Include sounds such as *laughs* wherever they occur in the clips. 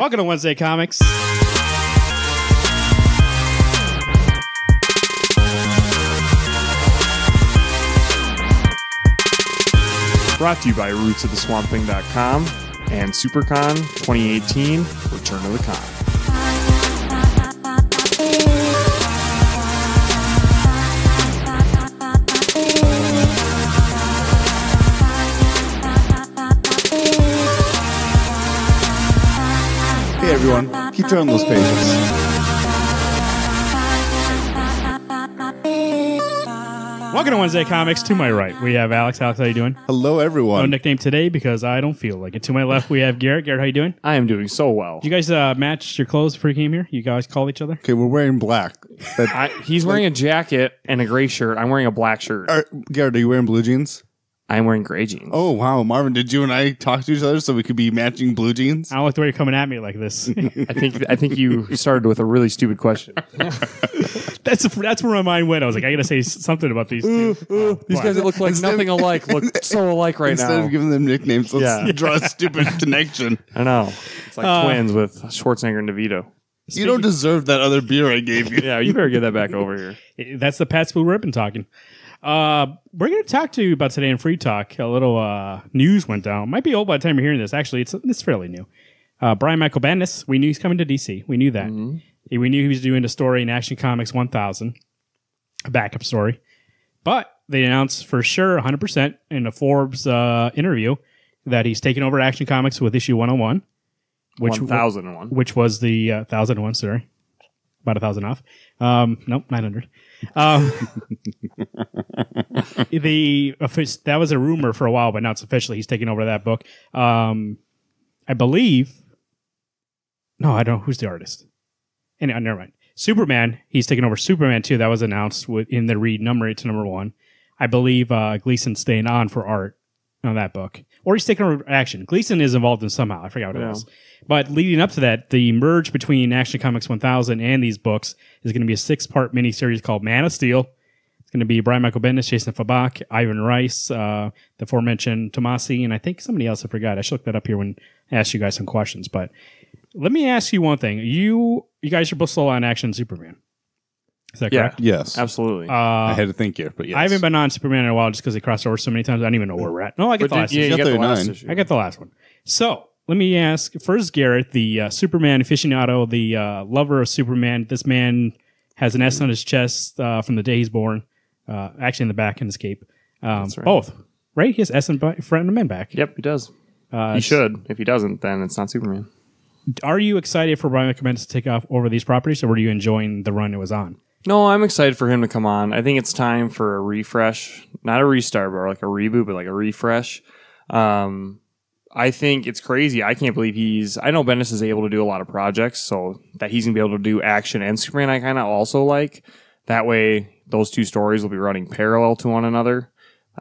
Welcome to Wednesday Comics. Brought to you by roots of the rootsoftheswampthing.com and Siouxpercon 2018 Return to the Con. Everyone, keep turning those pages. Welcome to Wednesday Comics. To my right, we have Alex. Alex, how you doing? Hello everyone. No nickname today because I don't feel like it. To my left, we have Garrett. Garrett, how you doing? I am doing so well. You guys uh, matched your clothes before you came here? You guys call each other? Okay, we're wearing black. That, I, he's wearing a jacket and a gray shirt. I'm wearing a black shirt. are, Garrett, are you wearing blue jeans? I'm wearing gray jeans. Oh wow, Marvin, did you and I talk to each other so we could be matching blue jeans? I don't like the way you're coming at me like this. *laughs* I think I think you started with a really stupid question. *laughs* that's that's where my mind went. I was like, I gotta say something about these two. ooh These guys that look like Instead- nothing alike look *laughs* so alike right Instead now. Instead of giving them nicknames, let's Yeah. draw a stupid connection. I know. It's like Uh, twins with Schwarzenegger and DeVito. You don't deserve that other beer I gave you. Yeah, you better get that back over here. That's the Pabst Blue Ribbon talking. Uh, we're going to talk to you about today in Free Talk. A little uh, news went down. Might be old by the time you're hearing this. Actually, it's it's fairly new. Uh, Brian Michael Bendis. We knew he's coming to DC. We knew that. We knew he was doing a story in Action Comics 1000, a backup story. But they announced for sure, 100% in a Forbes uh, interview, that he's taking over Action Comics with issue 101, which One thousand and one. which was the uh, 1001, sorry. About a thousand off. Um, nope, 900. Um, the that was a rumor for a while, but now it's officially he's taking over that book. Um, I believe. No, I don't who's the artist. Anyway, never mind. Superman. He's taking over Superman too. That was announced in the read number eight to number one. I believe uh, Gleason's staying on for art on that book, or he's taking action. Gleason is involved in somehow. I forgot what it Yeah. was. But leading up to that, the merge between Action Comics 1000 and these books is going to be a six part miniseries called Man of Steel. It's going to be Brian Michael Bendis, Jason Fabok, Ivan Reis, uh, the aforementioned Tomasi, and I think somebody else I forgot. I should look that up here when I ask you guys some questions. But let me ask you one thing. You you guys are both still on Action Superman. Is that Yeah. correct? Yes. Absolutely. I Uh, had to think here, but yes. I haven't been on Superman in a while just because they crossed over so many times. I don't even know where we're at. No, I get But the did- last yeah, issue. you got got the the last nine. issue. I got the last one. So let me ask first, Garrett, the uh, Superman aficionado, the uh, lover of Superman. This man has an S on his chest uh, from the day he's born. Uh, actually, in the back in his cape. Um, right. Both, right? He has S in ba- front and in back. Yep, he does. Uh, He should. If he doesn't, then it's not Superman. Are you excited for Brian McCommand to take off over these properties, or were you enjoying the run it was on? No, I'm excited for him to come on. I think it's time for a refresh, not a restart, but like a reboot, but like a refresh. Um, I think it's crazy. I can't believe he's. I know Bendis is able to do a lot of projects, so that he's gonna be able to do action and Superman. I kind of also like that way. Those two stories will be running parallel to one another.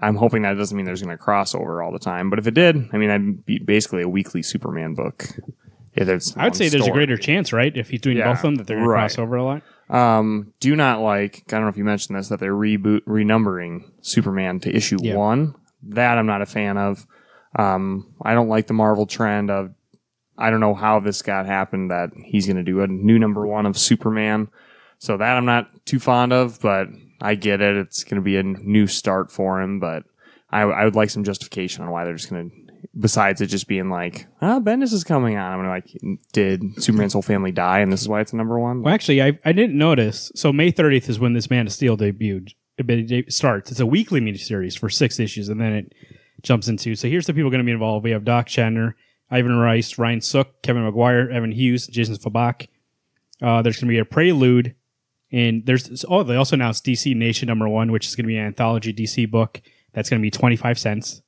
I'm hoping that doesn't mean there's going to crossover all the time, but if it did, I mean, that'd be basically a weekly Superman book. If it's I would say there's a greater chance, right? If he's doing Yeah, both of them, that they're going right. to cross over a lot. Um, do not like. I don't know if you mentioned this that they're reboot renumbering Superman to issue Yeah. one. That I'm not a fan of. Um, I don't like the Marvel trend of. I don't know how this got happened that he's going to do a new number one of Superman. So that I'm not too fond of, but I get it. It's going to be a new start for him, but I, I would like some justification on why they're just going to. Besides it just being like, ah, Bendis is coming on. I'm like, did Superman's whole family die, and this is why it's number one? Well, actually, I, I didn't notice. So May 30th is when this Man of Steel debuted. It starts. It's a weekly miniseries for six issues, and then it jumps into. So here's the people going to be involved. We have Doc Shaner, Ivan Reis, Ryan Sook, Kevin Maguire, Evan Hughes, Jason Fabok. Uh, there's going to be a prelude, and there's oh they also announced DC Nation number one, which is going to be an anthology DC book that's going to be 25 cents.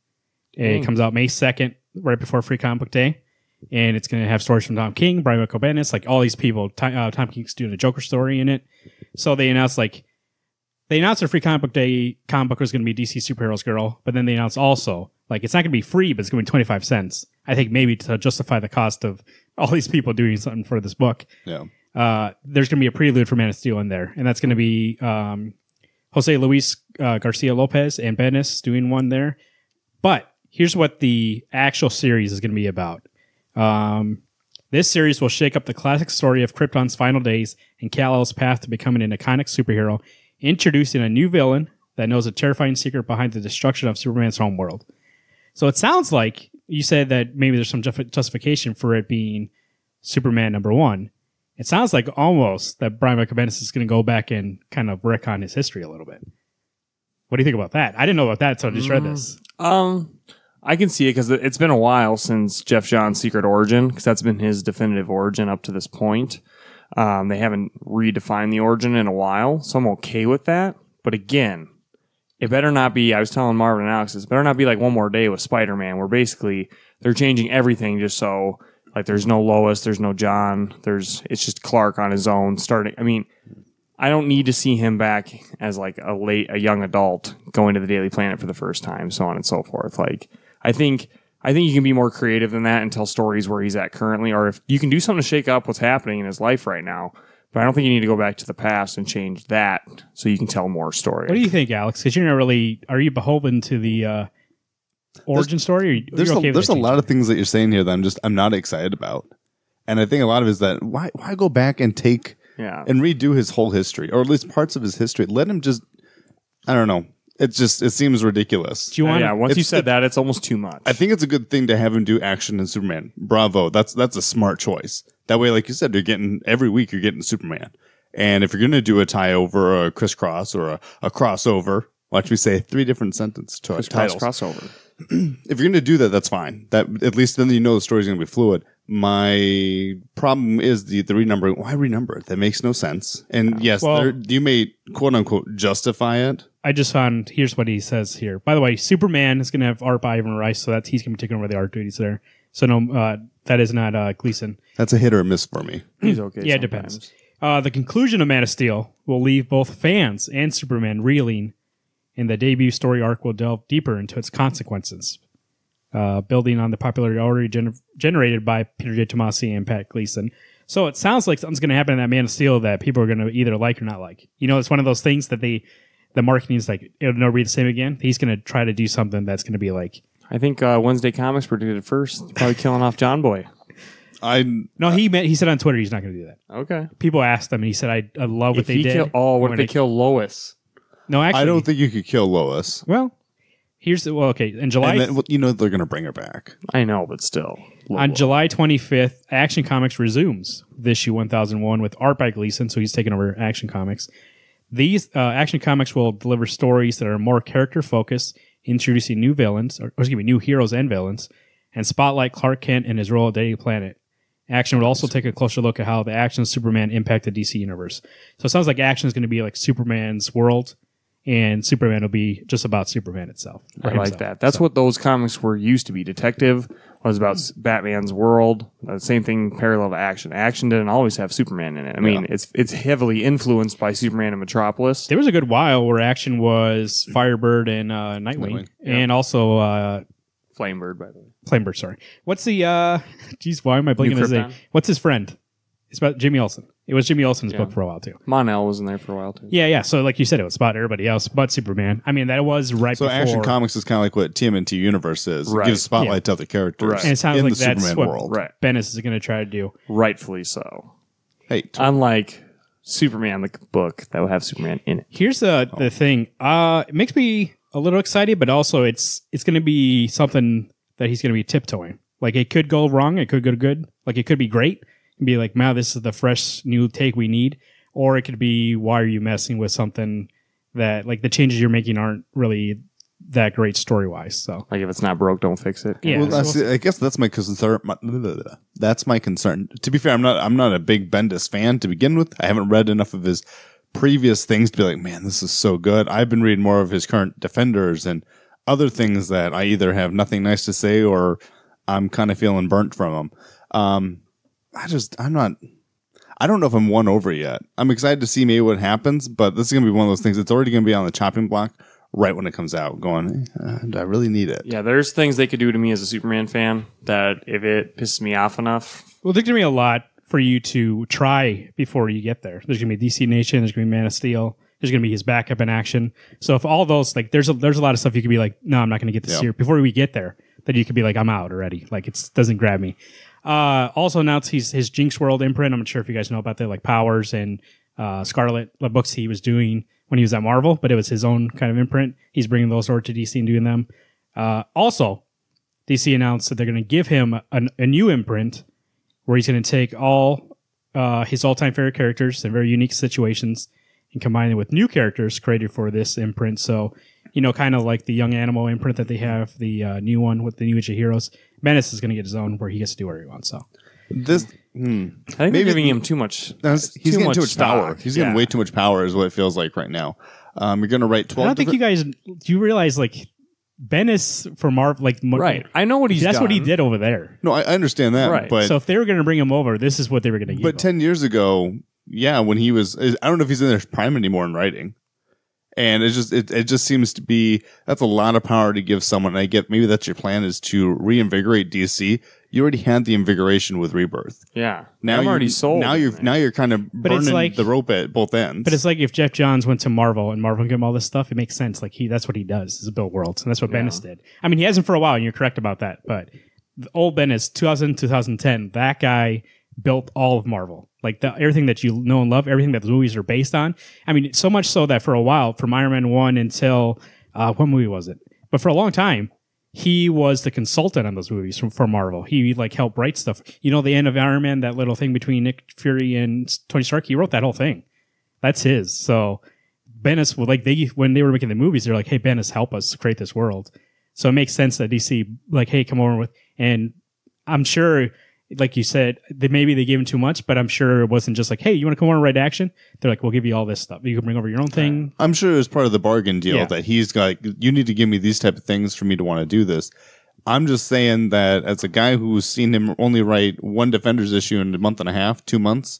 It comes out May 2nd, right before Free Comic Book Day and it's going to have stories from Tom King, Brian Michael Bendis, like all these people. Tom, uh, Tom King's doing a Joker story in it. So they announced like they announced their free comic book day comic book was going to be DC Superheroes Girl, but then they announced also like it's not going to be free, but it's going to be twenty five cents. I think maybe to justify the cost of *laughs* all these people doing something for this book. Yeah. Uh, there's going to be a prelude for Man of Steel in there, and that's going to be um, Jose Luis uh, Garcia Lopez and Bendis doing one there. But here's what the actual series is going to be about. Um, This series will shake up the classic story of Krypton's final days and Kal-El's path to becoming an iconic superhero, introducing a new villain that knows a terrifying secret behind the destruction of Superman's homeworld. So it sounds like you said that maybe there's some justification for it being Superman number one. It sounds like almost that Brian Michael Bendis is going to go back and kind of retcon his history a little bit. What do you think about that? I didn't know about that, so I just read this. Um, I can see it because it's been a while since Geoff Johns' Secret Origin because that's been his definitive origin up to this point. Um, they haven't redefined the origin in a while, so I'm okay with that. But again, it better not be. I was telling Marvin and Alex, it better not be like one more day with Spider Man, where basically they're changing everything just so like there's no Lois, there's no John, there's it's just Clark on his own starting. I mean, I don't need to see him back as like a late a young adult going to the Daily Planet for the first time, so on and so forth. Like I think I think you can be more creative than that and tell stories where he's at currently, or if you can do something to shake up what's happening in his life right now. But I don't think you need to go back to the past and change that so you can tell more story. What do you think, Alex? Because you're not really. Are you beholden to the uh, origin story? Or you- There's you're a, there's a lot of things that you're saying here that I'm just I'm not excited about, and I think a lot of it is that why why go back and take yeah. and redo his whole history or at least parts of his history? Let him just I don't know. It just it seems ridiculous. Do you want? yeah, once you said it- that, it's almost too much. I think it's a good thing to have him do action in Superman. Bravo. That's that's a smart choice. That way, like you said, you're getting every week you're getting Superman. And if you're gonna do a tie over or a crisscross or a, a crossover, watch me say three different sentence to Cross- titles. crossover. *clears throat* if you're going to do that, that's fine. That at least then you know the story's going to be fluid. My problem is the the renumbering. Why renumber it? That makes no sense. And yes, Well- there, you may quote unquote justify it. I just found. Here's what he says here. By the way, Superman is going to have art by Ivan Reis, so that's he's going to be taking over the art duties there. So no, uh, that is not uh, Gleason. That's a hit or a miss for me. *clears throat* He's okay. Yeah, it sometimes. depends. Uh, the conclusion of Man of Steel will leave both fans and Superman reeling, and the debut story arc will delve deeper into its consequences, uh, building on the popularity already gener- generated by Peter J. Tomasi and Pat Gleason. So it sounds like something's going to happen in that Man of Steel that people are going to either like or not like. You know, it's one of those things that they, the marketing is like, it'll never be the same again. He's going to try to do something that's going to be like, I think uh, Wednesday Comics predicted it first. Probably killing off John Boy. I no, he meant, he said on Twitter he's not going to do that. Okay. People asked him, and he said, "I, I love what If they he did." kill, oh, what when if they kill Lois? No, actually, I don't think you could kill Lois. Well, here's the well. Okay, in July And then, well, you know they're going to bring her back. I know, but still. on July 25th, Action Comics resumes with issue 1001 with art by Gleason, so he's taking over Action Comics. These uh, Action Comics will deliver stories that are more character focused, introducing new villains, or, or excuse me, new heroes and villains, and spotlight Clark Kent and his role at Daily Planet. Action would also take a closer look at how the action of Superman impacted DC Universe. So it sounds like Action is going to be like Superman's world, and Superman will be just about Superman itself. or I like that. That's what those comics were used to be. Detective was about Batman's world. Uh, same thing, parallel to Action. Action didn't always have Superman in it. I mean, it's it's heavily influenced by Superman and Metropolis. There was a good while where action was Firebird and uh, Nightwing, Nightwing, and also uh, Flamebird, by the way. Flamebird. Sorry, what's the? uh *laughs* Geez, why am I blinking his name? What's his friend? It's about Jimmy Olsen. It was Jimmy Olsen's Yeah. book for a while too. Monel was in there for a while too. Yeah, yeah. So like you said, it was about everybody else but Superman. I mean, that was right So before. Action Comics is kind of like what TMNT Universe is. It Right. gives spotlight to other characters Right. and it sounds in like the that's Superman what world. Right. Bendis is going to try to do. Rightfully so. Hey, t- Unlike Superman, the book that will have Superman in it. Here's the Oh. the thing. Uh, it makes me a little excited, but also it's it's going to be something that he's going to be tiptoeing. Like it could go wrong, it could go good. Like it could be great and be like, "Wow, this is the fresh new take we need," or it could be, "Why are you messing with something that like the changes you're making aren't really that great story wise?" So Like if it's not broke, don't fix it. yeah, well, so that's, we'll- I guess that's my concern. My, that's my concern. To be fair, I'm not. I'm not a big Bendis fan to begin with. I haven't read enough of his previous things to be like, man, this is so good. I've been reading more of his current Defenders and other things that I either have nothing nice to say or I'm kind of feeling burnt from them. Um, I just, I'm not. I don't know if I'm won over yet. I'm excited to see maybe what happens, but this is gonna be one of those things. It's already gonna be on the chopping block right when it comes out. Going, uh, do I really need it? Yeah, there's things they could do to me as a Superman fan that if it pisses me off enough, well, there's going to be a lot for you to try before you get there. There's going to be DC Nation. There's going to be Man of Steel. There's going to be his backup in action. So if all those like, there's a, there's a lot of stuff you could be like, no, I'm not going to get this Yeah. here before we get there. That you could be like, I'm out already. Like it doesn't grab me. Uh, also announced he's his Jinxworld imprint. I'm not sure if you guys know about that, like Powers and uh, Scarlet books he was doing when he was at Marvel, but it was his own kind of imprint. He's bringing those over to DC and doing them. Uh, also, DC announced that they're going to give him a, a new imprint where he's going to take all uh, his all-time favorite characters in very unique situations and combine it with new characters created for this imprint. So, you know, kind of like the Young Animal imprint that they have, the uh, new one with the new Age of Heroes. Menace is going to get his own where he gets to do whatever he wants. So, This hmm. I think Maybe- giving him too much. That's- he's getting too much power. stock. He's getting way too much power, is what it feels like right now. Um, you're going to write twelve. I don't think you guys do you realize like Bendis for Marvel, like Right. I know what he's That's what he did over there. No, I I understand that, Right. but so if they were going to bring him over, this is what they were going to give. but him. ten years ago, yeah, when he was, I don't know if he's in his prime anymore in writing. And it just it, it just seems to be that's a lot of power to give someone. And I get maybe that's your plan is to reinvigorate DC. You already had the invigoration with Rebirth. Yeah. Now I'm you- already sold. Now you're now you're kind of But it's burning like- the rope at both ends. But it's like if Geoff Johns went to Marvel and Marvel gave him all this stuff, it makes sense. Like he, that's what he does is build worlds, and that's what Yeah. Bendis did. I mean, he hasn't for a while, and you're correct about that. But the old Bendis, 2000, 2010, that guy built all of Marvel. Like the, everything that you know and love, everything that the movies are based on. I mean, so much so that for a while, from Iron Man one until uh, what movie was it? But for a long time, he was the consultant on those movies from, for Marvel. He like helped write stuff. You know, the end of Iron Man, that little thing between Nick Fury and Tony Stark. He wrote that whole thing. That's his. So Bendis, well, like they when they were making the movies, they're like, "Hey, Bendis, help us create this world." So it makes sense that DC like, "Hey, come over with." And I'm sure, like you said, they maybe they gave him too much, but I'm sure it wasn't just like, "Hey, you want to come over and write action?" They're like, "We'll give you all this stuff. You can bring over your own thing." I'm sure it was part of the bargain deal Yeah. that he's got. You need to give me these type of things for me to want to do this. I'm just saying that as a guy who's seen him only write one Defenders issue in a month and a half, two months.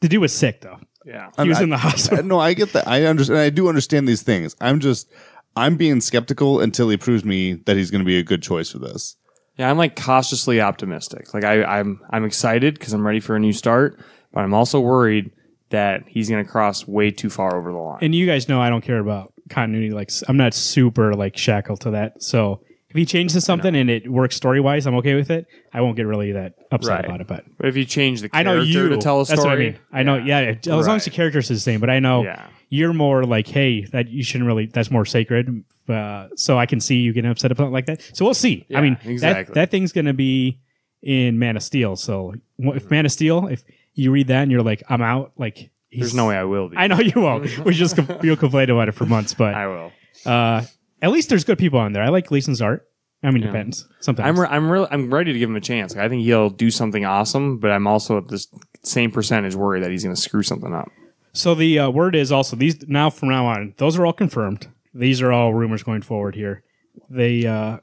The dude was sick though. Yeah. He was I- in the I- hospital. no, I get that. I understand. I do understand these things. I'm just, I'm being skeptical until he proves me that he's going to be a good choice for this. Yeah, I'm like cautiously optimistic. Like I, I'm I'm excited because I'm ready for a new start, but I'm also worried that he's going to cross way too far over the line. and you guys know I don't care about continuity. Like I'm not super like shackled to that. So if he changes something and it works story wise, I'm okay with it. I won't get really that upset Right. about it. But but if you change the I character know you to tell a story, That's what I mean. I know. Yeah, as long as Right. the characters are the same. But I know Yeah. you're more like, hey, that you shouldn't really. That's more sacred. Uh, so I can see you getting upset about something like that. So we'll see. I Yeah, mean, exactly. that that thing's gonna be in Man of Steel. So wh- if Man of Steel, if you read that and you're like, I'm out. Like he's- There's no way I will be. I know you won't. *laughs* we just com- you'll complain about it for months, but I will. uh, at least there's good people on there. I like Gleason's art. I mean, it depends. Sometimes I'm re- I'm really I'm ready to give him a chance. Like, I think he'll do something awesome, but I'm also at this same percentage worried that he's going to screw something up. So the uh, word is also these now from now on. Those are all confirmed. These are all rumors going forward here. They uh,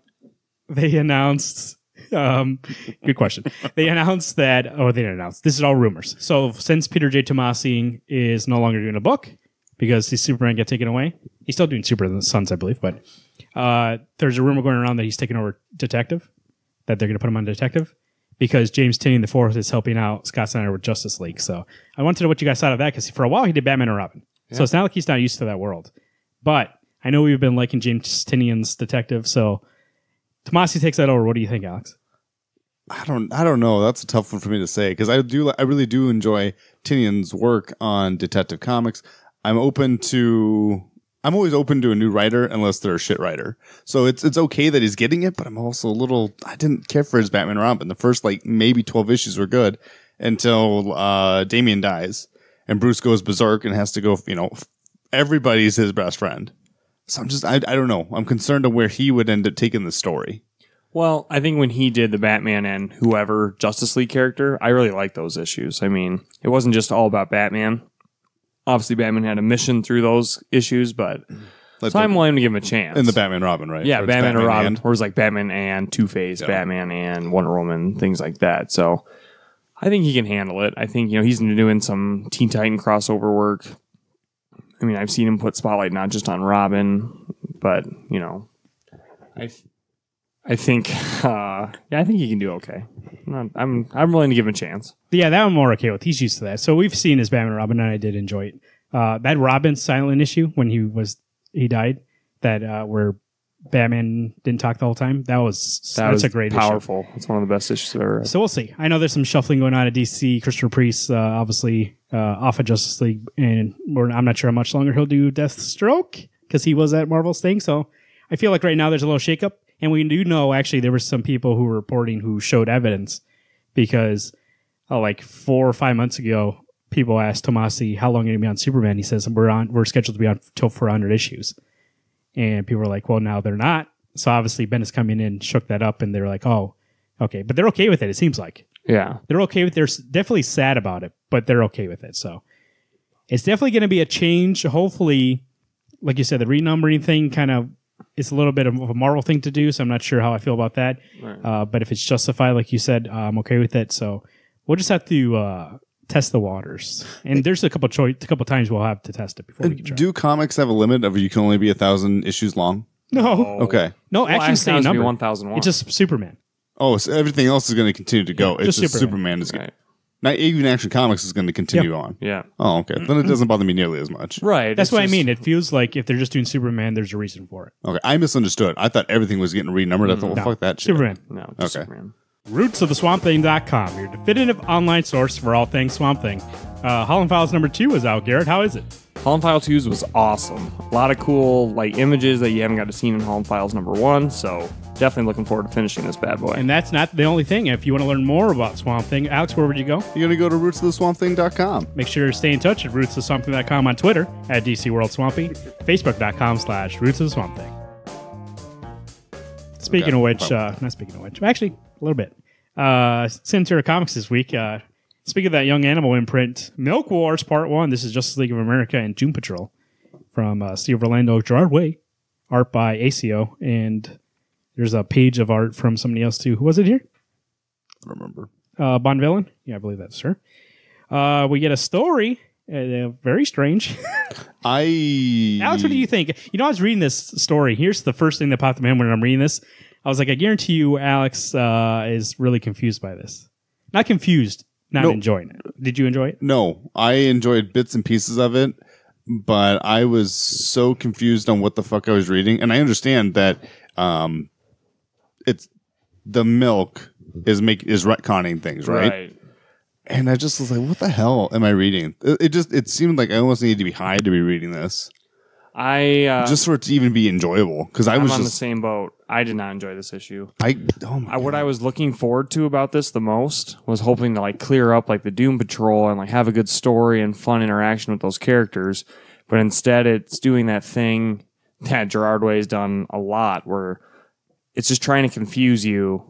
they announced. Um, good question. *laughs* They announced that. Oh, they didn't announce. This is all rumors. So since Peter J. Tomasi is no longer doing a book because the Superman got taken away, he's still doing Super the Sons, I believe. But uh, there's a rumor going around that he's taking over Detective. That they're going to put him on Detective because James Tynion the Fourth is helping out Scott Snyder with Justice League. So I wanted to know what you guys thought of that because for a while he did Batman and Robin. So it's not like he's not used to that world. But I know we've been liking James Tynion's Detective. So Tomasi takes that over. What do you think, Alex? I don't, I don't know. That's a tough one for me to say because I do, I really do enjoy Tynion's work on Detective Comics. I'm open to, I'm always open to a new writer unless they're a shit writer. So it's it's okay that he's getting it, but I'm also a little, I didn't care for his Batman Robin. The first like maybe 12 issues were good until uh Damian dies and Bruce goes berserk and has to go. You know, everybody's his best friend. So I'm just, I, I don't know. I'm concerned of where he would end up taking the story. Well, I think when he did the Batman and whoever Justice League character, I really liked those issues. I mean, it wasn't just all about Batman. Obviously, Batman had a mission through those issues, but Like so I'm willing to give him a chance. in the Batman Robin, right? yeah, Or it's Batman, and Robin, and- or it's like Batman and Two Face, Yeah. Batman and Wonder Woman, things like that. So I think he can handle it. I think you know he's doing some Teen Titan crossover work. I mean, I've seen him put spotlight not just on Robin, but you know, I, I think, uh, yeah, I think he can do okay. I'm, not- I'm, I'm willing to give him a chance. Yeah, that I'm more okay with. He's used to that. So we've seen his Batman and Robin, and I did enjoy it. Uh, that Robin silent issue when he was he died, that uh, where Batman didn't talk the whole time. That was That that's was a great issue. powerful. It's one of the best issues I've ever read. So we'll see. I know there's some shuffling going on at DC. Christopher Priest, uh, obviously, uh, off of Justice League, and we're, I'm not sure how much longer he'll do Deathstroke because he was at Marvel's thing. So I feel like right now there's a little shakeup, and we do know actually there were some people who were reporting who showed evidence because uh, like four or five months ago, people asked Tomasi how long are you gonna be on Superman. He says we're on we're scheduled to be on till 400 issues, and people were like, well, now they're not. So obviously Bendis coming in, shook that up, and they're like, oh, okay, but they're okay with it. It seems like Yeah. they're okay with. They're definitely sad about it, but they're okay with it. So it's definitely going to be a change. Hopefully, like you said, the renumbering thing kind of it's a little bit of a Marvel thing to do. So I'm not sure how I feel about that. Right. Uh, but if it's justified, like you said, uh, I'm okay with it. So we'll just have to uh, test the waters. And there's a couple choice, a couple times we'll have to test it before we can try. Do comics have a limit of you can only be a thousand issues long? no, Okay. no, Well, actually, Ask same Sounds number. 1001. It's just Superman. Oh, so everything else is going to continue to go. Yeah, it's just just Superman. Superman, is going Right. Not even Action Comics is going to continue on. Yeah. Oh, okay. Then it doesn't bother me nearly as much. Right. That's it's what I just- mean. It feels like if they're just doing Superman, there's a reason for it. Okay, I misunderstood. I thought everything was getting renumbered. I thought, well, No. fuck that shit. Superman. No, just Okay. Superman. Rootsoftheswampthing.com, your definitive online source for all things Swamp Thing. Uh, Holland Files number two is out. Garrett, how is it? Holland File 2's was awesome. A lot of cool like images that you haven't got to see in Holland Files number one. So definitely looking forward to finishing this bad boy. And that's not the only thing. If you want to learn more about Swamp Thing, Alex, where would you go? You're going to go to rootsoftheswampthing.com. Make sure to stay in touch at rootsofswampthing.com on Twitter at DC World Swampy, facebook.com slash roots of the swamp thing. Speaking Okay. of which, uh, not speaking of which, actually, a little bit. Uh, Centura Comics this week. Uh, speaking of that young animal imprint, Milk Wars Part 1. This is Justice League of America and Doom Patrol from uh, Steve Orlando, Gerard Way, art by ACO. And there's a page of art from somebody else too. Who was it here? I don't remember. uh, Bond villain. Yeah, I believe that's her. Uh, we get a story. Uh, very strange. *laughs* I. Alex, what do you think? You know, I was reading this story. Here's the first thing that popped in my head when I'm reading this. I was like, I guarantee you, Alex uh, is really confused by this. Not confused, not No. enjoying it. Did you enjoy it? No, I enjoyed bits and pieces of it, but I was so confused on what the fuck I was reading. And I understand that um, it's the milk is make is retconning things, right? And I just was like, what the hell am I reading? It, it just it seemed like I almost needed to be high to be reading this, I uh, just for it to even be enjoyable. Because I I'm was on the same boat. I did not enjoy this issue. I oh my I, what I was looking forward to about this the most was hoping to like clear up like the Doom Patrol and like have a good story and fun interaction with those characters. But instead, it's doing that thing that Gerard Way has done a lot, where it's just trying to confuse you.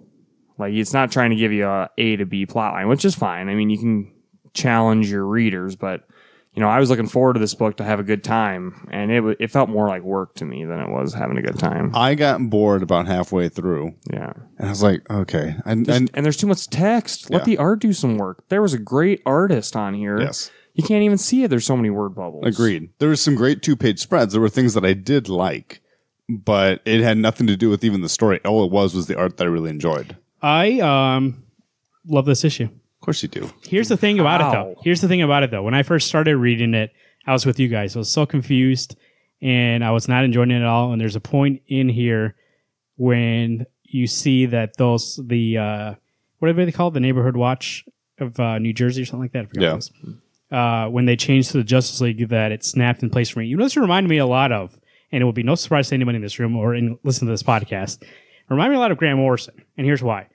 Like it's not trying to give you a A to B plot line, which is fine. I mean, you can challenge your readers, but you know, I was looking forward to this book to have a good time, and it wa- it felt more like work to me than it was having a good time. I got bored about halfway through, Yeah. and I was like, okay, and, There's- and and there's too much text. Let Yeah. the art do some work. There was a great artist on here. yes. You can't even see it. There's so many word bubbles. Agreed. There was some great two page spreads. There were things that I did like, but it had nothing to do with even the story. All it was was the art that I really enjoyed. I um, love this issue. Of course you do. Here's the thing about it, though. Here's the thing about it, though. When I first started reading it, I was with you guys. I was so confused, and I was not enjoying it at all. And there's a point in here when you see that those the uh, whatever they call it, the neighborhood watch of uh, New Jersey or something like that. I forgot Yeah. what it was. Uh, when they changed to the Justice League, that it snapped in place for me. You know, this reminded me a lot of, and it will be no surprise to anybody in this room or in listen to this podcast. Remind me a lot of Grant Morrison, and here's why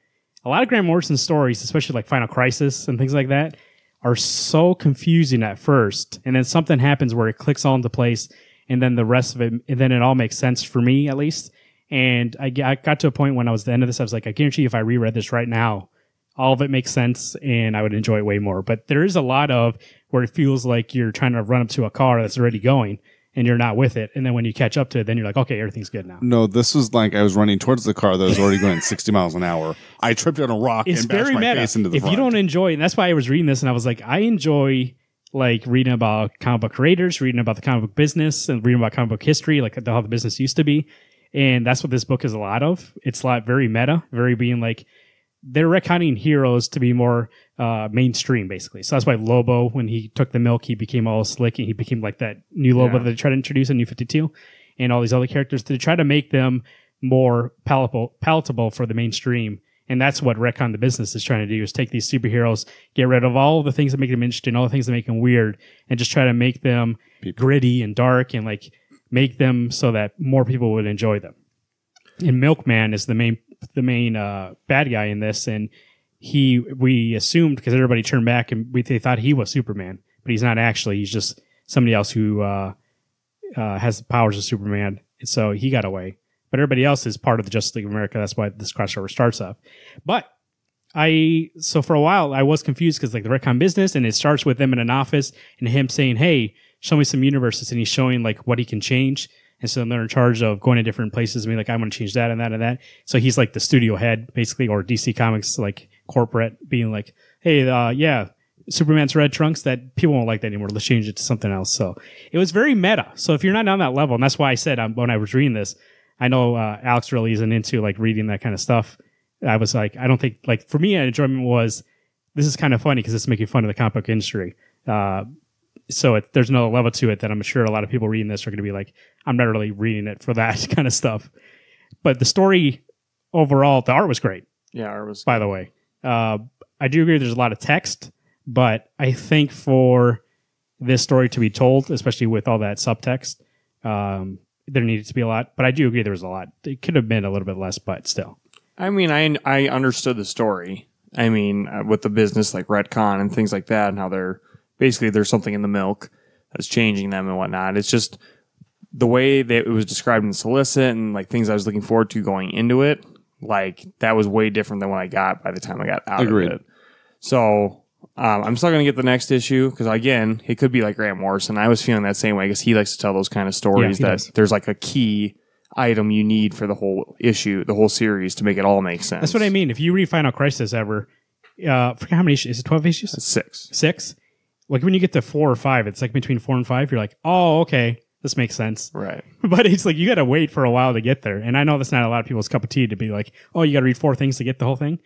a lot of Grant Morrison stories, especially like Final Crisis and things like that, are so confusing at first, and then something happens where it clicks all into place, and then the rest of it, and then it all makes sense for me at least. And I got to a point when I was at the end of this, I was like, I guarantee if I reread this right now, all of it makes sense, and I would enjoy it way more. But there is a lot of where it feels like you're trying to run up to a car that's already going, and you're not with it, and then when you catch up to it, then you're like, okay, everything's good now. No, this was like I was running towards the car that was already going *laughs* 60 miles an hour. I tripped on a rock it's and bashed very my meta. face into the if front. you don't enjoy, and that's why I was reading this, and I was like, I enjoy like reading about comic book creators, reading about the comic book business, and reading about comic book history, like how the business used to be. And that's what this book is a lot of. It's a lot very meta, very being like they're retconning heroes to be more uh, mainstream, basically. So that's why Lobo, when he took the milk, he became all slick and he became like that new Lobo Yeah. that they tried to introduce in New Fifty Two, and all these other characters to try to make them more palatable palatable for the mainstream. And that's what Retcon the Business is trying to do is take these superheroes, get rid of all the things that make them interesting, all the things that make them weird, and just try to make them gritty and dark and like make them so that more people would enjoy them. And Milkman is the main the main uh, bad guy in this, and he we assumed because everybody turned back and we they thought he was Superman, but he's not actually. He's just somebody else who uh, uh, has the powers of Superman, and so he got away. But everybody else is part of the Justice League of America. That's why this crossover starts up. But I so for a while I was confused because like the retcon business and it starts with them in an office and him saying, "Hey, show me some universes," and he's showing like what he can change. And so they're in charge of going to different places and being like, I want to change that and that and that. So he's like the studio head, basically, or DC Comics like corporate, being like, Hey, uh, yeah, Superman's red trunks that people won't like that anymore. Let's change it to something else. So it was very meta. So if you're not on that level, and that's why I said um, when I was reading this, I know uh, Alex really isn't into like reading that kind of stuff. I was like, I don't think like for me, enjoyment was this is kind of funny because it's making fun of the comic book industry. Uh, so it, there's another level to it that I'm sure a lot of people reading this are going to be like, I'm not really reading it for that *laughs* kind of stuff. But the story overall, the art was great. Yeah, art was. By the way, uh, I do agree. There's a lot of text, but I think for this story to be told, especially with all that subtext, um, there needed to be a lot. But I do agree there was a lot. It could have been a little bit less, but still. I mean, I I understood the story. I mean, uh, with the business like Retcon and things like that, and how they're basically there's something in the milk that's changing them and whatnot. It's just the way that it was described in the solicit and like things I was looking forward to going into it. Like that was way different than what I got by the time I got out Agreed. of it. So um, I'm still gonna get the next issue because again, it could be like Grant Morrison. I was feeling that same way because he likes to tell those kind of stories he that does. there's like a key item you need for the whole issue, the whole series to make it all make sense. That's what I mean. If you read Final Crisis ever, uh, I forget how many issues. Is it 12 issues? It's six. Six? Like when you get to four or five, it's like between four and five, you're like, oh, okay, this makes sense. Right. *laughs* But it's like you got to wait for a while to get there. And I know that's not a lot of people's cup of tea to be like, oh, you got to read four things to get the whole thing.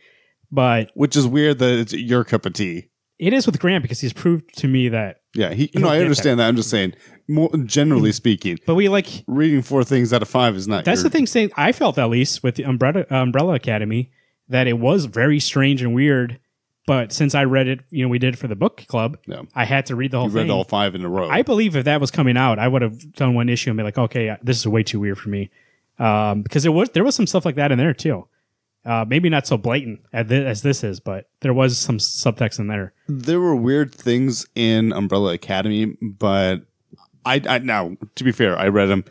But Which is weird that it's your cup of tea. it is with Grant because he's proved to me that. Yeah, he. No, I understand that. I'm just saying, more generally speaking, But we like reading four things out of five is not. That's your, the thing. Saying I felt at least with the Umbrella Umbrella Academy that it was very strange and weird. But since I read it, you know, we did it for the book club. Yeah. I had to read the whole You thing. read all five in a row. I believe if that was coming out, I would have done one issue and be like, okay, this is way too weird for me, um, because there was there was some stuff like that in there too. Uh, maybe not so blatant as this is, but there was some subtext in there. there were weird things in Umbrella Academy, but I, I now to be fair, I read them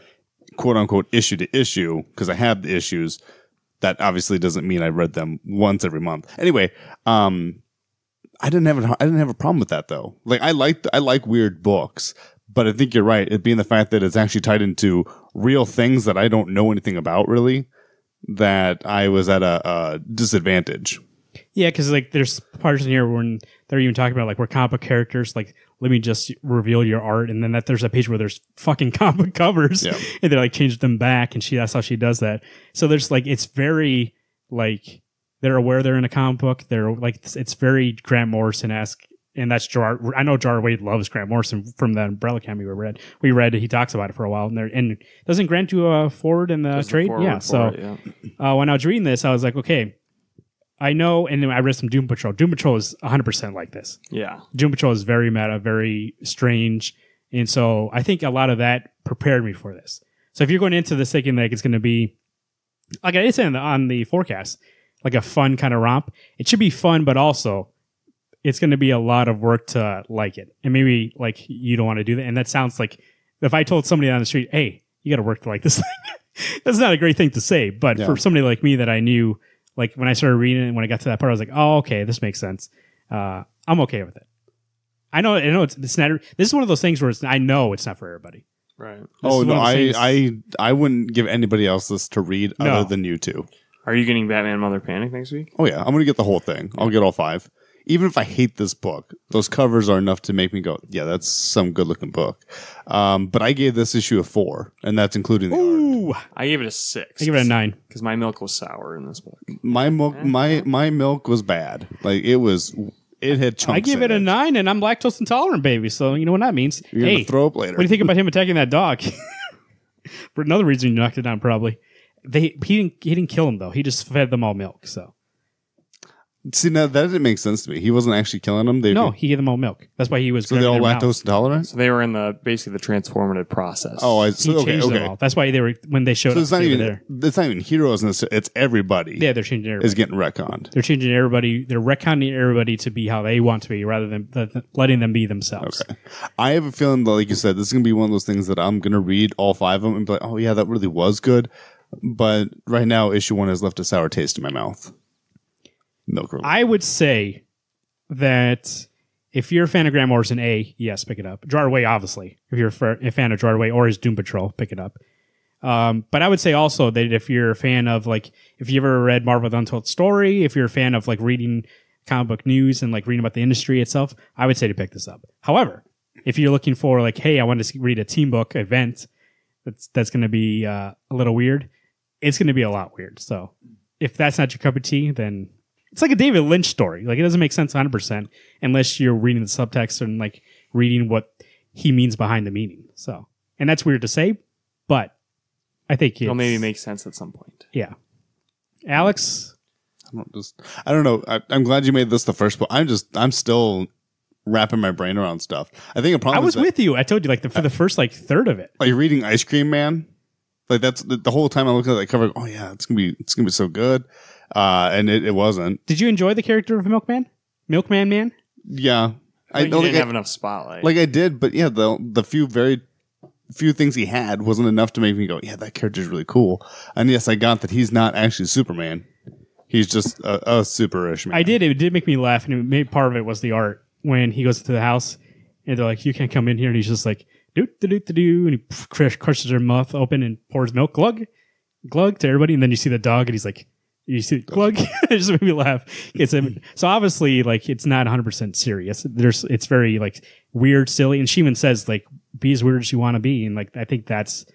quote unquote issue to issue because I have the issues. That obviously doesn't mean I read them once every month. Anyway, um, I didn't have a, I didn't have a problem with that though. Like I like I like weird books, but I think you're right. It being the fact that it's actually tied into real things that I don't know anything about really, that I was at a, a disadvantage. Yeah, because like there's parts in here when they're even talking about like we're comic book characters. Like, let me just reveal your art, and then that there's a page where there's fucking *laughs* comic book covers, Yeah. and they like changed them back, and she that's how she does that. So there's like it's very like they're aware they're in a comic book. They're like it's, it's very Grant Morrison esque, and that's Jar. I know Gerard Way loves Grant Morrison from the Umbrella Academy we read. We read he talks about it for a while, and there and doesn't Grant do a forward in the the trade? forward Yeah, so it, yeah. uh, when I was reading this, I was like, okay, I know, and then I read some Doom Patrol. Doom Patrol is 100% like this. yeah. Doom Patrol is very meta, very strange. And so I think a lot of that prepared me for this. So if you're going into this thinking like it's going to be, like I said on the, on the forecast, like a fun kind of romp, it should be fun, but also it's going to be a lot of work to like it. And maybe like you don't want to do that. And that sounds like if I told somebody on the street, hey, you got to work to like this thing, *laughs* that's not a great thing to say. But Yeah. for somebody like me that I knew, like when I started reading it, when I got to that part, I was like, oh, okay, this makes sense. Uh, I'm okay with it. I know, I know it's, it's not, this is one of those things where it's, I know it's not for everybody. Right. This oh no, I, I I wouldn't give anybody else this to read No. other than you two. Are you getting Batman Mother Panic next week? Oh yeah, I'm gonna get the whole thing. I'll get all five. Even if I hate this book, those covers are enough to make me go, "Yeah, that's some good looking book." Um, but I gave this issue a four, and that's including the art. Ooh, I gave it a six. I give it a nine. because my milk was sour in this book. My milk, my my milk was bad. Like it was, it had chunks. I give in it a nine, and I'm lactose intolerant, baby. So you know what that means. You're hey, gonna throw up later. what do you think about him attacking that dog? *laughs* For another reason, you knocked it down, probably. They he didn't he didn't kill them though. He just fed them all milk. So See, now that didn't make sense to me. He wasn't actually killing them. They no, he gave them all milk. That's why he was. so they're all their lactose intolerant. So they were in the basically the transformative process. Oh, I He so, okay, changed okay. them all. That's why they were when they showed So up. it's not they were even there. it's not even heroes. Necessarily. It's everybody Yeah, they're changing everybody. is getting retconned. they're changing everybody. They're retconning everybody to be how they want to be, rather than th- th- letting them be themselves. Okay. I have a feeling that, like you said, this is gonna be one of those things that I'm gonna read all five of them and be like, oh yeah, that really was good. But right now, issue one has left a sour taste in my mouth. Milk. Relief. I would say that if you're a fan of Grant Morrison, A, yes, pick it up. Gerard Way, obviously. If you're a fan of Gerard Way or his Doom Patrol, pick it up. Um, but I would say also that if you're a fan of like, if you ever read Marvel: The Untold Story, if you're a fan of like reading comic book news and like reading about the industry itself, I would say to pick this up. However, if you're looking for like, hey, I want to read a team book event that's that's going to be uh, a little weird, it's going to be a lot weird. So if that's not your cup of tea, then it's like a David Lynch story. Like it doesn't make sense 100% unless you're reading the subtext and like reading what he means behind the meaning. So, and that's weird to say, but I think it's, it'll maybe make sense at some point. yeah. Alex, I don't just. I don't know. I, I'm glad you made this the first book. I'm just. I'm still wrapping my brain around stuff. I think a I problem. was is with you. I told you like the, for the first like third of it. Are you reading Ice Cream Man. Like that's the, the whole time I look at that cover. Oh yeah, it's gonna be it's gonna be so good. Uh, and it, it wasn't. Did you enjoy the character of Milkman? Milkman Man? Yeah, I you know, didn't like, have enough spotlight. like I did, but yeah, the the few very few things he had wasn't enough to make me go, yeah, that character's really cool. And yes, I got that he's not actually Superman. He's just a, a superish man. I did. It did make me laugh, and it made, part of it was the art when he goes to the house and they're like, "You can't come in here," and he's just like, "Do do do do do," and he crush, crushes her mouth open and pours milk, glug, glug to everybody, and then you see the dog, and he's like, "You see glug," *laughs* it just made me laugh. It's um, so obviously like it's not 100 percent serious. There's it's very like weird, silly, and she even says like, "Be as weird as you want to be," and like I think that's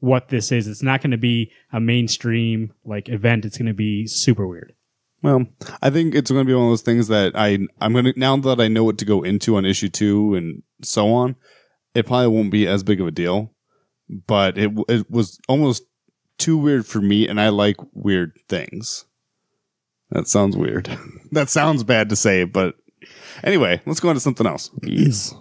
what this is. It's not going to be a mainstream like event. It's going to be super weird. Well, I think it's going to be one of those things that I I'm going to now that I know what to go into on issue two and so on. It probably won't be as big of a deal, but it it was almost too weird for me, and I like weird things. That sounds weird. *laughs* that sounds bad to say, but anyway, let's go on to something else. yes.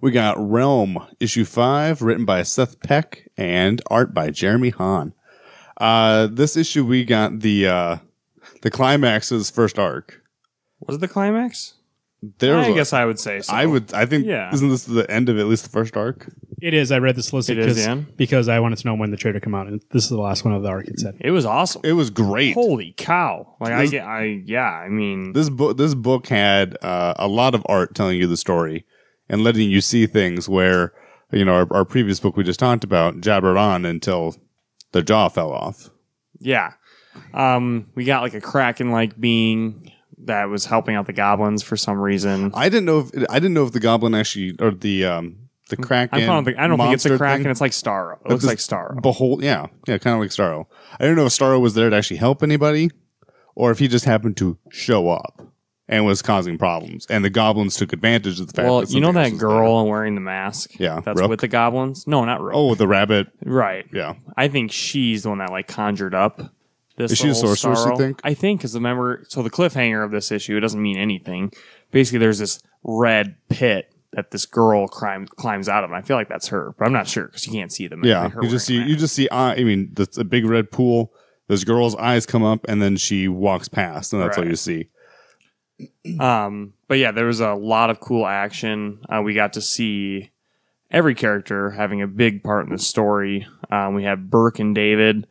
We got Realm issue five, written by Seth Peck and art by Jeremy Haun. Uh, this issue we got the uh, the climax's first arc. Was it the climax? There was I a- guess I would say so. I would. I think. Yeah. Isn't this the end of at least the first arc? It is. I read this list It is, because, yeah. because I wanted to know when the trailer come out, and this is the last one of the arc. It said. It was awesome. It was great. Holy cow! Like I This- get, I yeah. I mean, This book. This book had uh, a lot of art telling you the story and letting you see things where you know our, our previous book we just talked about jabbered on until the jaw fell off. yeah. Um, we got like a kraken like being that was helping out the goblins for some reason. I didn't know if I didn't know if the goblin actually or the um the kraken. I don't think I don't think it's a kraken. It's like Starro. It looks like Starro. Behold, yeah, yeah, kind of like Starro. I don't know if Starro was there to actually help anybody, or if he just happened to show up and was causing problems, and the goblins took advantage of the fact. Well, that you know that girl wearing the mask. Yeah, that's Rook. with the goblins. No, not. Rook. Oh, the rabbit. right. Yeah, I think she's the one that like conjured up. This Is she a sorceress, you think? I think because remember, so the cliffhanger of this issue it doesn't mean anything. Basically, there's this red pit that this girl climbs climbs out of, and I feel like that's her, but I'm not sure because you can't see them. yeah. You just see, you just see. I mean, that's a big red pool. This girl's eyes come up, and then she walks past, and that's all you see. Um, but yeah, there was a lot of cool action. Uh, we got to see every character having a big part in the story. Um, we had Burke and David.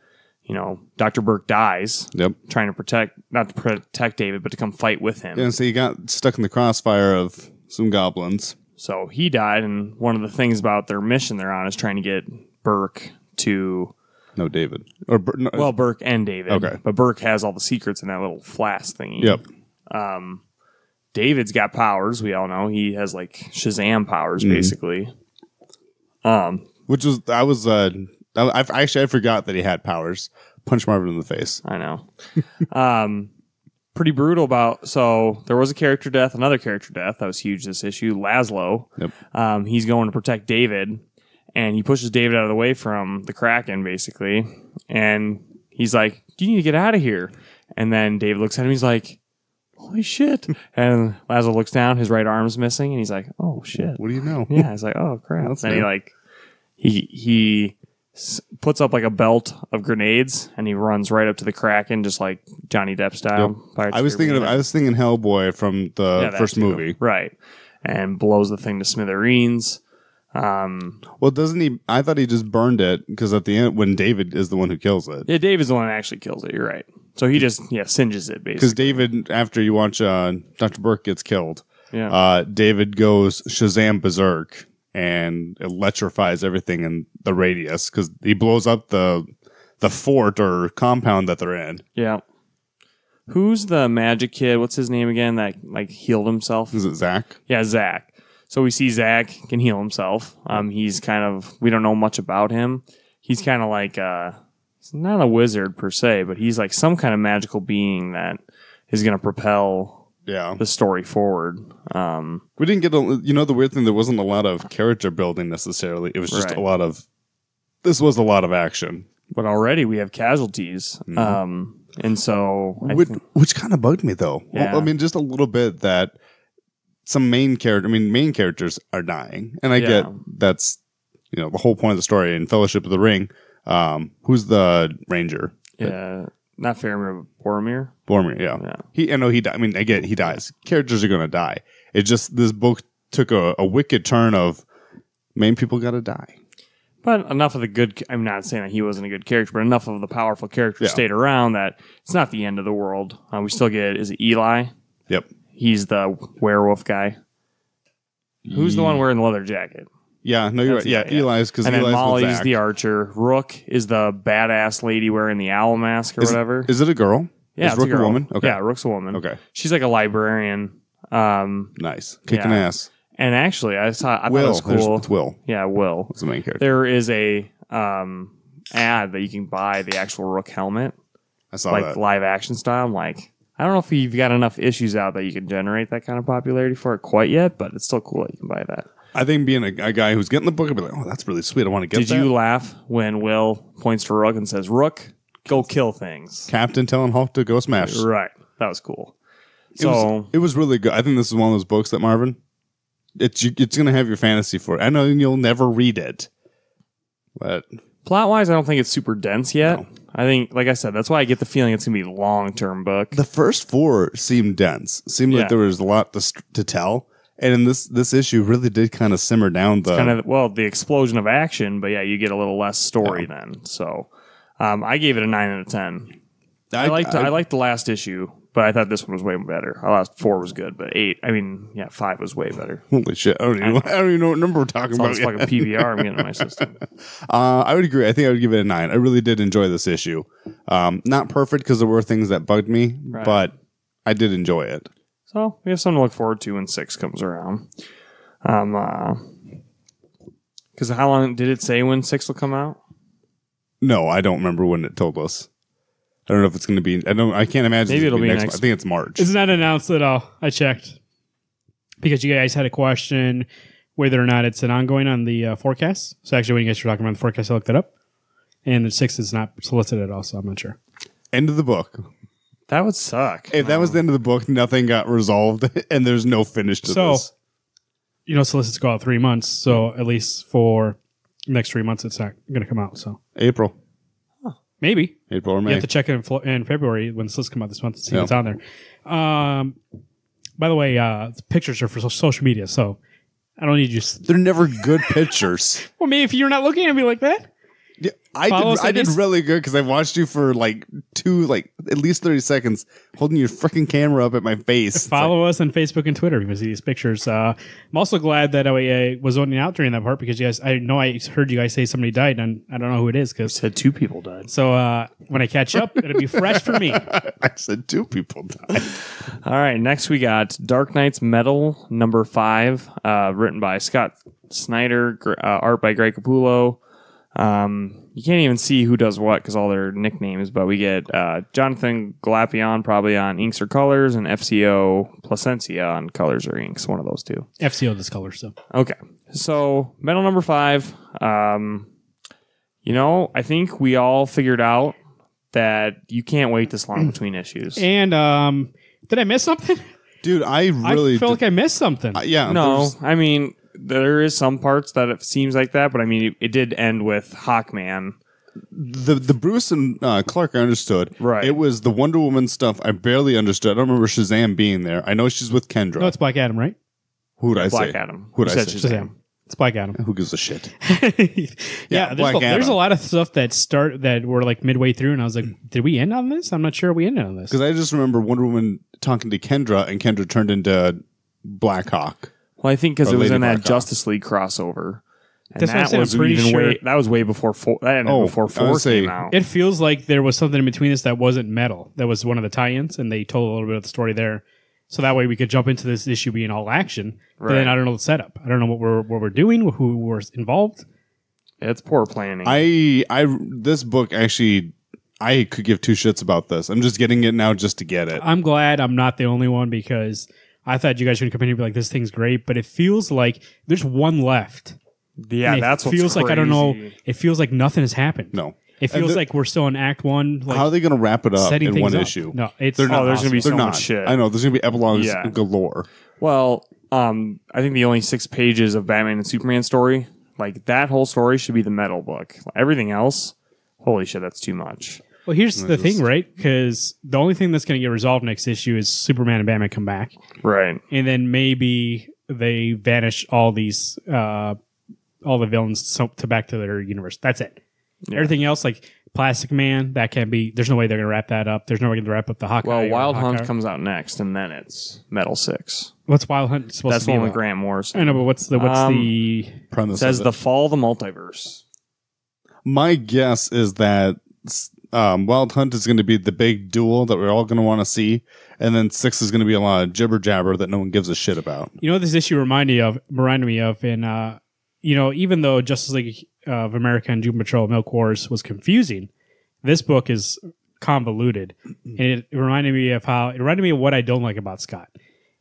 You know, Dr. Burke dies Yep. trying to protect, not to protect David, but to come fight with him. And so he got stuck in the crossfire of some goblins. So he died, and one of the things about their mission they're on is trying to get Burke to No, David or Bur- no, well, Burke and David. Okay. but Burke has all the secrets in that little flask thingy. Yep. Um, David's got powers. We all know he has like Shazam powers, Mm-hmm. basically. Um, Which was I was uh I, I actually I forgot that he had powers. Punch Marvin in the face. I know. *laughs* um, pretty brutal about. So there was a character death, another character death that was huge this issue. Laszlo. Yep. Um, he's going to protect David, and he pushes David out of the way from the Kraken, basically. And he's like, "You need to get out of here." And then David looks at him. He's like, "Holy shit!" *laughs* and Laszlo looks down. His right arm's missing, and he's like, "Oh shit." What do you know? Yeah, he's like, "Oh crap!" And he like he he puts up like a belt of grenades, and he runs right up to the Kraken, just like Johnny Depp style. Pirates I was thinking of I was thinking Hellboy from the Yeah, first too. movie. right? And blows the thing to smithereens. Um, Well, doesn't he? I thought he just burned it because at the end, when David is the one who kills it. yeah, Dave is the one that actually kills it. You're right. So he just yeah singes it basically. Because. David, after you watch uh, Dr. Burke gets killed, Yeah. uh, David goes Shazam berserk and electrifies everything in the radius because he blows up the the fort or compound that they're in. yeah. Who's the magic kid? What's his name again? That like healed himself. Is it Zach? Yeah, Zach. So we see Zach can heal himself. Um, he's kind of we don't know much about him. He's kind of like uh, he's not a wizard per se, but he's like some kind of magical being that is going to propel Yeah. the story forward. Um, We didn't get a, you know, the weird thing, there wasn't a lot of character building necessarily. It was just Right. a lot of, this was a lot of action. but already we have casualties. Um, and so which, think- which kind of bugged me though. Well, I mean, just a little bit that some main character, I mean, main characters are dying, and I Yeah. get that's you know the whole point of the story in Fellowship of the Ring. Um, who's the ranger? yeah, not Faramir, but Boromir. Boromir. Yeah, Yeah. he. I know he. di- I mean, I get he dies. Characters are gonna die. It just this book took a, a wicked turn of main people got to die. But enough of the good. I'm not saying that he wasn't a good character, but enough of the powerful characters Yeah. stayed around that it's not the end of the world. Uh, we still get is it Eli? Yep. He's the werewolf guy. Who's the one wearing the leather jacket? Yeah. No, you're That's right. Yeah, Eli, yeah. Eli's because And Eli's then with Molly's the archer. Rook is the badass lady wearing the owl mask or Is- whatever. Is it a girl? yeah, is it's Rook a girl. woman? Okay. Yeah, Rook's a woman. Okay. She's like a librarian. Um, Nice. Kicking Yeah. ass. and actually, I saw. I thought it Will. was There's- cool. It's Will. Yeah, Will. It's the main character. There is a um ad that you can buy the actual Rook helmet. I saw like that. live action style. I'm like, I don't know if you've got enough issues out that you can generate that kind of popularity for it quite yet, but it's still cool that you can buy that. I think being a, a guy who's getting the book, I'd be like, oh, that's really sweet. I want to get Did that. you laugh when Will points to Rook and says, Rook, go kill things? Captain telling Hulk to go smash. Right. That was cool. It was, So, it was really good. I think this is one of those books that Marvin, it's you- it's going to have your fantasy for it. I know you'll never read it, but plot wise, I don't think it's super dense yet. I think, like I said, that's why I get the feeling it's going to be a long term book. the first four seemed dense. Seemed Yeah. like there was a lot to, to tell. And in this this issue, really did kind of simmer down the. kind of well the explosion of action but yeah you get a little less story then so um, i gave it a 9 out of 10 i, liked I, liked the last issue but i thought this one was way better i last 4 was good but 8 i mean yeah 5 was way better *laughs* Holy shit! I don't, even, *laughs* I don't even know what number we're talking about. yet. fucking pbr i'm getting in my system *laughs* Uh, I would agree. I think I would give it a nine. I really did enjoy this issue. Um, not perfect because there were things that bugged me, Right. but I did enjoy it. So we have something to look forward to when 6 comes around um uh because how long did it say when 6 will come out No, I don't remember when it told us. I don't know if it's going to be. I don't. I can't imagine. Maybe it'll be next. next- I think it's March. It's not announced at all. I checked because you guys had a question whether or not it's an ongoing on the uh, forecast. So actually, when you guys were talking about the forecast, I looked it up, and the sixth is not solicited at all. So I'm not sure. End of the book. That would suck If that was the end of the book, nothing got resolved, *laughs* and there's no finish to So- this. You know, solicits go out three months, so at least for next three months, it's not going to come out. So April, maybe April or May. you May. have to check it in, Flo- in February when the solicits come out this month to see Yeah. what's on there. Um, by the way, uh, the pictures are for so- social media, so I don't need you. s- They're never good pictures. *laughs* Well, maybe if you're not looking at me like that. Yeah, I Follow did. I did really good because I watched you for like two, like at least thirty seconds, holding your freaking camera up at my face. It's like, Follow us on Facebook and Twitter because see these pictures. Uh, I'm also glad that I uh, was zoning out during that part because you guys, I know I heard you guys say somebody died, and I don't know who it is. Because said two people died so uh, when I catch up, it'll be fresh for me. *laughs* I said two people died. *laughs* All right, next we got Dark Nights Metal number five, uh, written by Scott Snyder, uh, art by Greg Capullo. Um, you can't even see who does what because all their nicknames, but we get uh, Jonathan Glapion probably on inks or colors, and FCO Plascencia on colors or inks, one of those two. FCO this colors, so Okay. So, metal number five. Um, you know, I think we all figured out that you can't wait this long *clears throat* between issues. And um, did I miss something? Dude, I really I feel did- like I missed something. uh, yeah. no, I mean there is some parts that it seems like that, but I mean it, it did end with Hawkman. the the Bruce and uh, Clark I understood. Right. It was the Wonder Woman stuff I barely understood. I don't remember Shazam being there. I know she's with Kendra. no, it's Black Adam, right? Who did I Black say? Adam. Who did You I said say? Shazam. Shazam. It's Black Adam. Who gives a shit? *laughs* yeah, Yeah, there's, Black a, there's a Adam. lot of stuff that start that were like midway through, and I was like, did we end on this? I'm not sure we ended on this. Because I just remember Wonder Woman talking to Kendra, and Kendra turned into Black Hawk. Well, I think because it was Lady in that Blackhawk. Justice League crossover. And That's what I'm that saying, I'm was pretty even sure- way that was way before four that ended Oh, before I four would say- came out. It feels like there was something in between this that wasn't metal. That was one of the tie-ins, and they told a little bit of the story there. So that way we could jump into this issue being all action. But then Right. I don't know the setup. I don't know what we're what we're doing, who was involved. it's poor planning. I I this book actually I could give two shits about this. I'm just getting it now just to get it. I'm glad I'm not the only one because I thought you guys were going to come in and be like, "This thing's great," but it feels like there's one left. yeah, And it that's what feels like I don't know. It feels like nothing has happened. No. it feels the- like we're still in Act One. Like How are they going to wrap it up setting in one up. issue? No, it's They're not. Oh, there's gonna be They're so not. much shit. I know. There's going to be epilogues Yeah. galore. Well, um, I think the only six pages of Batman and Superman story, like that whole story, should be the metal book. Everything else, holy shit, that's too much. Well, here's the thing, right? Because the only thing that's going to get resolved next issue is Superman and Batman come back, Right. and then maybe they vanish all these, uh, all the villains so, to back to their universe. That's it. Everything else, like Plastic Man, that can't be. There's no way they're going to wrap that up. There's no way to wrap up the Hawkeye. Well, or Wild Hunt Hawkeye. comes out next, and then it's Metal Six. What's Wild Hunt supposed That's to be? the one with about? Grant Morrison. I know, but what's the what's Um, the? Premise It says of the fall of the multiverse. My guess is that um, Wild Hunt is going to be the big duel that we're all going to want to see, and then six is going to be a lot of jibber jabber that no one gives a shit about. You know this issue reminded me of? Reminded me of, and uh, you know, even though Justice League of America and Doom Patrol Milk Wars was confusing, this book is convoluted, *clears throat* and it, it reminded me of how it reminded me of what I don't like about Scott,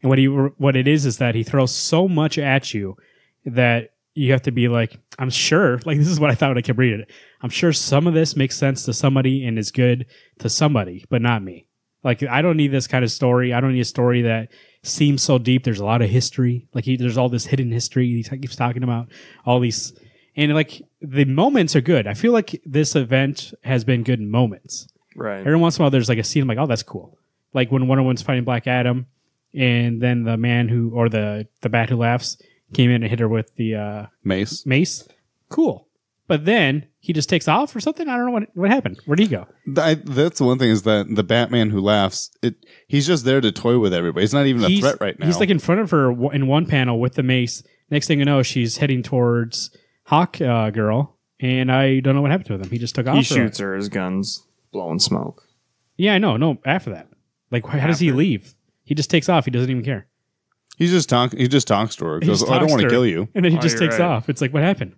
and what he what it is is that he throws so much at you that you have to be like, I'm sure, like this is what I thought when I kept reading it. I'm sure some of this makes sense to somebody and is good to somebody, but not me. Like I don't need this kind of story. I don't need a story that seems so deep. There's a lot of history. Like he, there's all this hidden history he t- keeps talking about. All these and like the moments are good. I feel like this event has been good moments. Right. Every once in a while, there's like a scene I'm like, oh, that's cool. Like when Wonder Woman's fighting Black Adam, and then the man who or the the bat who laughs came in and hit her with the uh, Mace. mace. Cool. But then he just takes off or something. I don't know what what happened. Where'd he go? I, that's the one thing is that the Batman who laughs, it he's just there to toy with everybody. He's not even a threat right now. He's like in front of her w- in one panel with the mace. Next thing you know, she's heading towards Hawk uh, Girl, and I don't know what happened to him. He just took off. He for her. shoots her. His guns blowing smoke. Yeah, I know. No, after that, like, why- how does he After. leave? He just takes off. He doesn't even care. He just talk. He just talks to her. He Goes, oh, I don't want to kill you. and then he Oh, just takes right. off. It's like, what happened?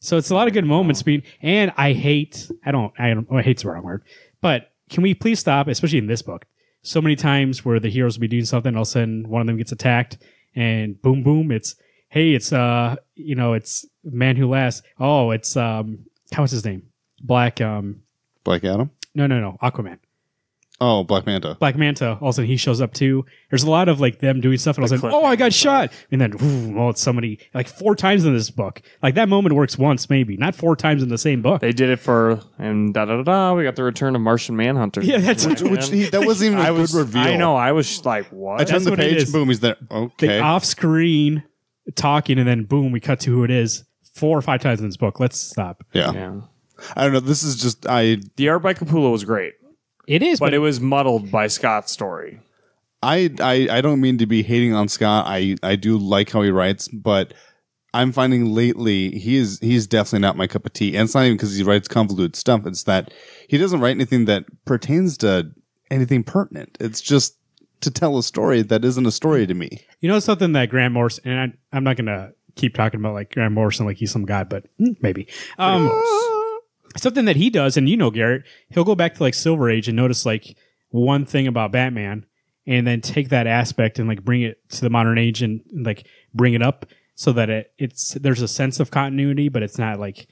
So it's a lot of good moments being, and I hate. I don't. I don't. Oh, I hate's the wrong word, but can we please stop, especially in this book? So many times where the heroes will be doing something, all of a sudden one of them gets attacked, and boom, boom, it's hey, it's uh, you know, it's man who laughs. Oh, it's um, how was his name? Black um, Black Adam. no, no, no, Aquaman. Oh, Black Manta. Black Manta. All of a sudden he shows up too. There's a lot of like them doing stuff, and all of a sudden, oh, I got shot, and then ooh, oh, it's somebody like four times in this book. Like that moment works once, maybe not four times in the same book. They did it for and da da da da. We got the return of Martian Manhunter. Yeah, that's- Which, which he, that wasn't even a I good was. reveal. I know. I was like, what? I turned the page. Boom. He's there. They Okay. off screen talking, and then boom, we cut to who it is. Four or five times in this book. Let's stop. yeah. yeah. I don't know. This is just I. The art by Capullo was great, It is, but but, it was muddled by Scott's story. I, I I don't mean to be hating on Scott. I I do like how he writes, but I'm finding lately he is he's definitely not my cup of tea. And it's not even because he writes convoluted stuff. It's that he doesn't write anything that pertains to anything pertinent. It's just to tell a story that isn't a story to me. you know something that Grant Morrison, and I, I'm not gonna keep talking about like Grant Morrison like he's some guy, but mm, maybe. Um, something that he does, and you know, Garrett, he'll go back to like Silver Age and notice like one thing about Batman, and then take that aspect and like bring it to the modern age and, like bring it up so that it it's there's a sense of continuity, but it's not like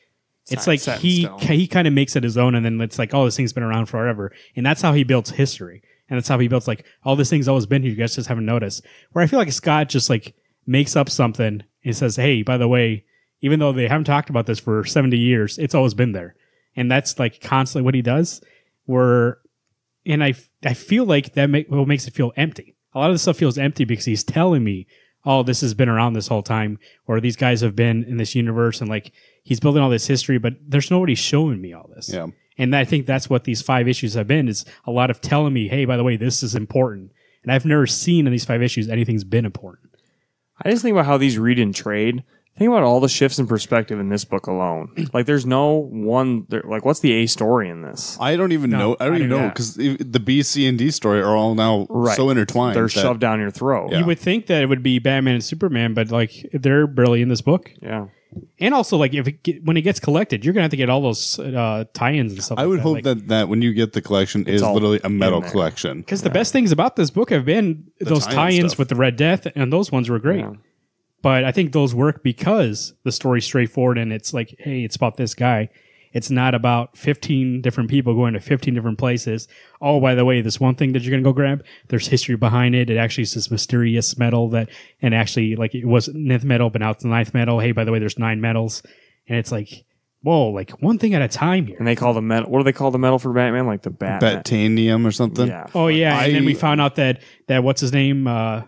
It's not like he stone. he kind of makes it his own, and then it's like, oh, this thing's been around forever, and that's how he builds history, and that's how he builds like all this thing's always been here. You guys just haven't noticed. Where I feel like Scott just like makes up something and says, hey, by the way, even though they haven't talked about this for seventy years, it's always been there, and that's like constantly what he does. Where, and I I feel like that make, what makes it feel empty. A lot of the stuff feels empty because he's telling me oh, this has been around this whole time, or these guys have been in this universe, and like he's building all this history, but there's nobody showing me all this. Yeah. And I think that's what these five issues have been is a lot of telling me, hey, by the way, this is important. And I've never seen in these five issues anything's been important. I just think about how these read and trade. Think about all the shifts in perspective in this book alone. *clears throat* Like, there's no one. There, like, what's the A story in this? I don't even No, know. I don't I even do know not. because the B, C, and D story are all now Right. so intertwined. They're that- shoved down your throat. Yeah. You would think that it would be Batman and Superman, but like they're barely in this book. Yeah. And also, like if it get, when it gets collected, you're gonna have to get all those uh, tie-ins and stuff. I like would that. hope like, that, that when you get the collection is all literally a metal there. collection. Because the best things about this book have been those tie-in tie-ins stuff. with the Red Death, and those ones were great. Yeah. But I think those work because the story's straightforward and it's like, hey, it's about this guy. It's not about 15 different people going to 15 different places. Oh, by the way, this one thing that you're going to go grab, there's history behind it. It actually is this mysterious metal that, and actually, like, it was ninth metal, but now it's the ninth metal. Hey, by the way, there's nine metals. And it's like, whoa, like one thing at a time here. And they call the metal. What do they call the metal for Batman? Like the Batman. Batanium or something. Yeah. Oh yeah, and then we found out that that what's his name uh,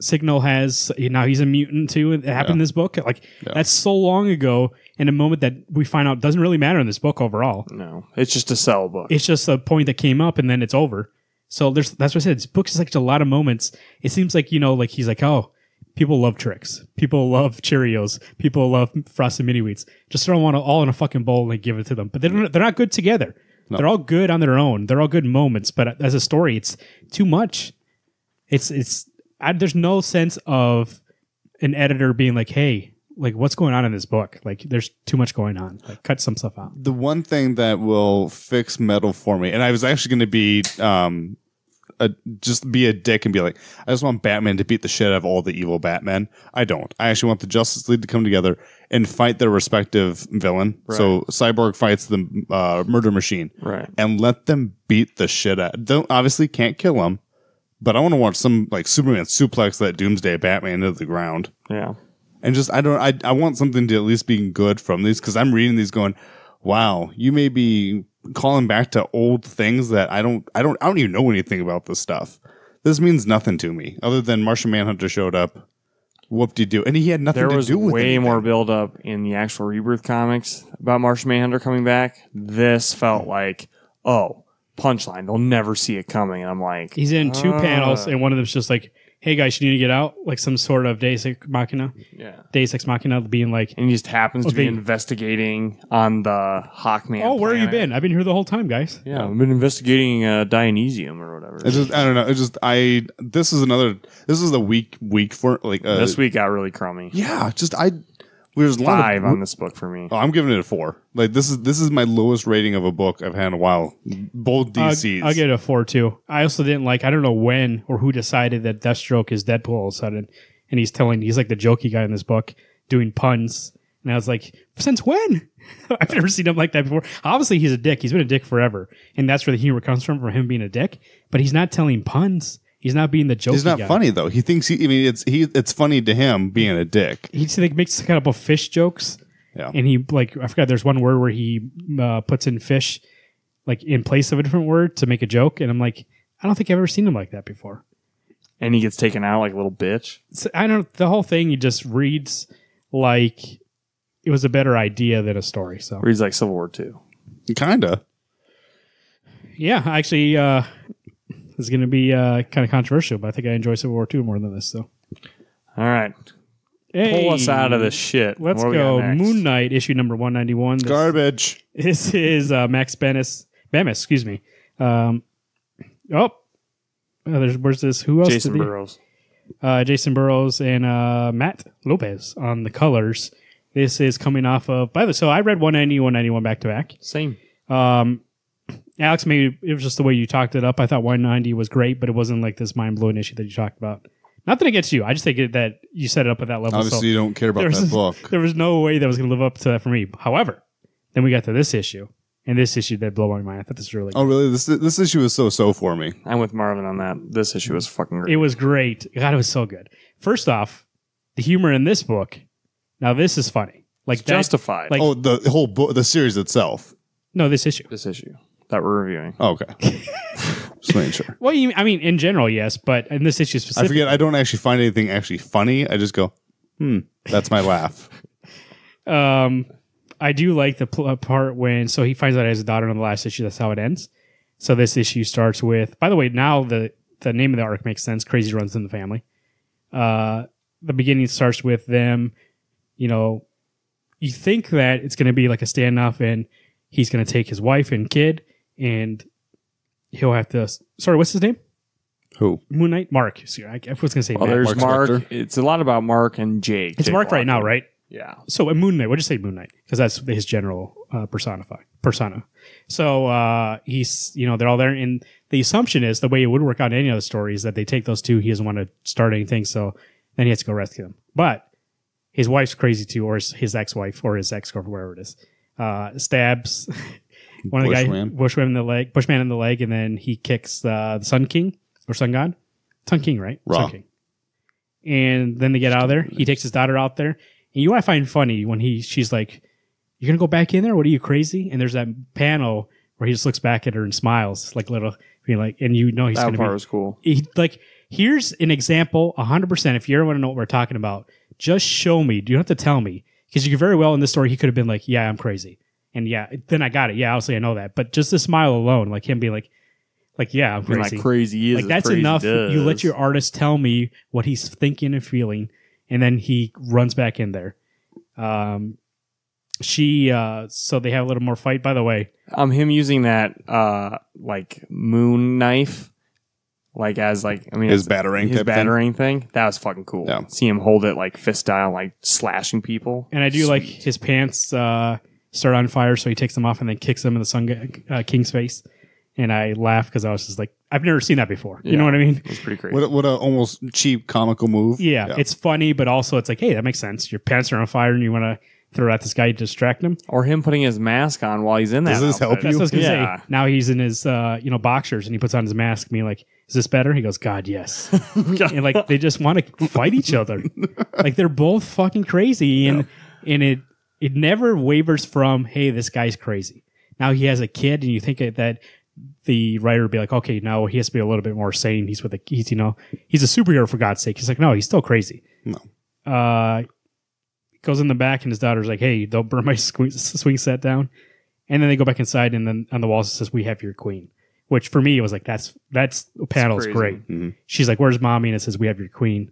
Signal has now he's a mutant too. It happened in this book. Like that's so long ago. In a moment that we find out doesn't really matter in this book overall. No, it's just a sell book. It's just a point that came up and then it's over. So there's that's what I said. This book is like a lot of moments. It seems like you know, like he's like, oh, people love tricks. People love Cheerios. People love frosted mini wheats. Just throw them all in a fucking bowl and give it to them. But they don't, they're not good together. They're all good on their own. They're all good moments. But as a story, it's too much. It's it's I, there's no sense of an editor being like, hey, like what's going on in this book? Like there's too much going on. Like cut some stuff out. The one thing that will fix metal for me, and I was actually going to be um, a, just be a dick and be like, I just want Batman to beat the shit out of all the evil Batmen. I don't. I actually want the Justice League to come together and fight their respective villain. So Cyborg fights the uh, Murder Machine, Right. And let them beat the shit out. Don't obviously can't kill him, but I want to watch some like Superman suplex that Doomsday Batman into the ground Yeah. and just I don't I I want something to at least be good from these because I'm reading these going, wow, you may be calling back to old things that I don't I don't I don't even know anything about this stuff. This means nothing to me other than Martian Manhunter showed up. Whoop de doo, and he had nothing There to was do with way anything. more build up in the actual Rebirth comics about Martian Manhunter coming back. This felt like, oh, punchline. They'll never see it coming. And I'm like, He's in two Ah. panels, and one of them's just like, "Hey guys, you need to get out," like some sort of Deus Ex Machina, yeah. Deus Ex Machina, being like, And he just happens to be they- investigating on the Hawkman. "Oh, where have you planet. been? I've been here the whole time, guys." Yeah, I've been investigating uh, Dionesium or whatever. It's just I don't know. It's just I. This is another. This is the week week for like uh, this week got really crummy. Yeah, just I. There's Five of, on this book for me. Oh, I'm giving it a four. Like this is this is my lowest rating of a book I've had in a while. Both I'll, DCs. I'll give it a four too. I also didn't like. I don't know when or who decided that Deathstroke is Deadpool all of a sudden, and he's telling he's like the jokey guy in this book doing puns, and I was like, since when? *laughs* I've never seen him like that before. Obviously, he's a dick. He's been a dick forever, and that's where the humor comes from, from him being a dick. But he's not telling puns. He's not being the joke. He's not guy. funny though. He thinks he. I mean, it's he. It's funny to him being a dick. He like makes kind of a fish jokes. Yeah. and he like I forgot. There's one word where he uh, puts in fish, like in place of a different word to make a joke, and I'm like, I don't think I've ever seen him like that before. And he gets taken out like a little bitch. So, I don't. The whole thing he just reads like it was a better idea than a story. So Reads like Civil War Two. Kinda. yeah, actually, uh, this is going to be uh, kind of controversial, but I think I enjoy Civil War two more than this. So All right, hey, pull us out of this shit. Let's What do we go. next? Moon Knight issue number one ninety one. Garbage. This is uh, Max Bemis. Bemis, excuse me. Um, oh, uh, there's where's this? Who else? Jacen did he- Burrows. uh, Jacen Burrows and uh, Mat Lopes on the colors. This is coming off of. By the way, so I read 190, 191 back to back. Same. Um, Alex, maybe it was just the way you talked it up. I thought 190 was great, but it wasn't like this mind blowing issue that you talked about. Nothing against you. I just think it, that you set it up at that level. Obviously, so you don't care about there that was, *laughs* book. there was no way that was going to live up to that for me. However, Then we got to this issue, and this issue that blew my mind. I thought this was really. Oh, really? This this issue was so so for me. I'm with Marvin on that. This issue was fucking great. It was great. God, it was so good. First off, the humor in this book. Now this is funny. Like that- justified. like- Oh, the whole book, the series itself. no, this issue. this issue that we're reviewing. Oh, okay, *laughs* just making sure. Well, you, I mean, in general, yes, but in this issue specifically. I specifically, forget. I don't actually find anything actually funny. I just go, hmm, that's my laugh. *laughs* um, I do like the pl- uh, part when so he finds out he has a daughter in the last issue. That's how it ends. So this issue starts with. By the way, now the the name of the arc makes sense. Crazy runs in the family. Uh, the beginning starts with them. You know, you think that it's going to be like a standoff, and he's going to take his wife and kid, and he'll have to. Sorry, what's his name? Who? Moon Knight. Mark. See, I, I was going to say. Well, Matt. there's Mark Mark. Spector. It's a lot about Mark and Jake. It's Jake Mark right now, right? Yeah. So a Moon Knight, what'd you say Moon Knight? Because that's his general uh, personify persona. So uh, he's you know they're all there, and the assumption is the way it would work out in any other story is that they take those two. He doesn't want to start anything, so then he has to go rescue them. But his wife's crazy too, or his, his ex-wife, or his ex-girlfriend, wherever it is, uh, stabs *laughs* one of the guys, Bushman. Bushman in the leg, Bushman in the leg, and then he kicks uh, the Sun King or Sun God, Sun King, right? Ra. Sun King. And then they get out of there. He takes his daughter out there. And you know what I find funny when he she's like, You're gonna go back in there? What are you crazy? And there's that panel where he just looks back at her and smiles, like little being like and you know he's That gonna part be was cool. he, like here's an example 100% if you ever want to know what we're talking about just show me you don't have to tell me because you could very well in this story he could have been like yeah i'm crazy and yeah then i got it yeah obviously i know that but just the smile alone like him being like like yeah i'm crazy like crazy is like that's crazy enough does. you let your artist tell me what he's thinking and feeling and then he runs back in there um she uh so they have a little more fight by the way um him using that uh like moon knife like as like I mean His battering his type thing? battering thing. That was fucking cool. Yeah. See him hold it like fist style, like slashing people. And I do like his pants uh, start on fire, so he takes them off and then kicks them in the Sun uh, King's face. And I laugh because I was just like, I've never seen that before. You know what I mean? It's pretty crazy. What a, what a almost cheap comical move. Yeah, it's funny, but also it's like, hey, that makes sense. Your pants are on fire, and you want to throw it at this guy to distract him. or him putting his mask on while he's in that. Does this help outfit. That's what I was gonna Yeah. say. Now he's in his uh, you know boxers, and he puts on his mask. Me like, is this better? He goes, God, yes. *laughs* and like they just want to fight each other. *laughs* like they're both fucking crazy, and and it it never wavers from, hey, this guy's crazy. Now he has a kid, and you think that the writer would be like, okay, now he has to be a little bit more sane. He's with a he's you know he's a superhero for God's sake. He's like, no, he's still crazy. No. Uh, goes in the back, and his daughter's like, hey, don't burn my *laughs* swing, swing set down. And then they go back inside, and then on the walls it says, "We have your queen." Which for me it was like, that's that's panel is crazy. great. Mhm. She's like, "Where's mommy?" And it says, "We have your queen."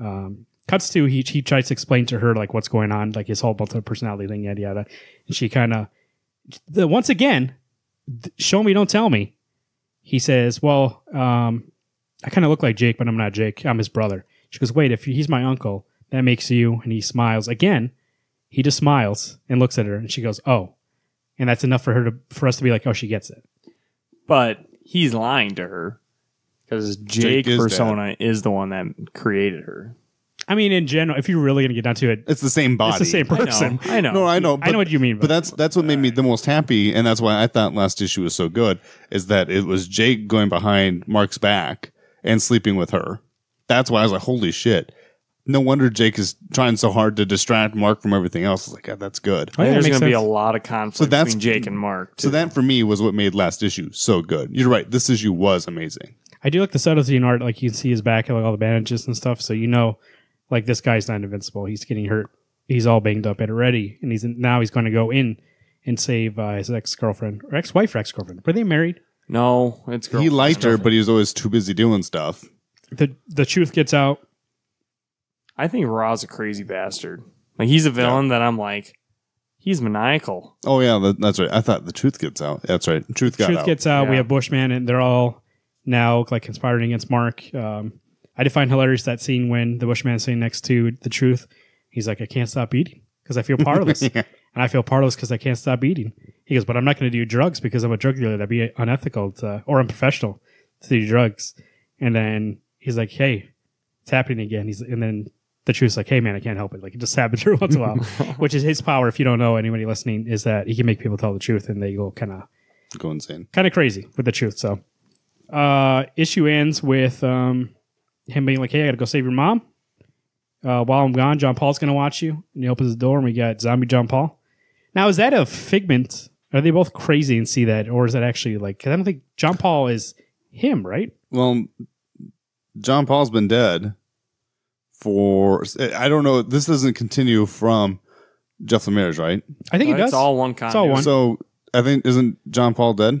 Um, cuts to he he tries to explain to her like what's going on, like his whole multiple personality thing, yada yada. And she kind of, the once again, th- show me, don't tell me. He says, "Well, um, I kind of look like Jake, but I'm not Jake. I'm his brother." She goes, "Wait, if he's my uncle, that makes you." And he smiles again. He just smiles and looks at her, and she goes, "Oh," and that's enough for her to for us to be like, "Oh, she gets it." But he's lying to her because Jake, Jake is persona is the one that created her. I mean, in general, if you're really gonna get down to it, It's the same body. it's the same person. *laughs* I know. No, I know. I know what you mean. But that's that's what made me the most happy, and that's why I thought last issue was so good. Is that it was Jake going behind Mark's back and sleeping with her. That's why I was like, "Holy shit!" No wonder Jake is trying so hard to distract Mark from everything else. I was like, "God, that's good." Oh, I yeah, think there's going to be a lot of conflict So that's- between Jake and Mark. So that for me was what made last issue so good. You're right. This issue was amazing. I do like the subtlety in art. Like you can see his back, like all the bandages and stuff. So you know, like this guy's not invincible. He's getting hurt. He's all banged up and already, and he's now he's going to go in and save uh, his ex girlfriend or ex wife or ex girlfriend. Were they married? no, it's girl. he liked her, but he was always too busy doing stuff. The the truth gets out. I think Ra's a crazy bastard. Like he's a villain that I'm like, he's maniacal. Oh yeah, that, that's right. I thought the truth gets out. That's right. Truth got truth out. gets out. We have Bushman, and they're all now like conspiring against Mark. Um, I did find hilarious that scene when the Bushman is sitting next to the truth. He's like, I can't stop eating because I feel *laughs* powerless. Yeah. And I feel powerless because I can't stop eating. He goes, but I'm not going to do drugs because I'm a drug dealer. That'd be unethical to, or unprofessional to do drugs. And then he's like, hey, it's happening again. He's and then the truth's like, hey man, I can't help it. Like it just happens *laughs* every once in a while, *laughs* which is his power. If you don't know anybody listening, is that he can make people tell the truth and they go kind of Go insane. kind of crazy with the truth. So, uh, issue ends with um, him being like, "Hey, I gotta go save your mom." Uh, while I'm gone, John Paul's gonna watch you, and he opens the door, and we got zombie John Paul. Now, is that a figment? Are they both crazy and see that, or is that actually like? Because I don't think John Paul is him, right? Well, John Paul's been dead for I don't know. This doesn't continue from Jeff Lemire's, right? I think it does. it's does. all one all continuity. one. So I think isn't John Paul dead?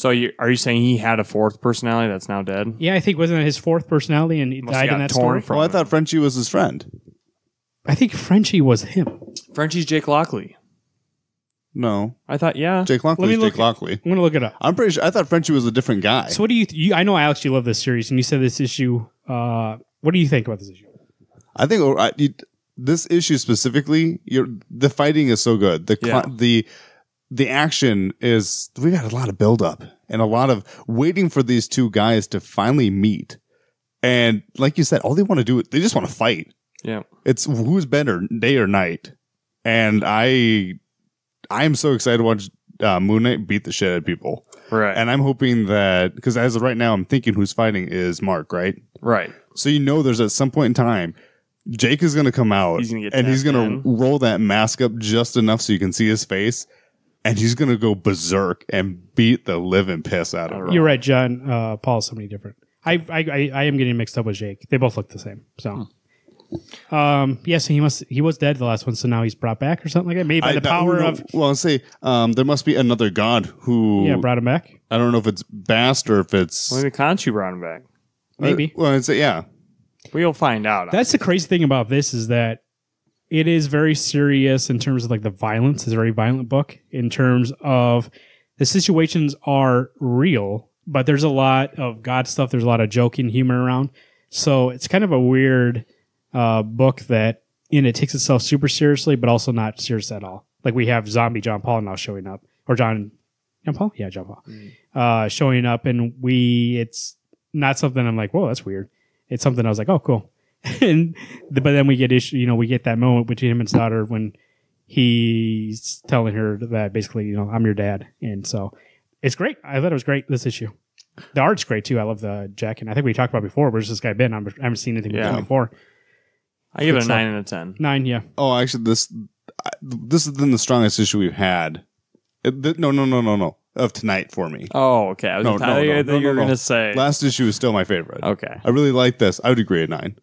So you, are you saying he had a fourth personality that's now dead? yeah, I think wasn't it his fourth personality, and he Must have died in that torn story. from- Well, I thought Frenchie was his friend. I think Frenchie was him. Frenchie's Jake Lockley. No, I thought, yeah. Jake Let me Lockley's Jake Lockley. I'm gonna look it up. I'm pretty sure. I thought Frenchie was a different guy. So, what do you, you? I know Alex, you love this series, and you said this issue. Uh, what do you think about this issue? I think oh, I, you, this issue specifically, you're, the fighting is so good. The cli- Yeah. the the action is we've got a lot of build up and a lot of waiting for these two guys to finally meet. And like you said, all they want to do they just want to fight. Yeah. It's who's better, day or night. And I I am so excited to watch uh, Moon Knight beat the shit out of people. Right. And I'm hoping that because as of right now, I'm thinking who's fighting is Mark, right? right. So you know, there's at some point in time, Jake is going to come out He's gonna and he's going to roll that mask up just enough so you can see his face, and he's going to go berserk and beat the living piss out of him. You're right, John. Uh, Paul's somebody different. I, I I I am getting mixed up with Jake. They both look the same. So, um, yes, he must. He was dead the last one, so now he's brought back or something like that. Maybe by I- the that- power of well, I'll say um, there must be another god who yeah, brought him back. I don't know if it's Bast or if it's Maybe Khonshu brought him back. Maybe. Uh, well, I'd say yeah. We'll find out. That's the crazy thing about this is that it is very serious in terms of like the violence. It's a very violent book in terms of the situations are real, but there's a lot of God stuff. There's a lot of joking humor around. So it's kind of a weird uh, book that in it takes itself super seriously, but also not serious at all. Like we have zombie John Paul now showing up, or John John Paul, yeah, John Paul, uh, showing up, and we it's not something I'm like, whoa, that's weird. It's something I was like, oh, cool. *laughs* and the, but then we get issue, you know, we get that moment between him and his daughter when he's telling her that basically, you know, I'm your dad, and so it's great. I thought it was great this issue. The art's great too. I love the jacket. I think we talked about before. Where's this guy been? I'm, I haven't seen anything with Yeah. him before. I give it a nine out of ten. Nine, yeah. Oh, actually, this I- this has been the strongest issue we've had. It- th- no, no, no, no, no. Of tonight for me. Oh, okay. I was No, gonna no, you no, that no, you were no, no. gonna say. Last issue is still my favorite. okay. I really like this. I would agree at nine.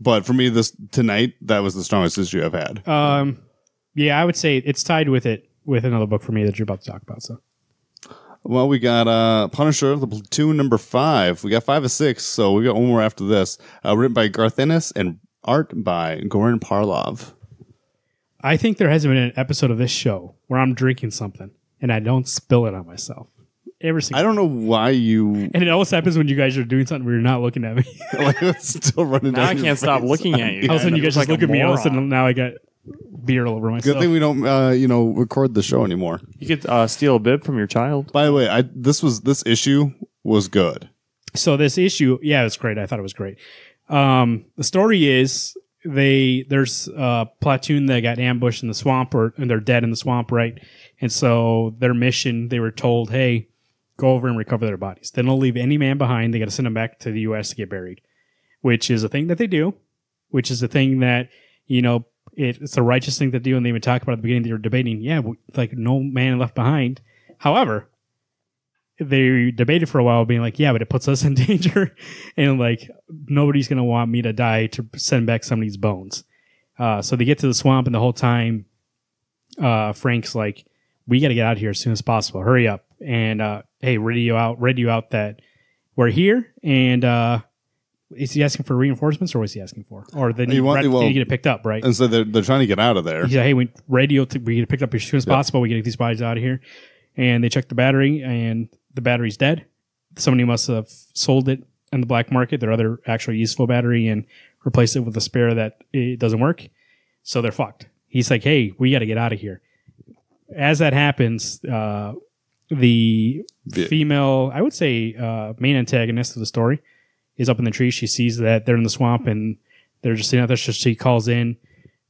But for me, this tonight, that was the strongest issue I've had. Um, yeah, I would say it's tied with it with another book for me that you're about to talk about. So Well, we got uh, Punisher, the platoon number five. We got five of six, so we got one more after this. Uh, written by Garth Ennis and art by Goran Parlov. I think there hasn't been an episode of this show where I'm drinking something and I don't spill it on myself. Every single I don't know why you *laughs* And it always happens when you guys are doing something where you're not looking at me. *laughs* like it's still running. Now down I your can't stop face. looking at you. all of a sudden, you guys just Like a look at me. All of a sudden, now I got beer all over myself. Good thing we don't, uh, you know, record the show anymore. You could uh, steal a bib from your child. By the way, I this was this issue was good. so this issue, yeah, it was great. I thought it was great. Um, the story is they there's a platoon that got ambushed in the swamp, or and they're dead in the swamp, right? And so their mission, they were told, hey, go over and recover their bodies. They don't leave any man behind. They got to send them back to the U.S. to get buried, which is a thing that they do, which is a thing that you know it, it's a righteous thing to do. And they even talk about at the beginning. They were debating, yeah, like no man left behind. However, they debated for a while, being like, yeah, but it puts us *laughs* in danger, and like nobody's gonna want me to die to send back somebody's bones. Uh, so they get to the swamp, and the whole time, uh, Frank's like, we got to get out of here as soon as possible. Hurry up! And uh, hey, radio out, radio out that we're here. And uh, is he asking for reinforcements, or was he asking for, or then He you, want- well- you get it picked up, right? And so they're they're trying to get out of there. He said, "Hey, we radio. To, we get it picked up as soon as Yeah. possible. We get these bodies out of here." And they checked the battery, and the battery's dead. Somebody must have sold it in the black market, their other actual useful battery, and replaced it with a spare that it doesn't work. So they're fucked. He's like, "Hey, we got to get out of here." As that happens, uh, the The- female, I would say, uh, main antagonist of the story is up in the tree. She sees that they're in the swamp and They're just sitting out there. So she calls in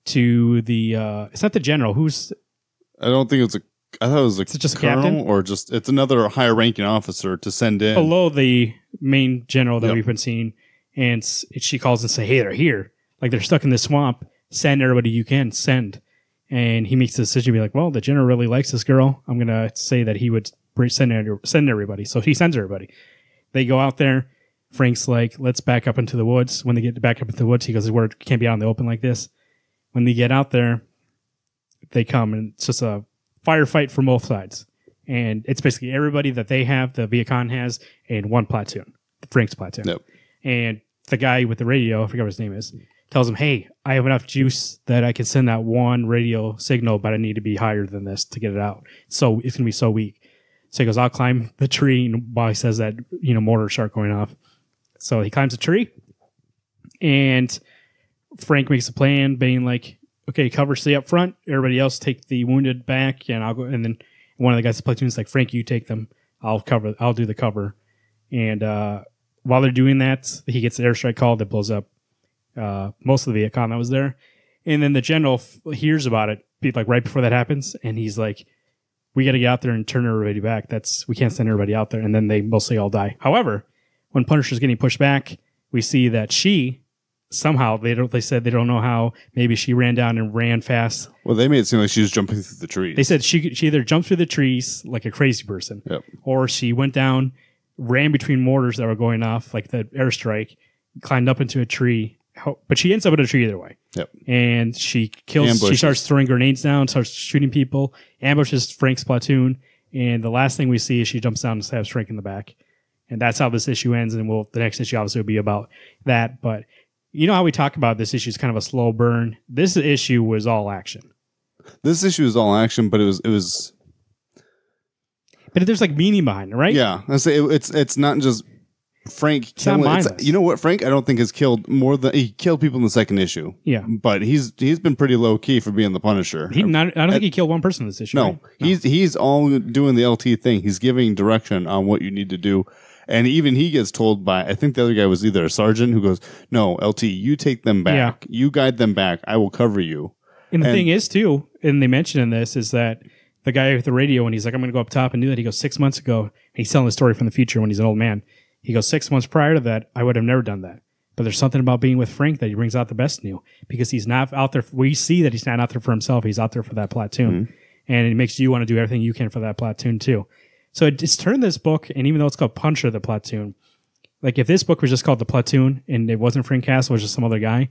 to the. Uh, it's not the general. Who's I don't think it's a. I thought it was a just a colonel captain? or just it's another higher ranking officer to send in. below the main general that Yep. we've been seeing, and she calls and say, "Hey, they're here. Like they're stuck in the swamp. Send everybody you can send." And he makes the decision, to be like, "Well, the general really likes this girl. I'm gonna say that he would send send everybody." So he sends everybody. They go out there. Frank's like, "Let's back up into the woods." When they get back up into the woods, he goes, "Where can't be out in the open like this." When they get out there, they come and it's just a firefight from both sides. And it's basically everybody that they have, the Vietcong has, and one platoon, Frank's platoon. Yep. And the guy with the radio, I forget what his name is, tells him, Hey, I have enough juice that I can send that one radio signal, but I need to be higher than this to get it out. So it's gonna be so weak. So he goes, I'll climb the tree and he says that, you know, mortars start going off. So he climbs a tree and Frank makes a plan, being like, okay, cover stay up front. Everybody else take the wounded back, and I'll go. And then one of the guys the platoon's like, Frank, you take them. I'll cover. I'll do the cover. And uh, while they're doing that, he gets an airstrike call that blows up uh, most of the Vietcong that was there. And then the general f- hears about it, be- like right before that happens, and he's like, "We got to get out there and turn everybody back. That's we can't send everybody out there." And then they mostly all die. However, when Punisher's getting pushed back, we see that she somehow they don't. They said they don't know how. Maybe she ran down and ran fast. well, they made it seem like she was jumping through the trees. They said she she either jumped through the trees like a crazy person, Yep. or she went down, ran between mortars that were going off like the airstrike, climbed up into a tree. But she ends up in a tree either way, Yep. and she kills. She starts throwing grenades down, starts shooting people, ambushes Frank's platoon, and the last thing we see is she jumps down and stabs Frank in the back, and that's how this issue ends. And we'll the next issue obviously will be about that, but. You know how we talk about this issue is kind of a slow burn. This issue was all action. This issue is all action, but it was it was But there's like meaning behind it, right? yeah. I say it, it's it's not just Frank killing. you know what? Frank, I don't think has killed more than he killed people in the second issue, Yeah. but he's he's been pretty low key for being the Punisher. He not, I don't think he killed one person in this issue. No, right? he's he's all doing the LT thing. He's giving direction on what you need to do. And even he gets told by I think the other guy was either a sergeant who goes, "No, LT, you take them back. You guide them back. I will cover you." And the And- thing is, too, and they mention in this is that the guy with the radio, when he's like, I'm going to go up top and do that, he goes, six months ago, he's telling the story from the future when he's an old man. He goes, six months prior to that, I would have never done that. But there's something about being with Frank that he brings out the best in you because he's not out there. We see that he's not out there for himself. He's out there for that platoon. Mm-hmm. And it makes you want to do everything you can for that platoon, too. So it just turned this book, and even though it's called Punisher the Platoon, like if this book was just called The Platoon and it wasn't Frank Castle, it was just some other guy,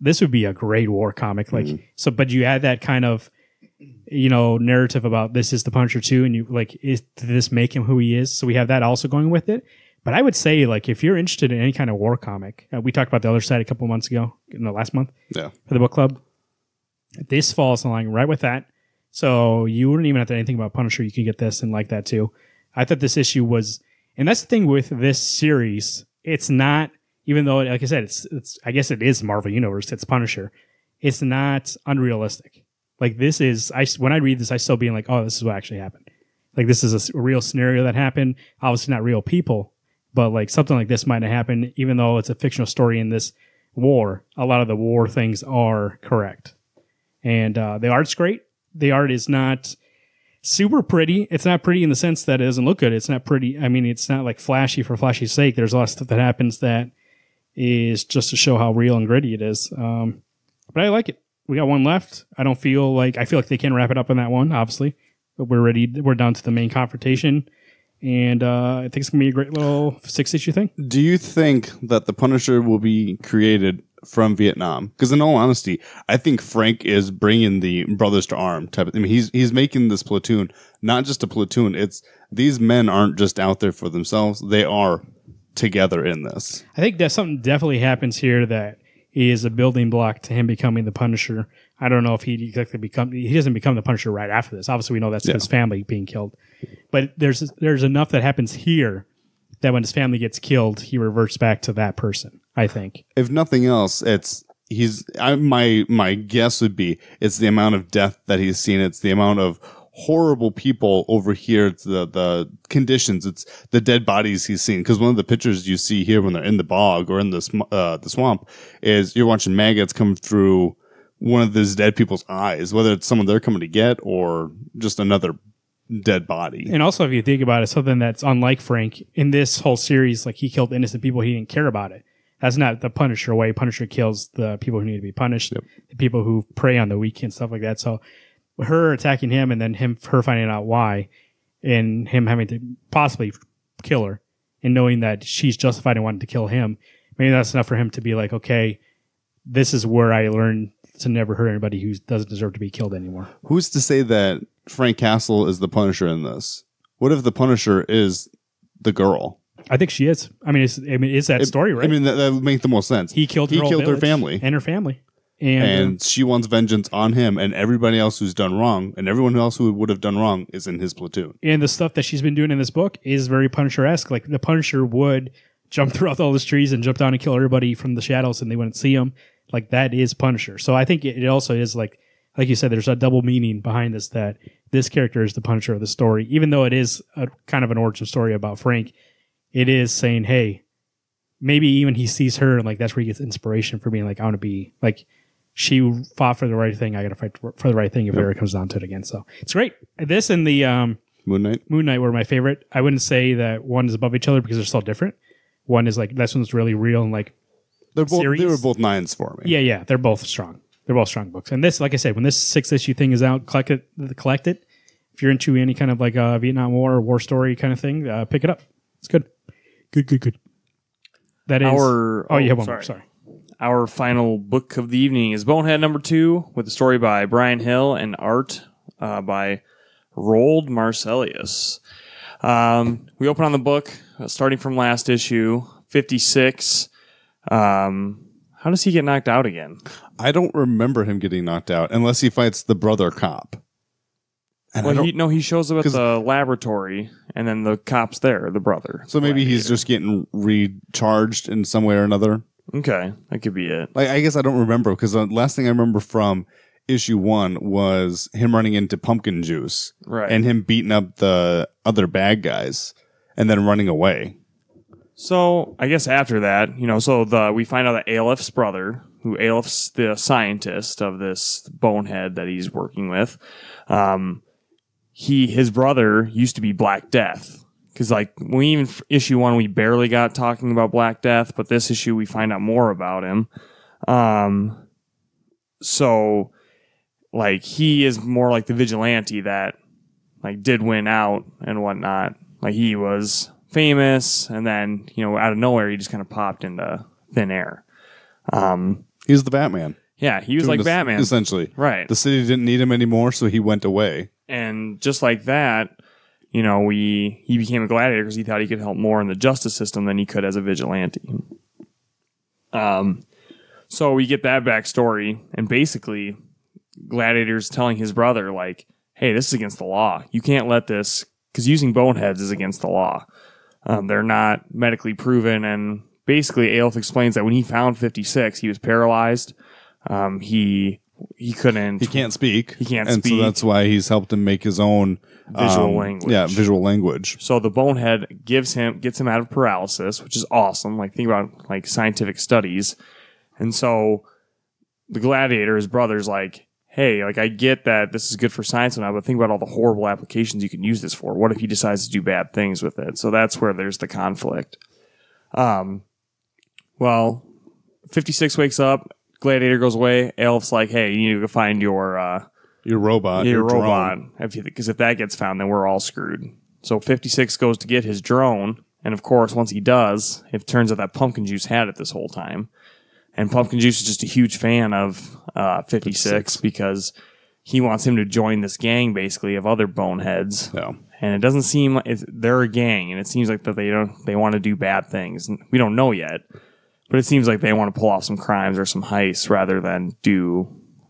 this would be a great war comic. Like mm-hmm. so, but you add that kind of you know narrative about this is the Punisher too, and you like is did this make him who he is? So we have that also going with it. But I would say like if you're interested in any kind of war comic, uh, we talked about the other side a couple months ago, in the last month Yeah. for the book club. This falls in line right with that. So you wouldn't even have to anything about Punisher. You can get this and like that too. I thought this issue was, and that's the thing with this series. It's not, even though, like I said, it's, it's, I guess it is Marvel Universe. It's Punisher. It's not unrealistic. Like this is, I, when I read this, I still being like, oh, this is what actually happened. Like this is a real scenario that happened. Obviously not real people, but like something like this might have happened, even though it's a fictional story in this war. A lot of the war things are correct and uh, the art's great. The art is not super pretty. It's not pretty in the sense that it doesn't look good. It's not pretty. I mean, it's not like flashy for flashy's sake. There's a lot of stuff that happens that is just to show how real and gritty it is. Um, but I like it. We got one left. I don't feel like I feel like they can wrap it up on that one, obviously. But we're ready. We're down to the main confrontation, and uh, I think it's gonna be a great little six issue thing. Do you think that the Punisher will be created from Vietnam? Because in all honesty, I think Frank is bringing the brothers to arm type. Of, I mean, he's he's making this platoon not just a platoon. It's these men aren't just out there for themselves; they are together in this. I think that something definitely happens here that is a building block to him becoming the Punisher. I don't know if he exactly become he doesn't become the Punisher right after this. Obviously, we know that's his family being killed, but there's there's enough that happens here that when his family gets killed, he reverts back to that person. I think. If nothing else, it's he's I, my my guess would be it's the amount of death that he's seen. It's the amount of horrible people over here. It's the the conditions. It's the dead bodies he's seen. Because one of the pictures you see here when they're in the bog or in the sm- uh, the swamp is you're watching maggots come through one of these dead people's eyes, whether it's someone they're coming to get or just another dead body. And also, if you think about it, something that's unlike Frank in this whole series, like he killed innocent people, he didn't care about it. That's not the Punisher way. Punisher kills the people who need to be punished, the people who prey on the weak and stuff like that. So, her attacking him and then him, her finding out why, and him having to possibly kill her, and knowing that she's justified in wanting to kill him, maybe that's enough for him to be like, okay, this is where I learned to never hurt anybody who doesn't deserve to be killed anymore. Who's to say that Frank Castle is the Punisher in this? What if the Punisher is the girl? I think she is. I mean, it's I mean, it's that story, right? I mean, that, that would make the most sense. he killed he her whole killed her family, and her family, and, and she wants vengeance on him and everybody else who's done wrong, and everyone else who would have done wrong is in his platoon. and the stuff that she's been doing in this book is very Punisher esque. Like the Punisher would jump *laughs* throughout all these trees and jump down and kill everybody from the shadows, and they wouldn't see him. Like that is Punisher. So I think it, it also is like, like you said, there's a double meaning behind this that this character is the Punisher of the story, even though it is a kind of an origin story about Frank. It is saying, hey, maybe even he sees her and like that's where he gets inspiration for being like, I want to be like. She fought for the right thing. I got to fight for the right thing if it ever comes down to it again. So it's great. This and the um, Moon Knight. Moon Knight were my favorite. I wouldn't say that one is above each other because they're so different. One is like this one's really real and like They're both. They were both nines for me. yeah, yeah, they're both strong. They're all strong books. And this, like I said, when this six issue thing is out, collect it. Collect it. If you're into any kind of like a Vietnam War or war story kind of thing, uh, pick it up. It's good. Good, good, good. That is. Our oh, you have one sorry. more. Sorry. Our final book of the evening is Bonehead number two, with a story by Brian Hill and art uh, by Rold Marcelius. Um, we open on the book, uh, starting from last issue, 56. Um, how does he get knocked out again? I don't remember him getting knocked out unless he fights the brother cop. And Well, he, no, he shows up at the laboratory, and then the cop's there, the brother. so maybe he's just getting recharged in some way or another. Okay, that could be it. Like I guess I don't remember because the last thing I remember from issue one was him running into pumpkin juice Right. and him beating up the other bad guys and then running away. So I guess after that, you know, so the we find out that Aleph's brother, who Aleph's the scientist of this bonehead that he's working with, um, he his brother used to be Black Death. Because like we even issue one, we barely got talking about Black Death, but this issue we find out more about him. Um, so like he is more like the vigilante that like did win out and whatnot. Like he was famous, and then you know out of nowhere he just kind of popped into thin air. Um, He's the Batman. yeah, he was like Batman, essentially. right? The city didn't need him anymore, so he went away. and just like that, you know, we he became a gladiator because he thought he could help more in the justice system than he could as a vigilante. Um, so we get that backstory, and basically, gladiator's telling his brother like, "Hey, this is against the law. You can't let this because using boneheads is against the law. Um, they're not medically proven." And basically, Aleph explains that when he found fifty six, he was paralyzed. Um, he he couldn't He can't speak. He can't speak and speak. so that's why he's helped him make his own Visual um, language. Yeah, visual language. So the bonehead gives him gets him out of paralysis, which is awesome. Like think about like scientific studies. And so the gladiator, his brother's like, hey, like I get that this is good for science and all, but think about all the horrible applications you can use this for. What if he decides to do bad things with it? So that's where there's the conflict. Um well, 56 wakes up, gladiator goes away, Aleph's like, hey, you need to go find your uh Your robot. your your robot. Because if that gets found, then we're all screwed. So 56 goes to get his drone. And of course, once he does, it turns out that Pumpkin Juice had it this whole time. And Pumpkin Juice is just a huge fan of uh, 56, because he wants him to join this gang, basically, of other boneheads. Yeah. And it doesn't seem like it's, they're a gang, and it seems like that they don't they want to do bad things. And we don't know yet, but it seems like they want to pull off some crimes or some heists rather than do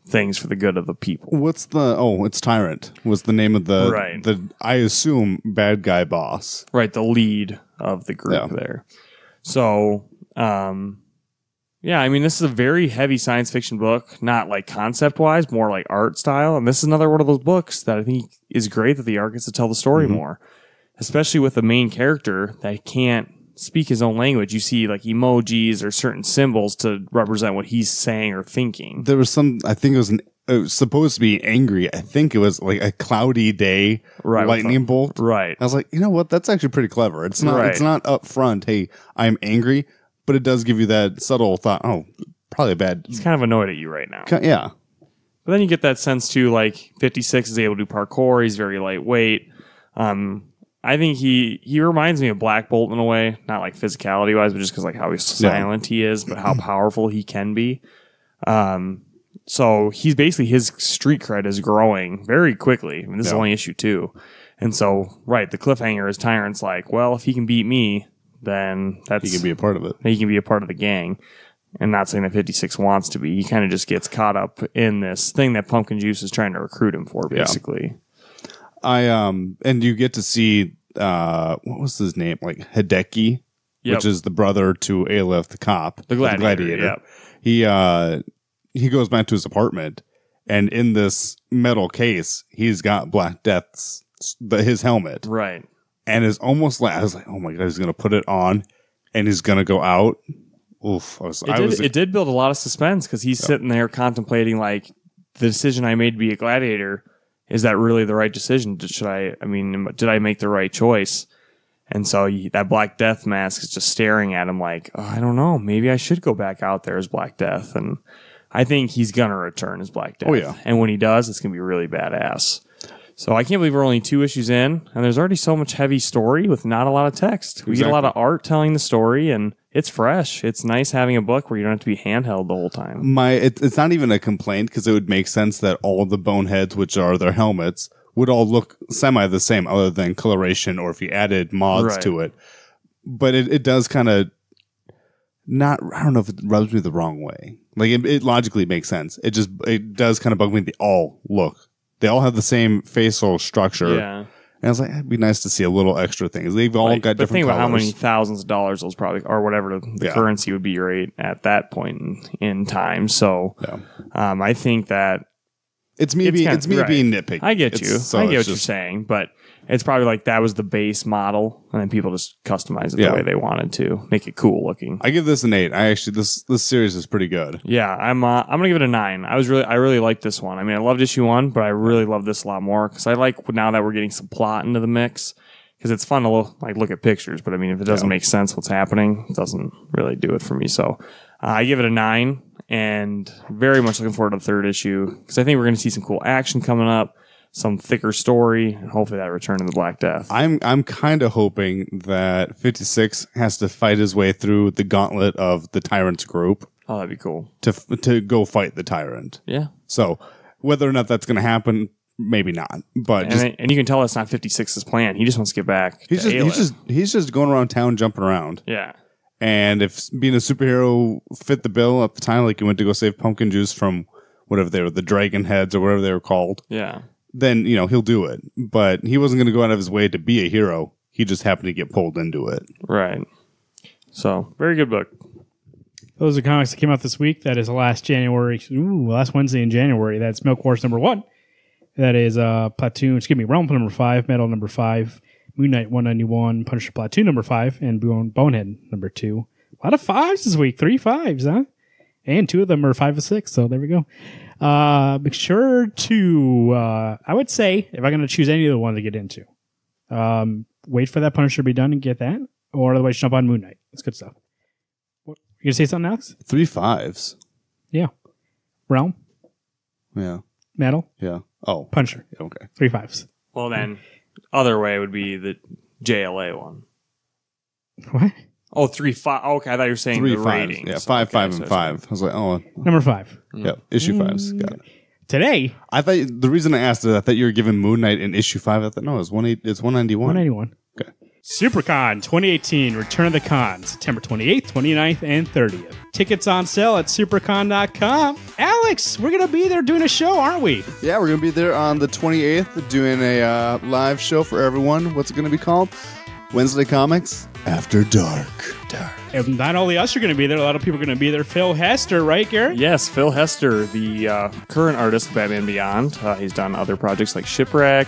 things for the good of the people. What's the oh, it's Tyrant was the name of the Right. the I assume bad guy boss. right the lead of the group Yeah. there so um Yeah, I mean, this is a very heavy science fiction book, not like concept wise, more like art style. And this is another one of those books that I think is great that the art gets to tell the story mm-hmm. more, especially with the main character that can't speak his own language. You see like emojis or certain symbols to represent what he's saying or thinking. There was some. I think it was an. It was supposed to be angry. I think it was like a cloudy day, Right, lightning bolt. Right. I was like, you know what? That's actually pretty clever. It's not. Right. It's not upfront. Hey, I'm angry, but it does give you that subtle thought. Oh, probably a bad. He's kind of annoyed at you right now. Yeah, But then you get that sense too, like 56 is able to do parkour. He's very lightweight. Um, I think he he reminds me of Black Bolt in a way, not like physicality wise, but just because like how silent he is, but how *clears throat* powerful he can be. Um, so he's basically his street cred is growing very quickly. I mean, this is Yeah. only issue two, and so right, the cliffhanger is Tyrant's like, well, if he can beat me, then that's he can be a part of it. he can be a part of the gang. And not saying that 56 wants to be. He kind of just gets caught up in this thing that Pumpkin Juice is trying to recruit him for, Yeah. basically. I um, and you get to see uh, what was his name? Like Hideki, Yep. which is the brother to Aleph, the cop, The gladiator, yep. He uh, he goes back to his apartment, and in this metal case, he's got Black Death's the, his helmet, Right. And it's almost like I was like, oh my god, he's gonna put it on, and he's gonna go out. Oof! I was, It, I did, was it did build a lot of suspense because he's sitting there contemplating, like, the decision I made to be a gladiator, is that really the right decision? Should I, I mean, did I make the right choice? And so he- that Black Death mask is just staring at him like, oh, I don't know, maybe I should go back out there as Black Death. And I think he's going to return as Black oh, Death. Oh, yeah. And when he does, it's going to be really badass. So I can't believe we're only two issues in, and there's already so much heavy story with not a lot of text. We get a lot of art telling the story, and it's fresh. It's nice having a book where you don't have to be handheld the whole time. my it, it's not even a complaint because it would make sense that all the boneheads, which are their helmets, would all look semi the same, other than coloration or if you added mods Right. to it. But it, it does kind of not. I don't know if it rubs me the wrong way. Like it, it logically makes sense. It just it does kind of bug me. They all look. They all have the same facial structure. Yeah. And I was like, it'd be nice to see a little extra things. They've all Like, got but different think about how many thousands of dollars those probably, or whatever the Yeah. currency would be rate at that point in, in time. So, Yeah. um, I think that It's me It's being kinda- it's me right. being nitpicky. I get It's- you. so I get it's what you're just- saying, but it's probably like that was the base model, and then people just customize it Yeah. the way they wanted to, make it cool looking. I give this an eight. I actually this this series is pretty good. Yeah, I'm. Uh, I'm gonna give it a nine. I was really, I really like this one. I mean, I loved issue one, but I really love this a lot more because I like now that we're getting some plot into the mix. Because it's fun to look, like look at pictures, but I mean, if it doesn't make sense what's happening, it doesn't really do it for me. So uh, I give it a nine, and very much looking forward to the third issue because I think we're going to see some cool action coming up, some thicker story, and hopefully that return to the Black Death. I'm I'm kind of hoping that 56 has to fight his way through the gauntlet of the tyrant's group oh, that'd be cool. to f- to go fight the tyrant. Yeah, So whether or not that's going to happen, maybe not. But and, just and you can tell it's not 56's plan. He just wants to get back. he's just he's just he's just going around town jumping around. yeah. And if being a superhero fit the bill at the time, like he went to go save pumpkin juice from whatever they were, the dragon heads or whatever they were called, Yeah. Then you know he'll do it. But he wasn't going to go out of his way to be a hero. He just happened to get pulled into it. Right. So, very good book. Those are comics that came out this week. That is last January, ooh, last Wednesday in January. That's Milk Wars number one. That is uh, Platoon, excuse me, Realm number five, Metal number five, Moon Knight 191, Punisher Platoon number five, and Bone, Bonehead number two. A lot of fives this week, three fives, huh? And two of them are five or six, so there we go. Uh, make sure to, uh, I would say, if I'm going to choose any of the ones to get into, um, wait for that Punisher to be done and get that, or otherwise jump on Moon Knight. It's good stuff. What, you gonna say something, Alex? Three fives. Yeah. Realm, Yeah. Metal, Yeah. Oh. Punisher. Okay. Three fives. Well, then, other way would be the JLA one. What? Oh, three five. Okay, I thought you were saying Three the fives. ratings. Yeah. Five, Okay, five, so and it's- five. I was like, oh, Number five. yeah. Issue fives. Got it. Today, I thought the reason I asked is I thought you were giving Moon Knight in issue five. I thought no, it's one eight. It's one ninety one. 191. Okay. Siouxpercon 2018, Return of the Con, September 28th, 29th, and 30th. Tickets on sale at siouxpercon.com. Alex, we're going to be there doing a show, aren't we? Yeah, we're gonna be there on the twenty eighth, doing a uh, live show for everyone. What's it gonna be called? Wednesday Comics After Dark. Dark. And not only us are going to be there, a lot of people are going to be there. Phil Hester, right, Garrett? Yes, Phil Hester, the uh, current artist of Batman Beyond. Uh, he's done other projects like Shipwreck.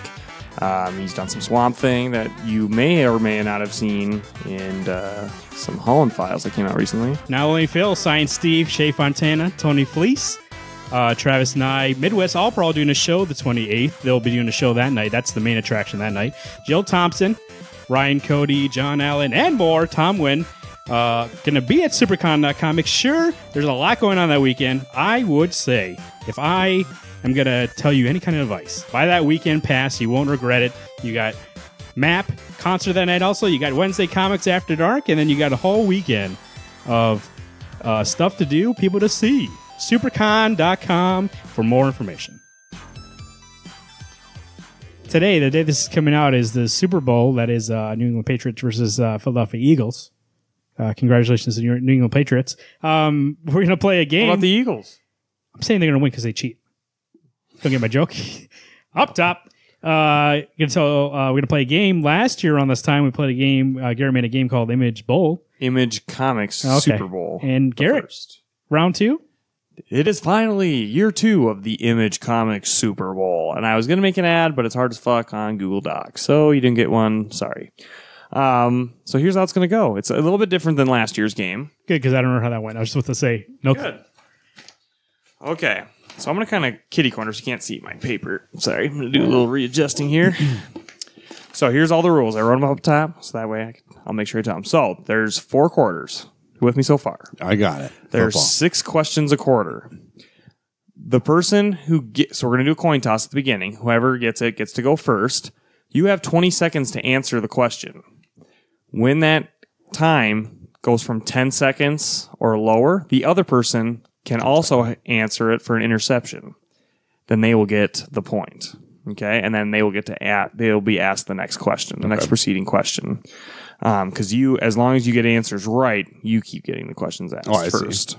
Um, he's done some Swamp Thing that you may or may not have seen in uh, some Holland files that came out recently. Not only Phil, Science Steve, Shea Fontana, Tony Fleecs, uh, Travis Nye, Midwest All Pro doing a show the 28th. They'll be doing a show that night. That's the main attraction that night. Jill Thompson, Ryan Cody, John Allen, and more. Tom Wynn. Uh, gonna be at siouxpercon.comics. Sure, there's a lot going on that weekend. I would say if I am gonna tell you any kind of advice, buy that weekend pass. You won't regret it. You got map concert that night. Also, you got Wednesday comics after dark, and then you got a whole weekend of uh, stuff to do, people to see. Siouxpercon.com for more information. Today, the day this is coming out, is the Super Bowl. That is uh, New England Patriots versus uh, Philadelphia Eagles. Uh, congratulations to New New England Patriots. Um, we're going to play a What game. about the Eagles? I'm saying they're going to win because they cheat. Don't get my joke. *laughs* Up top. Uh, so uh, we're going to play a game. Last year on this time, we played a game. Uh, Garrett made a game called Image Bowl. Image Comics Okay. Super Bowl. And The Garrett, first. round two. It is finally year two of the Image Comics Super Bowl. And I was going to make an ad, but it's hard as fuck on Google Docs. So you didn't get one. Sorry. Um, so here's how it's going to go. It's a little bit different than last year's game. Good, because I don't know how that went. I was supposed to say no. Good. Okay. So I'm going to kind of kitty corner so you can't see my paper. Sorry. I'm going to do a little readjusting here. so here's all the rules. I wrote them up top so that way I can, I'll make sure I tell them. So there's four quarters. With me so far? I got it. There's Football. six questions a quarter. The person who gets, so we're going to do a coin toss at the beginning. Whoever gets it gets to go first. You have 20 seconds to answer the question. When that time goes from 10 seconds or lower, the other person can also answer it for an interception. Then they will get the point. Okay. And then they will get to add, they'll be asked the next question, the next preceding question. Um, cause you, as long as you get answers right, you keep getting the questions asked Oh, I see. first.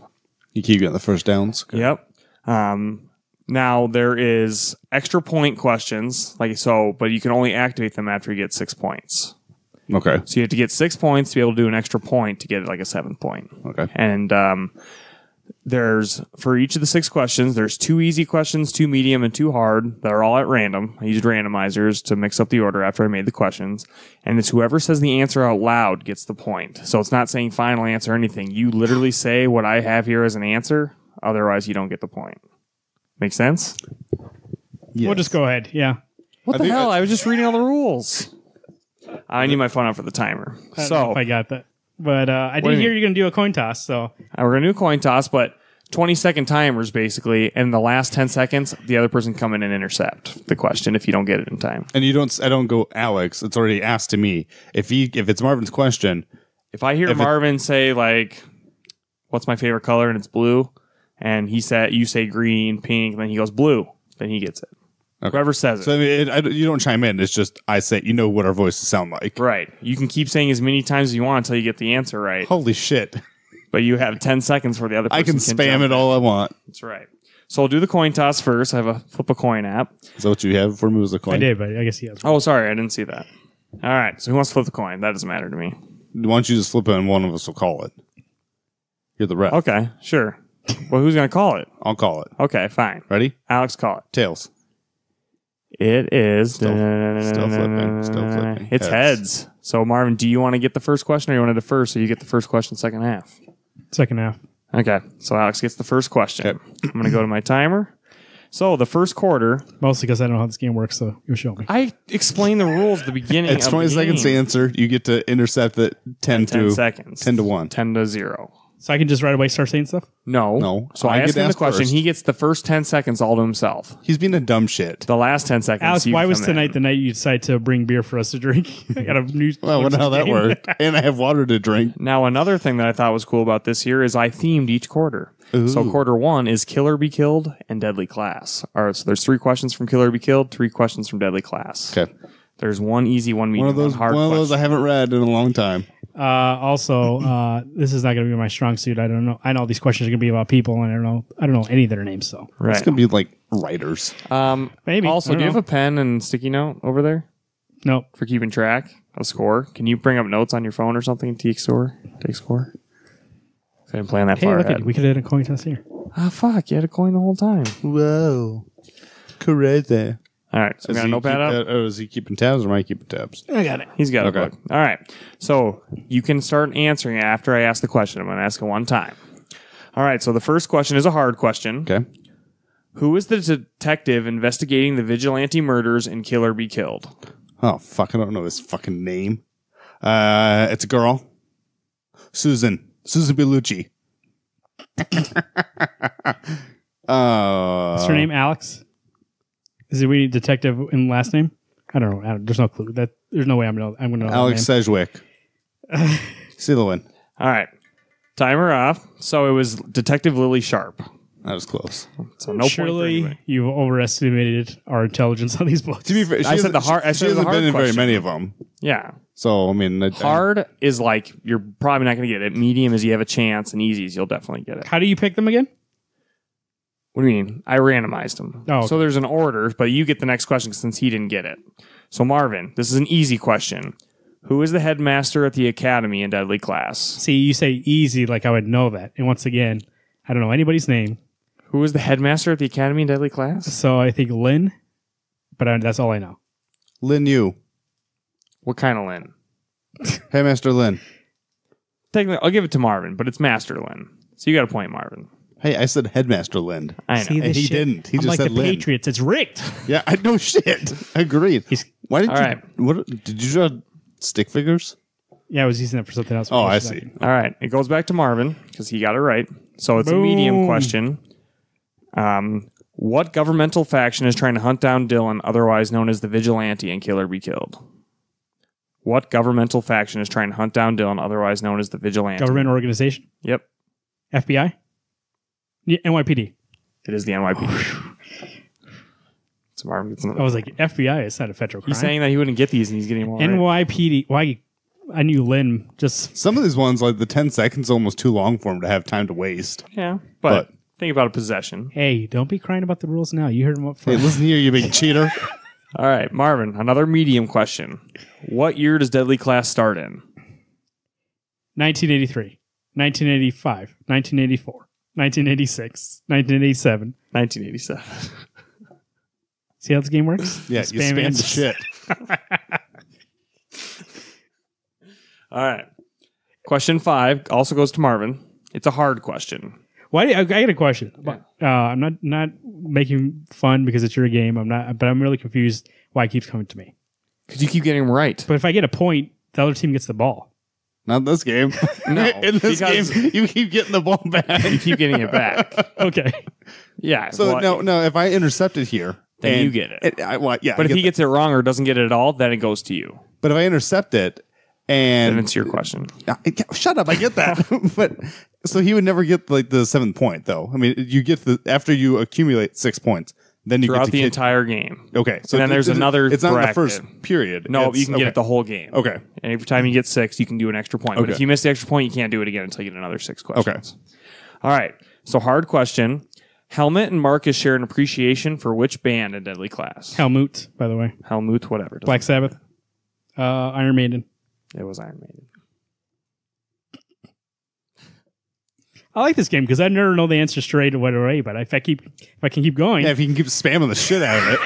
You keep getting the first downs. Yep. Um, now there is extra point questions, like so, but you can only activate them after you get six points. Okay. So you have to get six points to be able to do an extra point to get like a seven point. Okay. And um, there's for each of the six questions, there's two easy questions, two medium, and two hard that are all at random. I used randomizers to mix up the order after I made the questions, and it's whoever says the answer out loud gets the point. So it's not saying final answer or anything. You literally say what I have here as an answer. Otherwise, you don't get the point. Make sense? We'll just go ahead. Yeah. What I the hell? I- I was just reading all the rules. I need my phone out for the timer. I So I got that. But uh, I do did you hear you're going to do a coin toss. So Uh, we're gonna do a coin toss, but 20 second timers basically, and in the last 10 seconds, the other person come in and intercept the question if you don't get it in time. And you don't. I don't go, Alex. It's already asked to me. If he, if it's Marvin's question, If I hear If it- Marvin say like, "What's my favorite color?" and it's blue, and he said you say green, pink, and then he goes blue, then he gets it. Okay. Whoever says it. so I mean, it, I, you don't chime in. It's just I say, you know what our voices sound like. Right. You can keep saying as many times as you want until you get the answer right, Holy shit! but you have 10 seconds for the other person I can can spam jump it all I want. That's right. So I'll do the coin toss first. I have a flip a coin app. Is that what you have for me? Was a coin? I did, but I guess he has. Oh, sorry, I didn't see that. All right. So who wants to flip the coin? That doesn't matter to me. Why don't you just flip it and one of us will call it? You're the rep. Okay, sure. Well, who's gonna call it? I'll call it. Okay, fine. Ready? Alex, call it. Tails. It is Still- still flipping, still flipping. It's Heads. heads. So Marvin, do you want to get the first question, or you want to defer so you get the first question second half? Second half. Okay. So Alex gets the first question. Okay. *clears throat* I'm gonna go to my timer. So the first quarter, Mostly because I don't know how this game works, so you show me. I explained the rules at the beginning. It's of 20 the seconds to answer. You get to intercept it 10, 10 to seconds. 10 to 1. 10 to 0. So I can just right away start saying stuff? No. No. So I I, get ask him the ask question. first. He gets the first 10 seconds all to himself. He's being a dumb shit. The last 10 seconds. Alex, you why was come tonight in. the night you decided to bring beer for us to drink? *laughs* I got a new. *laughs* Well, I wonder how that game. worked. *laughs* and I have water to drink. Now, another thing that I thought was cool about this year is I themed each quarter. So, Ooh. quarter one is Kill or Be Killed and Deadly Class. All right, so there's three questions from Kill or Be Killed, three questions from Deadly Class. Okay. There's one easy, one medium, One of those, hard one of those I question. haven't read in a long time. Uh, also, *laughs* uh, this is not going to be my strong suit. I don't know. I know these questions are going to be about people, and I don't know. I don't know any of their names. So It's going to be like writers. Um, Maybe. Also, I do you don't have a pen and sticky note over there no. for keeping track of score? Can you bring up notes on your phone or something and take score? Take score? I didn't plan that Hey, far look ahead. at we could have done a coin toss here. Ah, fuck! You had a coin the whole time. Whoa. Crazy. All right, so we got a he, notepad up. keep, uh, or is he keeping tabs or am I keeping tabs? I got it. He's got Okay. a book. All right. So you can start answering it after I ask the question. I'm going to ask it one time. All right. So the first question is a hard question. Okay. Who is the detective investigating the vigilante murders in Kill or Be Killed? Oh, fuck. I don't know his fucking name. Uh, it's a girl. Susan. Susan Bellucci. uh, What's her name? Alex. Is it we detective in last name? I don't know. I don't, there's no clue. That there's no way I'm gonna. I'm gonna know. Alex her name. Sedgwick. See the win. All right. Timer off. So it was Detective Lily Sharp. That was close. So no point for Surely anybody. you've overestimated our intelligence on these books. To be fair, she I said hasn't- the hard- I She said the hasn't hard been in very question. many of them. Yeah. So I mean, I- Hard is like you're probably not going to get it. Medium is you have a chance, and easy is you'll definitely get it. How do you pick them again? What do you mean? I randomized them. Oh, okay. So there's an order, but you get the next question since he didn't get it. So Marvin, this is an easy question. Who is the headmaster at the academy in Deadly Class? See, you say easy, like I would know that. And once again, I don't know anybody's name, Who is the headmaster at the academy in Deadly Class? so I think Lin. But I, that's all I know. Lin Yu. What kind of Lin? Hey, Master Lin. Technically, I'll give it to Marvin, but it's Master Lin. So you got a point, Marvin. Hey, I said Headmaster Lind. I know. See And this he shit? didn't. He I'm just like said the Lin. Patriots. It's rigged. *laughs* Yeah, I know shit. *laughs* Agreed. He's- Why did All you? right. What did you draw? Stick figures? yeah, I was using it for something else. Oh, I see. All right, it goes back to Marvin because he got it right. So it's a medium Boom. question. Um, what governmental faction is trying to hunt down Dylan, otherwise known as the Vigilante, and Kill or Be Killed? What governmental faction is trying to hunt down Dylan, otherwise known as the Vigilante? Government organization, Yep, FBI, yeah, NYPD. it is the NYPD. so Marvin gets I was like, FBI is not a federal crime. He's saying that he wouldn't get these, and he's getting them all right. NYPD. Why? I knew Lin. Just Some of these ones, like the ten seconds, almost too long for him to have time to waste. Yeah, but, But- think about a possession. hey, don't be crying about the rules now. You heard him up Hey, front. listen here, you big cheater. *laughs* All right, Marvin, another medium question. What year does Deadly Class start in? 1983, 1985, 1984, 1986, 1987. 1987. *laughs* See how this game works? *laughs* Yeah, you Spam spam the shit. *laughs* All right. Question five also goes to Marvin. It's a hard question. Why? do- I, I got a question. Uh, I'm not not making fun because it's your game. I'm not, but I'm really confused why it keeps coming to me. Because you keep getting them right. But if I get a point, the other team gets the ball. Not this game. *laughs* No, *laughs* In this because- game, you keep getting the ball back. You keep getting it back. *laughs* Okay. Yeah. So well, no, no. If I intercept it here, Then and you get it. I, well, yeah, But I if get he gets it wrong or doesn't get it at all, then it goes to you. But if I intercept it Then and it's your question. I- shut up, I get that. but so he would never get like the seventh point though. I mean, you get the after you accumulate six points, then you get Throughout to the kick- entire game. Okay, so And then it- there's it- another It's not in the bracket. first period. No, It's- you can get it the whole game. Okay. And every time you get six, you can do an extra point. But Okay. if you miss the extra point, you can't do it again until you get another six questions. Okay. All right. So hard question. Helmet and Marcus share an appreciation for which band in Deadly Class? Helmut, by the way. Helmut, whatever. Black Sabbath. Uh, Iron Maiden. It was Iron Maiden. Oh, I like this game because I never know the answer straight away. But if I keep, if I can keep going, Yeah, if you can keep spamming the shit out of it.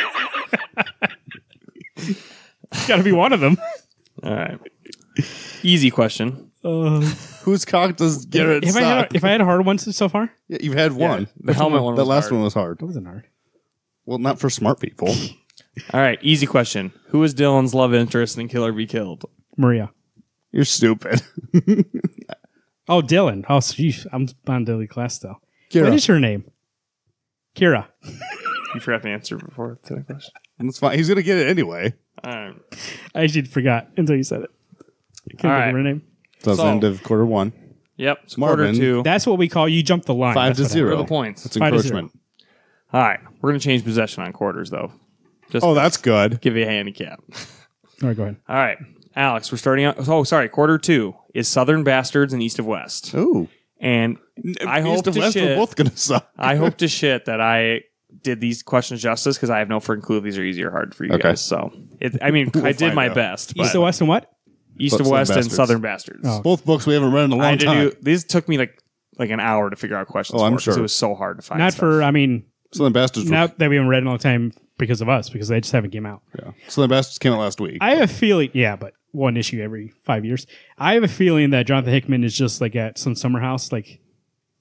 it's got to be one of them. All right. Easy question. Uh, Whose cock does Garrett if I had, suck? if I had hard ones so far, Yeah, you've had one. the helmet one The was last hard. one was hard. that wasn't hard. Well, not for smart people. All right. Easy question. Who is Dylan's love interest in Kill or Be Killed? Maria. You're stupid. *laughs* Oh, Dylan. Oh, geez, I'm on Deadly Class still. Kira. What is her name? Kira. You forgot to answer before to the question. That's fine. He's gonna get it anyway. All right. I actually forgot until you said it. I couldn't All think right. her name. So that's So- the end of quarter one. Yep. So quarter two. That's what we call you jump the line. Five That's to zero. The points? That's Five encroachment. All right. We're going to change possession on quarters, though. Just Oh, that's good. give you a handicap. All right, go ahead. All right. Alex, we're starting out. Oh, sorry. Quarter two is Southern Bastards and East of West. Ooh. And I East hope and to West shit. are both gonna suck. *laughs* I hope to shit that I did these questions justice because I have no freaking clue if these are easy or hard for you Okay. guys. So, it, I mean, *laughs* I did find my out. best. East of West and what? East of Southern West and Bastards. Southern Bastards. Oh. Both books we haven't read in a I long had to time. do these took me like like an hour to figure out questions. Oh, I'm for sure. it was so hard to find. Not stuff. for, I mean, Southern Bastards. were- not that we haven't read in a long time because of us, because they just haven't came out. yeah. Southern Bastards came out last week. I have a feeling, yeah, but one issue every five years. I have a feeling that Jonathan Hickman is just like at some summer house, like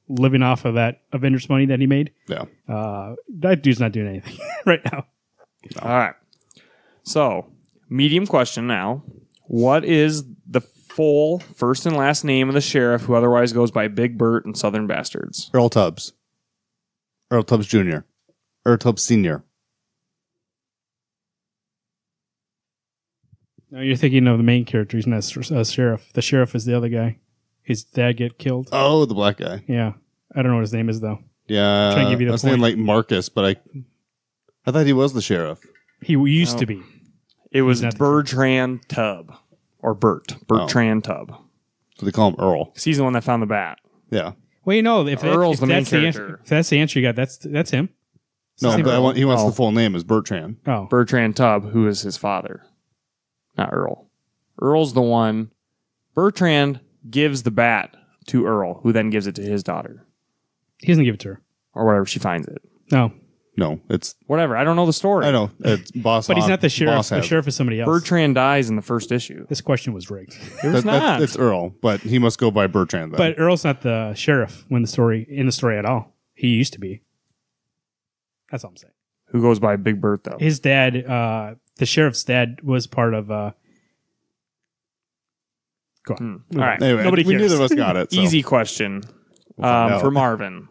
living off of that Avengers money that he made. yeah. Uh, that dude's not doing anything *laughs* right now. All right. So, medium question now. What is the full first and last name of the sheriff who otherwise goes by Big Bert and Southern Bastards? Earl Tubbs. Earl Tubbs Jr. Earl Tubbs Sr. No, you're thinking of the main character. He's not a uh, sheriff. The sheriff is the other guy. His dad get killed. Oh, the black guy. Yeah, I don't know what his name is though. Yeah. I'm Trying to give you the I was thinking like Marcus, but I I thought he was the sheriff. He used Oh. to be. It was not the- Bertrand Tubb or Bert. Bertrand Tubb. So they call him Earl. 'Cause he's the one that found the bat. Yeah. Wait, no. If, that, Earl's if the main that's the answer, character. if that's the answer you got, that's that's him. No, but I want, he wants Oh. the full name is Bertrand. Oh, Bertrand Tubb, who is his father, not Earl. Earl's the one. Bertrand gives the bat to Earl, who then gives it to his daughter he doesn't give it to her. or whatever she finds it. No, No, it's Whatever. I don't know the story. I know it's boss. but he's not the sheriff. Boss The has- sheriff is somebody else. Bertrand dies in the first issue. This question was rigged. It was That- that- not. it's Earl, but he must go by Bertrand. Then. But Earl's not the sheriff when the story in the story at all. He used to be. That's all I'm saying. who goes by Big Bert though? His dad, uh, the sheriff's dad, was part of. Uh, go on. Hmm. All right. anyway, nobody we cares. neither of us got it. so. Easy question um, for Marvin.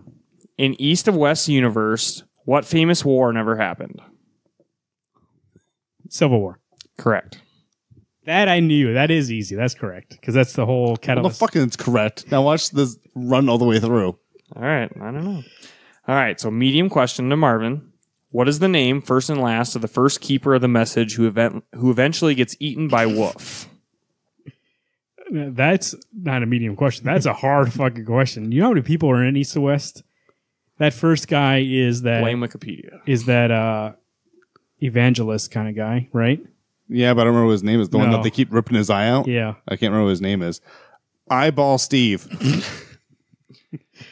In East of West universe, what famous war never happened? Civil War. Correct. That I knew. That is easy. That's correct because that's the whole Well, the fucking it's correct. Now watch this run all the way through. All right. I don't know. All right. So medium question to Marvin. What is the name, first and last, of the first keeper of the message who event who eventually gets eaten by Wolf? That's not a medium question. That's a hard *laughs* fucking question. You know how many people are in East to West? That first guy is that Blame Wikipedia. is that uh evangelist kind of guy, right? Yeah, but I don't remember what his name is. The one No. that they keep ripping his eye out. Yeah. I can't remember what his name is. Eyeball Steve. *laughs*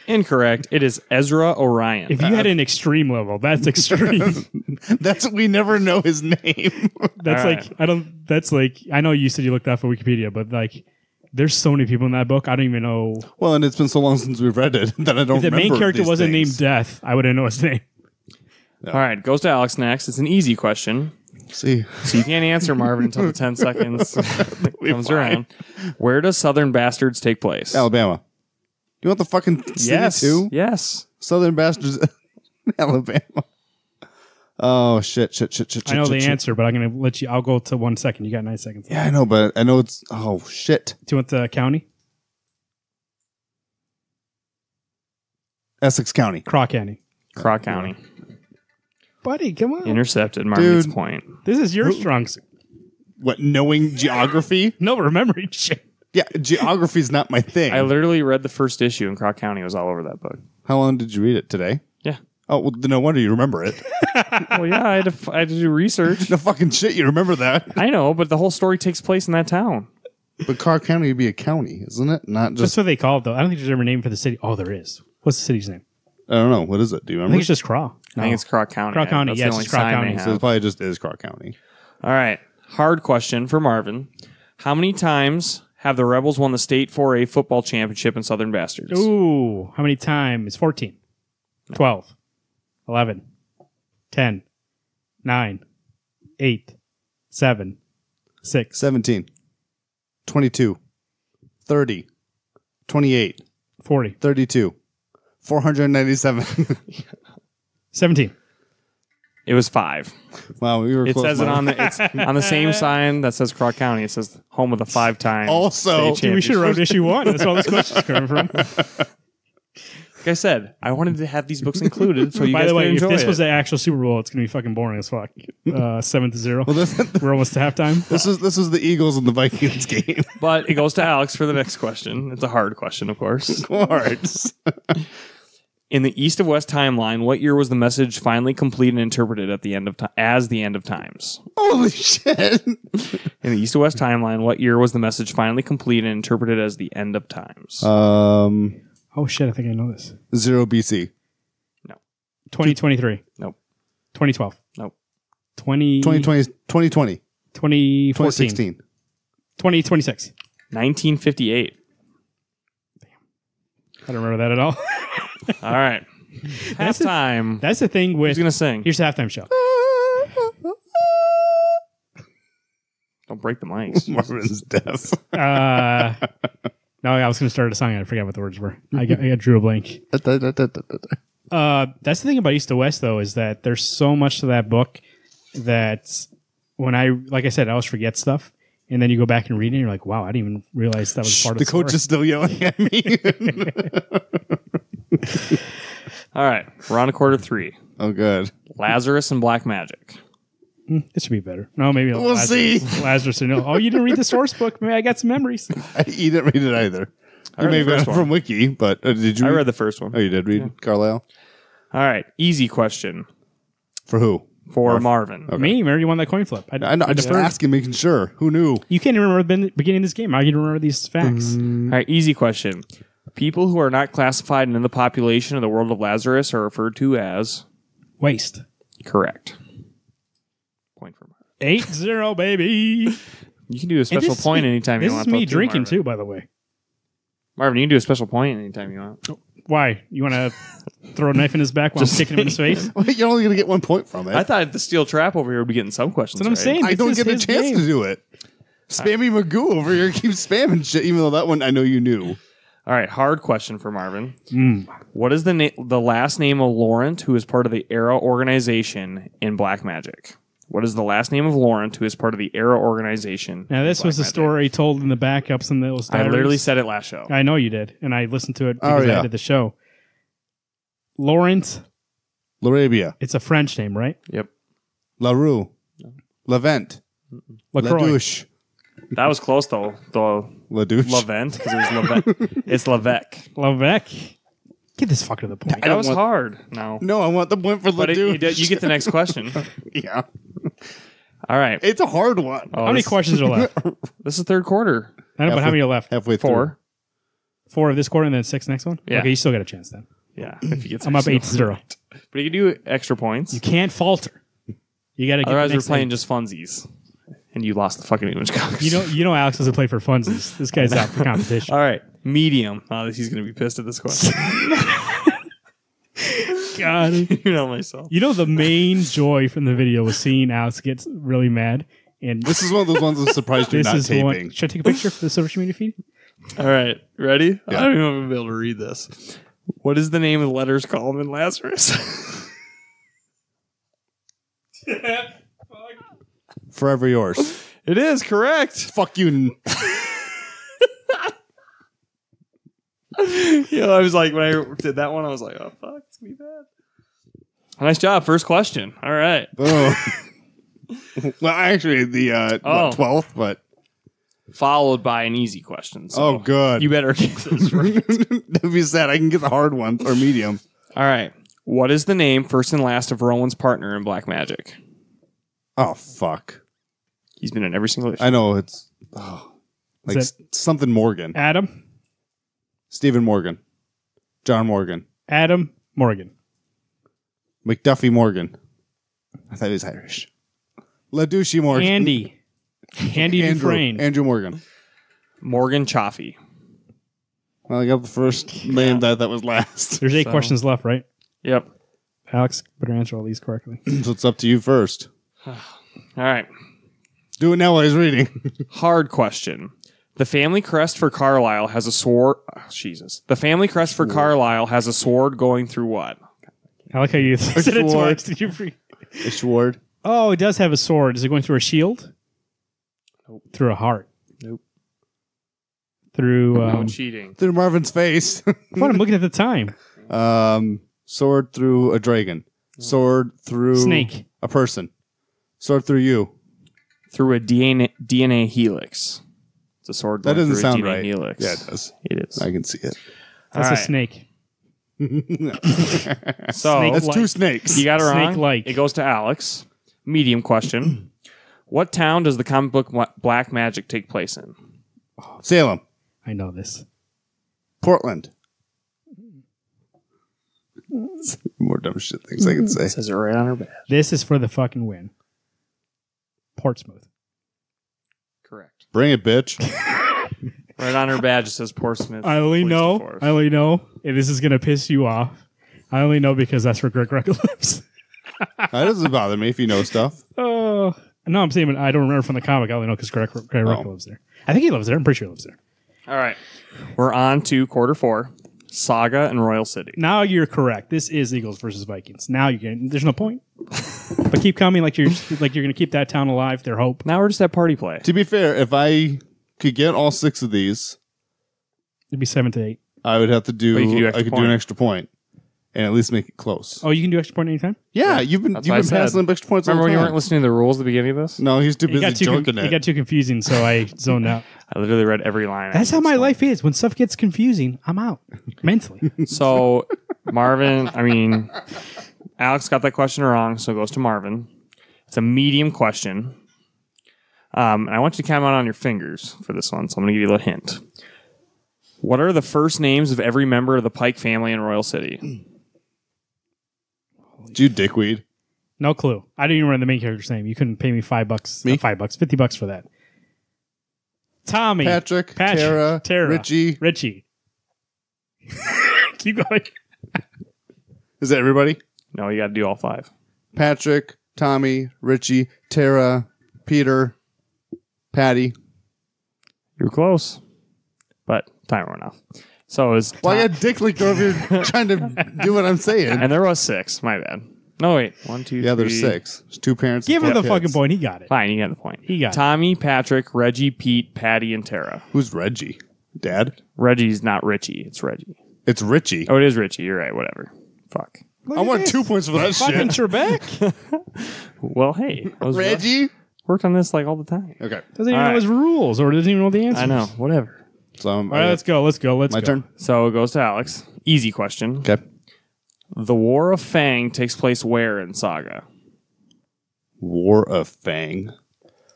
Incorrect. It is Ezra Orion. If you had an extreme level, that's extreme. *laughs* That's we never know his name. *laughs* that's All like I don't. That's like I know you said you looked that for Wikipedia, but like there's so many people in that book. I don't even know well, and it's been so long since we've read it *laughs* that I don't. if the main character wasn't things. named Death. I wouldn't know his name. All right. Goes to Alex next. It's an easy question. See, So you can't answer Marvin until the 10 seconds comes fine. around. Where does Southern Bastards take place? Alabama. You want the fucking city yes. too? Yes. Southern Bastards, *laughs* Alabama. Oh shit! Shit! Shit! Shit! I know shit, the shit. answer, but I'm gonna let you. I'll go to one second. You got nine seconds. Yeah, I know, but I know it's. Oh shit! Do you want the county? Essex County. Craw County. Craw County. Buddy, come on. Intercepted Marvin's Dude. point. this is your strong suit. What? Knowing geography? *laughs* No, remembering shit. Yeah, geography's not my thing. I literally read the first issue and Craw County was all over that book. How long did you read it today? Yeah. Oh, well, no wonder you remember it. *laughs* well, yeah, I had, to, f- I had to do research. no fucking shit, you remember that. I know, but the whole story takes place in that town. But Craw County would be a county, isn't it? Not That's just. what they call it, though. I don't think there's ever a name for the city. Oh, there is. What's the city's name? I don't know. What is it? Do you I remember? think it's just Craw. I think it's Craw County. Craw County, That's yeah, the it's only just Croc sign County. they so it probably just is Craw County. All right. Hard question for Marvin. How many times have the Rebels won the state 4A football championship in Southern Bastards? Ooh, how many times? 14, 12, 11, 10, 9, 8, 7, 6, 17, 22, 30, 28, 40, 32, 497. *laughs* 17. It was five. wow, we were It close. says it Mark. on the it's on the same *laughs* sign that says Craw County. It says home of the five time. Also- state we should have wrote issue one. That's all this question's coming from. *laughs* Like I said, I wanted to have these books included so you By guys the way, can if enjoy this it. was the actual Super Bowl, it's going to be fucking boring as fuck. Uh, *laughs* 7 to 0. Well, this, We're almost to halftime. this is this is the Eagles and the Vikings game. but it goes to Alex for the next question. It's a hard question, of course. Of course. In the East of West timeline, what year was the message finally complete and interpreted at the end of ti- as the end of times? Holy shit. *laughs* In the East of West timeline, what year was the message finally complete and interpreted as the end of times? Um, Oh shit! I think I know this. Zero BC. No. 2023. Nope. 2012. Nope. 20, 2020, 2020, 2014. 2016. 2026. 1958. I don't remember that at all. *laughs* All right. That's a- Halftime. That's the thing with. Who's gonna sing? Here's the halftime show. *laughs* Don't break the mics. *laughs* Marvin's deaf. Uh, no, I was going to start a song. and I forgot what the words were. I got, I got drew a blank. *laughs* Uh, that's the thing about East to West, though, is that there's so much to that book that when I, like I said, I always forget stuff. And then you go back and read it, and you're like, wow, I didn't even realize that was part of the of the coach story. is still yelling at me. *laughs* All right. We're on to quarter three. oh, good. Lazarus and Black Magick. This should be better. No, maybe We'll Lazarus, see. Lazarus. and- Oh, you didn't read the source book? Maybe I got some memories. *laughs* You didn't read it either. I You read may the have first got it one. from Wiki, but uh, did you? I read- read the first one. Oh, you did read Carlyle? All right. Easy question For who? for Marvin. Me, Mary, you won that coin flip. I, I know. I just asking, making sure. Who knew? You can't even remember the beginning of this game. How you remember these facts? All right. Easy question. People who are not classified in the population of the world of Lazarus are referred to as Waste. correct. Point for Marvin. Eight zero, baby. You can do a And special this is point me- anytime This you is want. me though, drinking Marvin. too, by the way. Marvin, you can do a special point anytime you want. Oh, why? You want to throw a knife in his back while Just I'm kicking him in his face? *laughs* Wait, you're only going to get one point from it. I thought the steel trap over here would be getting some questions. That's what I'm right. saying. I This don't is get a his chance game. to do it. Spammy Magoo over here keeps spamming shit, even though that one I know you knew. All right, hard question for Marvin. Mm. What is the na- the last name of Laurent, who is part of the Era organization in Black Magick? What is the last name of Laurent, who is part of the Era organization? Now, in this Black was a Magic? story told in the backups and those I diaries. literally said it last show. I know you did, and I listened to it Oh, because I yeah. did the show. Laurent, Larabia, it's a French name, right? Yep, La Rue, Levent, La Lacroix. Douche, that was close though. The La Douche. Levent because it was Levec. *laughs* it's Levec. Lavec. Get this fucker to the point. That was want- hard. No, No, I want the point for La but it, you, Douche. you get the next question. *laughs* yeah, All right. it's a hard one. Oh, how many this, questions are *laughs* left? This is third quarter. I don't know, but how many are left? Halfway through. Four. Four of this quarter and then six next one? Yeah. Okay, you still got a chance then. Yeah, if you get I'm up 8 0. But you can do extra points. You can't falter. You got to get Otherwise, the we're playing thing. just funsies, and you lost the fucking image comics. You know, you know, Alex doesn't play for funsies. This guy's out for competition. All right, medium. Oh, he's gonna be pissed at this question. *laughs* God. *laughs* you know myself. You know, the main joy from the video was seeing Alex get really mad. And This is one of those ones I'm surprised you're this not is taping. one. Should I take a picture for the social media feed? All right, ready? Yeah. I don't even know if I'm gonna be able to read this. What is the name of the letters column in Lazarus? *laughs* Forever yours. it is correct. Fuck you. *laughs* you know, I was like, when I did that one, I was like, oh fuck, it's gonna be bad. Nice job. First question. All right. *laughs* Oh. well, actually, the uh, Oh. twelfth, but Followed by an easy question. So oh, good. You better get *laughs* this right. That'd be sad. I can get the hard ones or medium. All right. What is the name, first and last, of Rowan's partner in Black Magick? Oh fuck! He's been in every single issue. I know it's oh, like Is s- something Morgan, Adam, Stephen Morgan, John Morgan, Adam Morgan. McDuffie Morgan. I thought he was Irish. LaDouche Morgan. Andy. Andy Andrew, Dufresne. Andrew Morgan. Morgan Chaffee. Well, I got the first name that that was last. There's eight So- questions left, right? Yep. Alex better answer all these correctly. *clears throat* so it's up to you first. *sighs* All right. Do it now while he's reading. *laughs* Hard question. The family crest for Carlyle has a sword. oh, Jesus. The family crest for Carlyle has a sword going through what? I like how you said it sword. twice. Did you free? Ishward. Oh, it does have a sword. Is it going through a shield? Nope. Through a heart. Nope. Through. no Um, cheating. Through Marvin's face. *laughs* what I'm looking at the time. *laughs* um, sword through a dragon. Sword through Snake. a person. Sword through you. Through a DNA, DNA helix. It's a sword. That doesn't through a sound DNA right. Helix. Yeah, it does. It is. I can see it. That's All a right. snake. *laughs* So Snake That's like- two snakes. you got it wrong. Snake-like. It goes to Alex. Medium question. *clears throat* what town does the comic book Wa- Black Magick take place in? Salem. I know this. Portland. *laughs* More dumb shit things I can hmm. say. Says it right on her badge. This is for the fucking win. Portsmouth. Correct. Bring it, bitch. *laughs* Right on her badge it says Portsmouth. I only Police know. Force. I only know. And this is gonna piss you off. I only know because that's where Greg Rucka *laughs* lives. that doesn't bother me if you know stuff. *laughs* Oh no, I'm saying I don't remember from the comic. I only know because Greg, Greg Rucka Oh. lives there. I think he lives there. I'm pretty sure he lives there. All right. We're on to quarter four. Saga and Royal City. Now you're correct. This is Eagles versus Vikings. Now you can. There's no point. but keep coming like you're like you're gonna keep that town alive. Their hope. Now we're just at party play. To be fair, if I could get all six of these, It'd be seven to eight. I would have to do. But you could do I extra could do point. an extra point and at least make it close. Oh, you can do extra point anytime. yeah, you've been That's you've what I been passing said. extra points. Remember all when you time. weren't listening to the rules at the beginning of this? No, he's too It busy got too jerking it it. got too confusing, so I *laughs* zoned out. I literally read every line. That's how my life is. When stuff gets confusing, I'm out *laughs* mentally. So Marvin, I mean, Alex got that question wrong, so it goes to Marvin. It's a medium question. Um, and I want you to count out on your fingers for this one, so I'm going to give you a little hint. What are the first names of every member of the Pike family in Royal City? Do you dickweed? No clue. I didn't even remember the main character's name. You couldn't pay me five bucks. Me? uh, five bucks. Fifty bucks for that. Tommy. Patrick, Patrick, Tara, Tara, Richie. Richie. *laughs* Keep going. Is that everybody? No, you got to do all five. Patrick, Tommy, Richie, Tara, Peter, Patty. You're close, but time ran off. So it was. Well, I got Dick licked over here *laughs* trying to do what I'm saying. and there was six. My bad. No, wait. One, two, Yeah, there's three. six. There's two parents. Give and him the four fucking kids. point. He got it. Fine, you get the point. He got it. Tommy, Patrick, Reggie, Pete, Patty, and Tara. Who's Reggie? Dad? Reggie's not Richie. It's Reggie. It's Richie. Oh, it is Richie. You're right. Whatever. Fuck. I want two points for that Fucking shit. Trebek *laughs* Well, hey, I was Reggie? worked on this like all the time. Okay. doesn't even All know right. his rules or doesn't even know the answers. I know. Whatever. So I'm, All right, let's go. Let's go. Let's my go. turn. So it goes to Alex. Easy question. Okay. The War of Phang takes place where in Saga? War of Phang.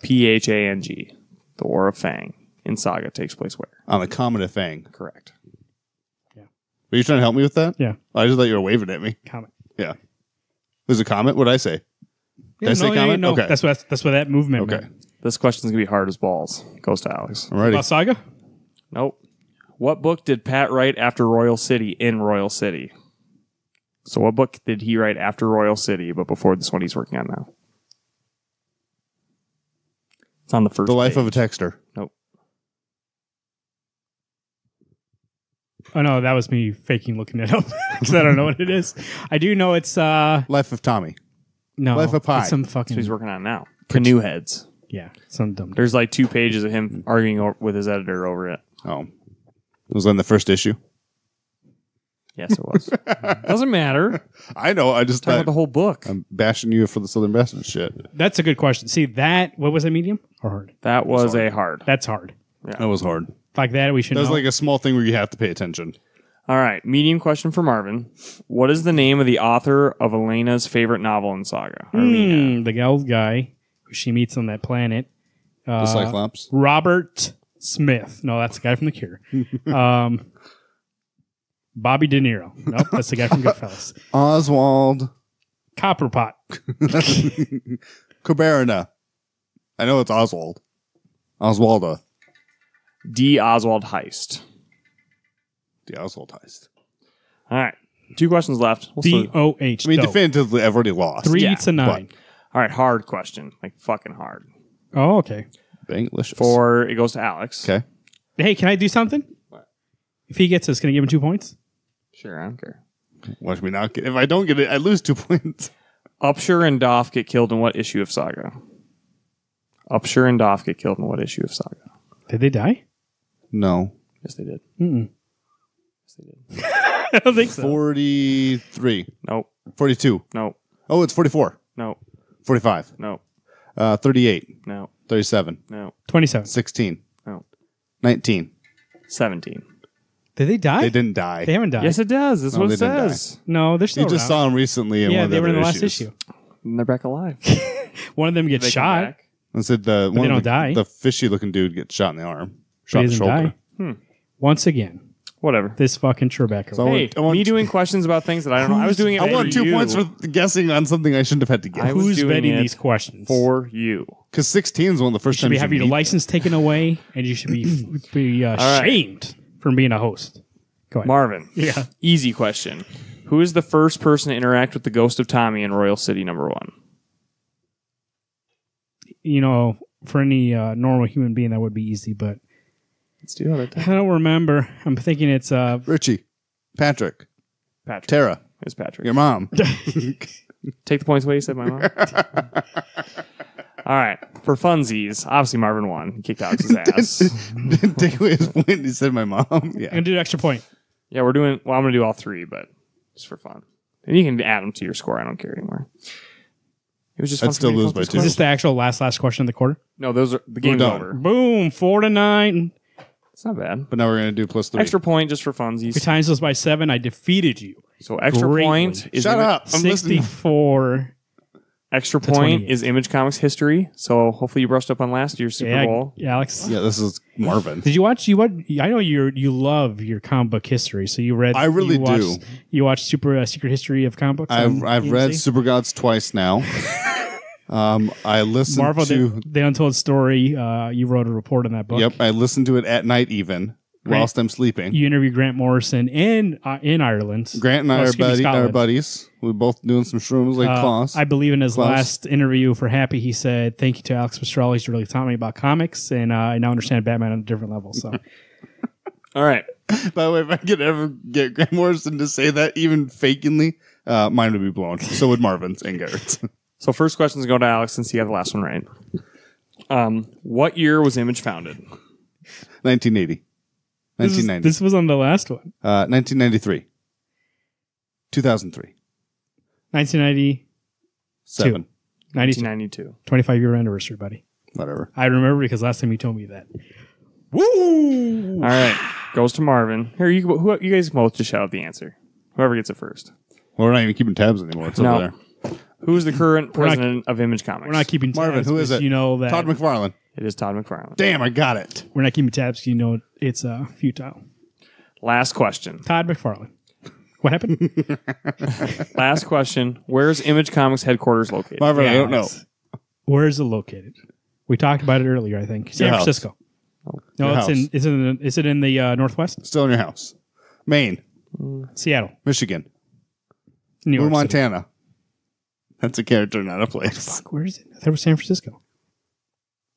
P H A N G. The War of Phang in Saga takes place where? On the Comet of Phang. Correct. Were you trying to help me with that? Yeah. Oh, I just thought you were waving at me. Comment. Yeah. Was a Comet? What did I say? Did I say no, yeah, no, Okay. That's what that's what that movement Okay. meant. This question's gonna be hard as balls. Goes to Alex. I'm ready. About Saga? Nope. What book did Pat write after Royal City in Royal City? So what book did he write after Royal City, but before this one he's working on now? It's on the first. The Life page. of a Texter. Nope. Oh no, that was me faking looking it up *laughs* because I don't know what it is. I do know it's uh Life of Tommy. no Life of Pi. It's some That's what fucking he's working on now. Canoe heads. yeah, some dumb. There's like two pages of him arguing o- with his editor over it. Oh. It was on the first issue. Yes, it was. *laughs* Doesn't matter. I know. I just Talking about thought the whole book. I'm bashing you for the Southern Bastard shit. That's a good question. See that what was that medium or hard? That was a hard. That's hard. That was hard. Like that, we should That was know. like a small thing where you have to pay attention. All right, medium question for Marvin. What is the name of the author of Alana's favorite novel in Saga? Arlena. Hmm, the old guy who she meets on that planet. The Uh, Cyclops. Robert Smith. No, that's the guy from The Cure. um, Bobby De Niro. Nope, that's the guy from Goodfellas. *laughs* Oswald Copperpot. *laughs* Cabarina. I know it's Oswald. Oswalda. D. Oswald Heist. The Oswald heist. All right, two questions left. We'll D see. O H. I mean, definitively, I've already lost. Three Yeah, to nine. All right, hard question, like fucking hard. Oh, okay. Banglicious. For it goes to Alex. Okay. Hey, can I do something? What? If he gets this, can I give him two points? Sure, I don't care. Watch me not get. If I don't get it, I lose two *laughs* points. Upsher and Doff get killed in what issue of Saga? Upsher and Doff get killed in what issue of Saga? Did they die? No. Yes, they did. Mm-mm. Yes, they did. *laughs* I don't think so. 43. Nope. 42. Nope. Oh, it's 44. Nope. 45. Nope. Uh, 38. No. 37. No. 27. 16. No. 19. Seventeen. Did they die? They didn't die. They haven't died. Yes, it does. That's No, what they it didn't says. no, they're still you still just around. saw them recently in yeah, one of they were in other the last issue. And they're back alive. *laughs* One of them gets They come shot. back. I said the they one don't the, die. the fishy looking dude gets shot in the arm. But Shot he in the doesn't shoulder. die. Hmm. Once again, Whatever. This fucking Trebek. So I Hey, want- I want- me doing questions about things that I don't know. I was doing it I want for two you. points for guessing on something I shouldn't have had to I guess. was Who's doing vetting it these questions? for you. Because 16 is one of the first should times be you having your meet- license taken away, and you should be *clears throat* be uh, right. shamed from being a host. Go ahead. Marvin. Yeah. Easy question. Who is the first person to interact with the ghost of Tommy in Royal City number one? You know, for any uh, normal human being, that would be easy, but Let's do it. I don't remember. I'm thinking it's uh, Richie, Patrick, Patrick. Tara, It's Patrick. your mom. *laughs* Take the points away, you said my mom. *laughs* All right. For funsies, obviously Marvin won. He kicked Alex's *laughs* ass. Take away his point. He said my mom. I'm Yeah. gonna do an extra point. yeah, we're doing, well, I'm going to do all three, but just for fun. And you can add them to your score. I don't care anymore. It was just I'd fun for still me to lose come up with by two. Is these this the actual last last question of the quarter? No, those are, the game's done. over. Boom, four to nine. It's not bad. But now we're going to do plus three. Extra point just for We funsies. times those by seven. I defeated you. So extra Greatly. point is Shut up. I'm listening. Sixty-four. Extra point 28. is Image Comics history. So hopefully you brushed up on last year's Super Yeah, Bowl. Yeah, Alex. Yeah, this is Marvin. Did you watch? You what? I know you you love your comic book history. So you read. I really you watched, do. You watched Super uh, Secret History of Comic Books. I've I've read AMC? Super Gods twice now. *laughs* um, I listened Marvel. to. The, the Untold Story. Uh, you wrote a report on that book. Yep, I listened to it at night even whilst I'm sleeping. You interviewed Grant Morrison in uh, in Ireland. Grant and I Oh, are, excuse me, buddy, are buddies. We're both doing some shrooms like Uh, Klaus. I believe in his Klaus. last interview for Happy, he said, "Thank you to Alex Prostrollo. He's really taught me about comics, and uh, I now understand Batman on a different level." So *laughs* All right. By the way, if I could ever get Grant Morrison to say that even fakingly, uh, mine would be blown. So would Marvin's and Garrett's. *laughs* So first questions go to Alex since you have the last one right. Um, what year was Image founded? 1980. this, is- 1990. this was on the last one, uh, 1993. 2003. 1990, Seven. 92, 1992. 25 year anniversary, buddy. Whatever. I remember because last time you told me that. Woo! All right. Goes to Marvin. Here, you who, you guys both just shout out the answer. Whoever gets it first. Well, we're not even keeping tabs anymore. It's No. over there. Who's the current We're not- president of Image Comics? We're not keeping tabs. Marvin, who is because it? You know that Todd McFarlane. It is Todd McFarlane. Damn, I got it. we're not keeping tabs. 'cause You know it's uh, futile. Last question. Todd McFarlane. What happened? *laughs* Last question. Where's Image Comics headquarters located? Marvin, I don't know. Alex. Where is it located? We talked about it earlier. I think San Your house. Francisco. No, Your it's in. Is it in? Is it in the uh, northwest? Still in your house. Maine, Seattle, Michigan, New Blue York, City. Montana. That's a character, not a place. Fuck, where is it? I thought it was San Francisco.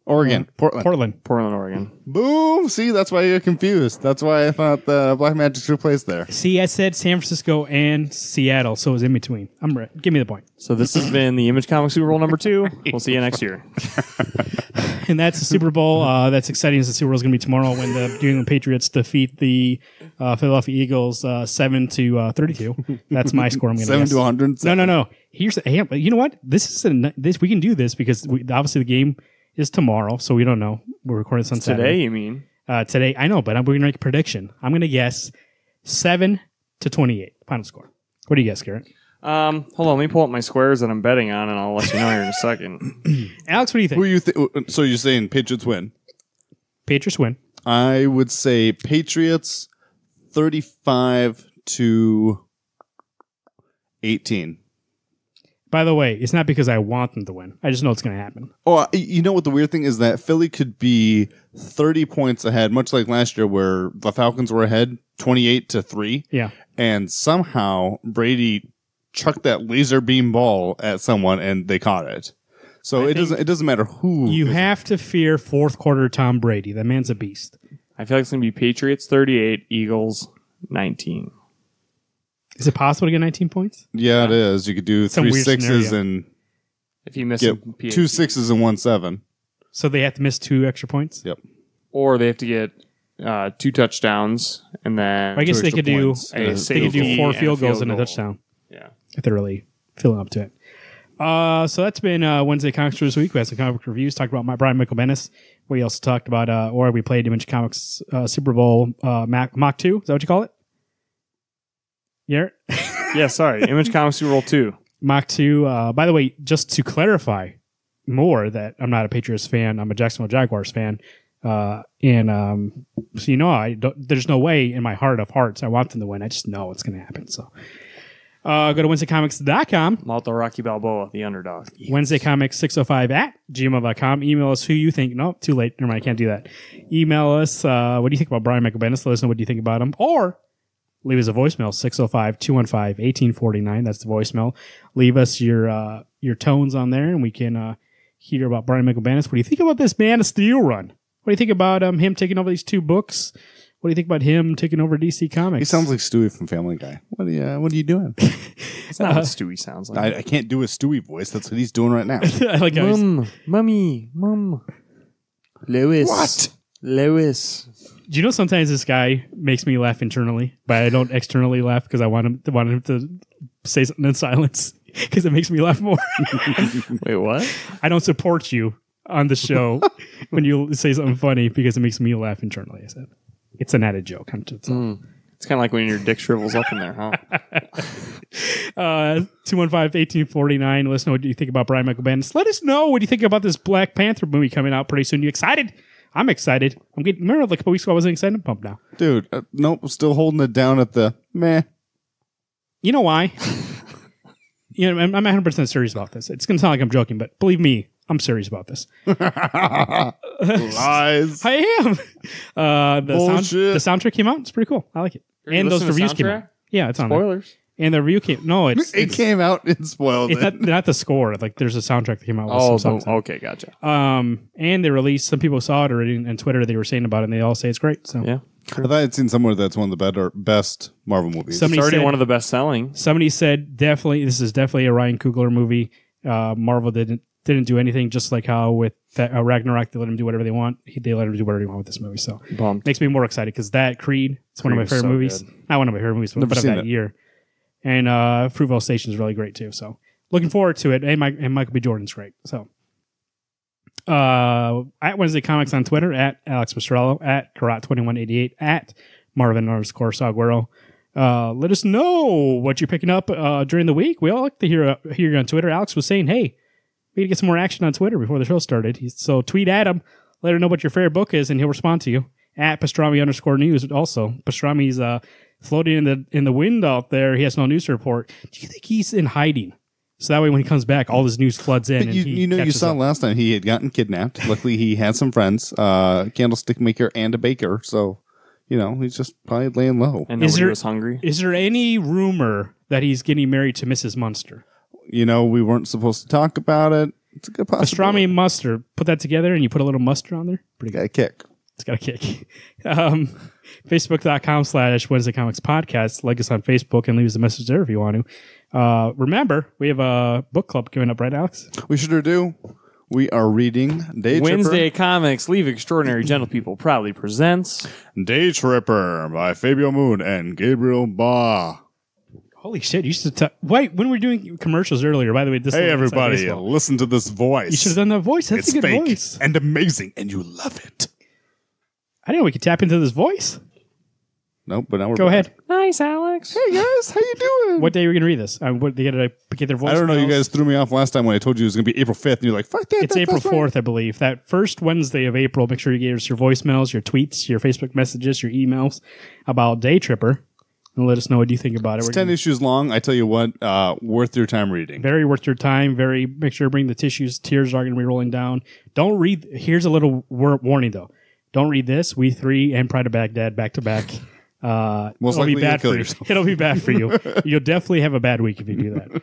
Oregon, Portland. Portland. Portland, Oregon. Boom. See, that's why you're confused. That's why I thought the Black Magick took place there. See, I said San Francisco and Seattle, so it was in between. I'm right. Give me the point. So this has been the Image Comics Super Bowl number two. We'll see you next year. *laughs* And that's the Super Bowl. Uh, that's exciting. As the Super Bowl is going to be tomorrow when the New England Patriots defeat the uh, Philadelphia Eagles uh, seven to uh, thirty-two. That's my score. I'm going to Seven guess. to 100. No, no, no. Here's hey, but you know what? This is a, this. We can do this because we, obviously the game is tomorrow, so we don't know. We're recording this on Today, Saturday. you mean? Uh, today, I know, but I'm, we're going to make a prediction. I'm going to guess seven to twenty-eight. Final score. What do you guess, Garrett? Um, hold on, let me pull up my squares that I'm betting on, and I'll let you know here in a second. *clears throat* Alex, what do you think? you think? So you're saying Patriots win? Patriots win. I would say Patriots 35 to 18. By the way, it's not because I want them to win. I just know it's going to happen. Oh, uh, you know what the weird thing is that Philly could be 30 points ahead, much like last year where the Falcons were ahead 28 to 3, Yeah. and somehow Brady chucked that laser beam ball at someone and they caught it. So it doesn't it doesn't matter who You is- have to fear fourth quarter Tom Brady. That man's a beast. I feel like it's going to be Patriots 38, Eagles 19. Is it possible to get 19 points? Yeah, it is. You could do Some three weird sixes scenario. and If you miss get a PAT. two sixes and one seven. So they have to miss two extra points? Yep. Or they have to get uh, two touchdowns, and then I guess Two they extra could do points. a they could safety do four and field goals and a goal. touchdown Yeah. if they're really feeling up to it. Uh, so that's been uh, Wednesday Comics for this week. We had some comic book reviews. Talked about my Brian Michael Bendis. We also talked about, uh, or we played Image Comics uh, Super Bowl uh, Mac, Mach 2. Is that what you call it? Yeah. Yeah, sorry. Image Comics Super Bowl 2. Mach 2. Uh, by the way, just to clarify more that I'm not a Patriots fan, I'm a Jacksonville Jaguars fan. Uh, and um, so you know, I don't, there's no way in my heart of hearts I want them to win. I just know it's going to happen. So uh, go to WednesdayComics.com. Malta Rocky Balboa, the underdog. Wednesday Comics 605 at gmail.com. Email us who you think. No, too late. Never mind. I can't do that. Email us. Uh, what do you think about Brian Michael Bendis? Let us know what you think about him. Or leave us a voicemail 605 215 1849. That's the voicemail. Leave us your uh, your tones on there and we can uh, hear about Brian Michael Bendis. What do you think about this Man of Steel run? What do you think about um, him taking over these two books? What do you think about him taking over DC Comics? He sounds like Stewie from Family Guy. What are you, uh, what are you doing? *laughs* That's not what Stewie sounds like. I, I can't do a Stewie voice. That's what he's doing right now. *laughs* like I was- Mum, mummy, mum. Lewis. What? Lewis. Do you know sometimes this guy makes me laugh internally, but I don't externally laugh because I want him to want him to say something in silence *laughs* because it makes me laugh more. *laughs* Wait, what? I don't support you on the show *laughs* when you say something funny because it makes me laugh internally. I said it's an added joke. I'm just, It's kind of like when your dick shrivels up in there, huh? uh, 215-1849. Let us know what you think about Brian Michael Bendis. Let us know what you think about this Black Panther movie coming out pretty soon. You excited? I'm excited. I'm getting remember like a couple weeks ago I wasn't excited. I'm pumped now. Dude, uh, nope, still holding it down at the meh. You know why? *laughs* you know, I'm, I'm 100% serious about this. It's going to sound like I'm joking, but believe me, I'm serious about this. *laughs* Lies. *laughs* I am. Uh, the, sound, Bullshit. the soundtrack came out. It's pretty cool. I like it. gonna And those reviews came out. Yeah, it's on there. Spoilers. And the review came. No, it's It it's, came out and spoiled it's it. not, not the score. Like there's a soundtrack that came out. With Oh, some songs the- okay, gotcha. Um, and they released. Some people saw it already on Twitter. They were saying about it. and They all say it's great. So Yeah. I thought I'd seen somewhere that's one of the better, best Marvel movies. Somebody It's already said- one of the best selling. somebody said definitely this is definitely a Ryan Coogler movie. Uh, Marvel didn't didn't do anything, just like how with that, uh, Ragnarok they let him do whatever they want. He, they let him do whatever he want with this movie. So Bumped. makes me more excited because that Creed it's one of my favorite so movies. good. Not one of my favorite movies, but Never of seen that it. year. And uh, Fruitvale Station is really great too. So looking forward to it. And, Mike, and Michael B. Jordan's great. So uh, at Wednesday Comics on Twitter at Alex Prostrollo at Karat twenty one eighty eight at Marvin underscore Salguero. Uh, let us know what you're picking up uh, during the week. We all like to hear uh, hear you on Twitter. Alex was saying, "Hey, we need to get some more action on Twitter before the show started." So tweet at him, let him know what your favorite book is, and he'll respond to you at pastrami underscore news. Also, pastrami's uh, floating in the in the wind out there. He has no news to report. Do you think he's in hiding? So that way, when he comes back, all his news floods in. But and you, he you know, you saw up. last time he had gotten kidnapped. Luckily, he had some friends, uh, candlestick maker and a baker. So, you know, he's just probably laying low. And Is nobody there- was hungry. Is there any rumor that he's getting married to Mrs. Munster? You know, we weren't supposed to talk about it. It's a good possibility. Pastrami and mustard. Put that together, and you put a little mustard on there. Pretty good. Got a kick. It's got a kick. *laughs* Um, Facebook.com slash Wednesday Comics Podcast. Like us on Facebook and leave us a message there if you want to. Uh, remember, we have a book club coming up, right, Alex? We sure do. We are reading Day Wednesday Comics, Leave Extraordinary Gentle People proudly presents. Daytripper by Fabio Moon and Gabriel Ba. Holy shit! You should. T- Wait, when we were doing commercials earlier. By the way, this Hey, is everybody, listen to this voice. You should have done that voice. That's it's a good fake voice. and amazing, and you love it. I didn't know we could tap into this voice. Nope, but now we're Go back. ahead. Nice, Alex. Hey guys, how you doing? What day are we going to read this? Um, what, they got to get their voice. I don't know. You guys threw me off last time when I told you it was going to be April fifth, and you're like, "Fuck that." It's that- April that's right. 4th, I believe. That first Wednesday of April, make sure you give us your voicemails, your tweets, your Facebook messages, your emails about Daytripper, and let us know what you think about it. It's We're ten gonna- issues long. I tell you what, uh, worth your time reading. very worth your time. Very make sure to bring the tissues. Tears are going to be rolling down. Don't read. Here's a little wor- warning though. Don't read this. We3 and Pride of Baghdad back to back. Uh, *laughs* Most it'll likely be you'll bad kill for you. yourself. *laughs* It'll be bad for you. *laughs* You'll definitely have a bad week if you do that.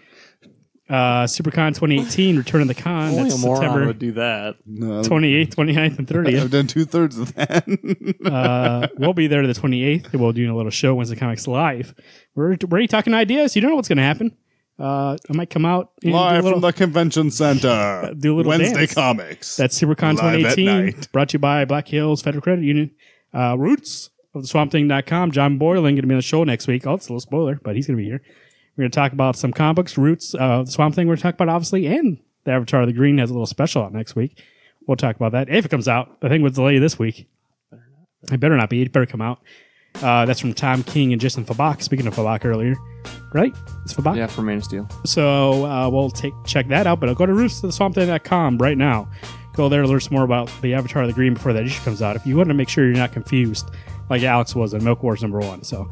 Uh, Siouxpercon 2018, Return of the Con. Only That's a moron September would do that. No, 28th, 29th, and 30th. I've done two thirds of that. uh, we'll be there the 28th. We'll do a little show, Wednesday Comics Live. We're, we're already talking ideas. You don't know what's going to happen. Uh, I might come out Live little- from the convention center. *laughs* Do a little Wednesday dance. comics. That's Siouxpercon Live at 2018, night. brought to you by Black Hills Federal Credit Union. Uh, Roots of the SwampThing.com. John Boylan going to be on the show next week. Oh, it's a little spoiler, but he's going to be here. We're going to talk about some comic books, Roots, uh, the Swamp Thing we're going to talk about, obviously, and the Avatar of the Green has a little special out next week. We'll talk about that if it comes out. The thing was delayed this week. It better not be. It better come out. Uh, that's from Tom King and Justin Fabok. Speaking of Fabok earlier, right? It's Fabok. Yeah, for Man of Steel. So uh, we'll take check that out. But I'll go to roots to the right now. Go there, to learn some more about the Avatar of the Green before that issue comes out. If you want to make sure you're not confused, like Alex was in Milk Wars number one. So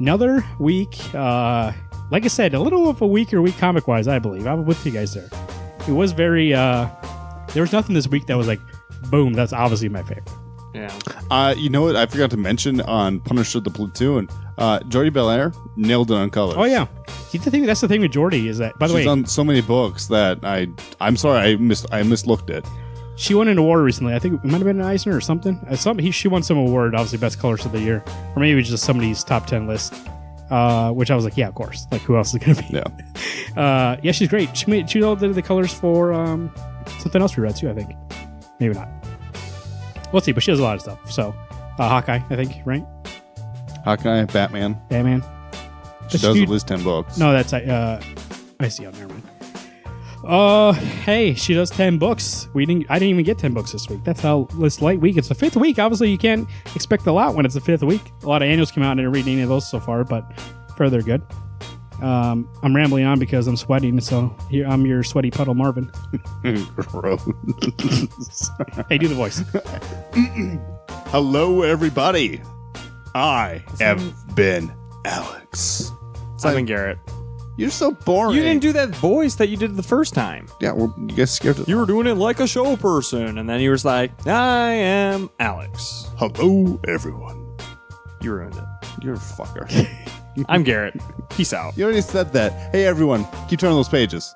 another week. Uh, like I said, a little of a weaker week comic wise, I believe. I'm with you guys there. It was very. Uh, there was nothing this week that was like, boom. That's obviously my favorite. Yeah. Uh, you know what? I forgot to mention on Punisher the Platoon. Uh, Jordie Bellaire nailed it on colors. Oh yeah, See, the thing that's the thing with Jordie is that. By the She's way, on so many books that I I'm sorry I missed I mislooked it. She won an award recently. I think it might have been an Eisner or something. Uh, some he, she won some award, obviously best colors of the year, or maybe it was just somebody's top ten list. Uh, which I was like, yeah, of course. Like, who else is gonna be? Yeah. *laughs* Uh, yeah, she's great. She made she all did the colors for um, something else we read too. I think, maybe not. We'll see. But she does a lot of stuff. So, uh, Hawkeye, I think, right? Hawkeye, Batman. Batman. She does at least ten books. No, that's uh, I see. Oh, never mind. Uh, hey, she does ten books. We didn't. I didn't even get ten books this week. That's how this light week. It's the fifth week. Obviously, you can't expect a lot when it's the fifth week. A lot of annuals come out. and I didn't read any of those so far, but further good. Um, I'm rambling on because I'm sweating. So here I'm your sweaty puddle, Marvin. Gross. *laughs* Hey, do the voice. *clears throat* Hello, everybody. I have been Alex. Simon Garrett. You're so boring. You didn't do that voice that you did the first time. Yeah, well, you guys scared it. You were doing it like a show person, and then you was like, "I am Alex." Hello, everyone. You ruined it. You're a fucker. *laughs* I'm Garrett. Peace out. you already said that. Hey, everyone, keep turning those pages.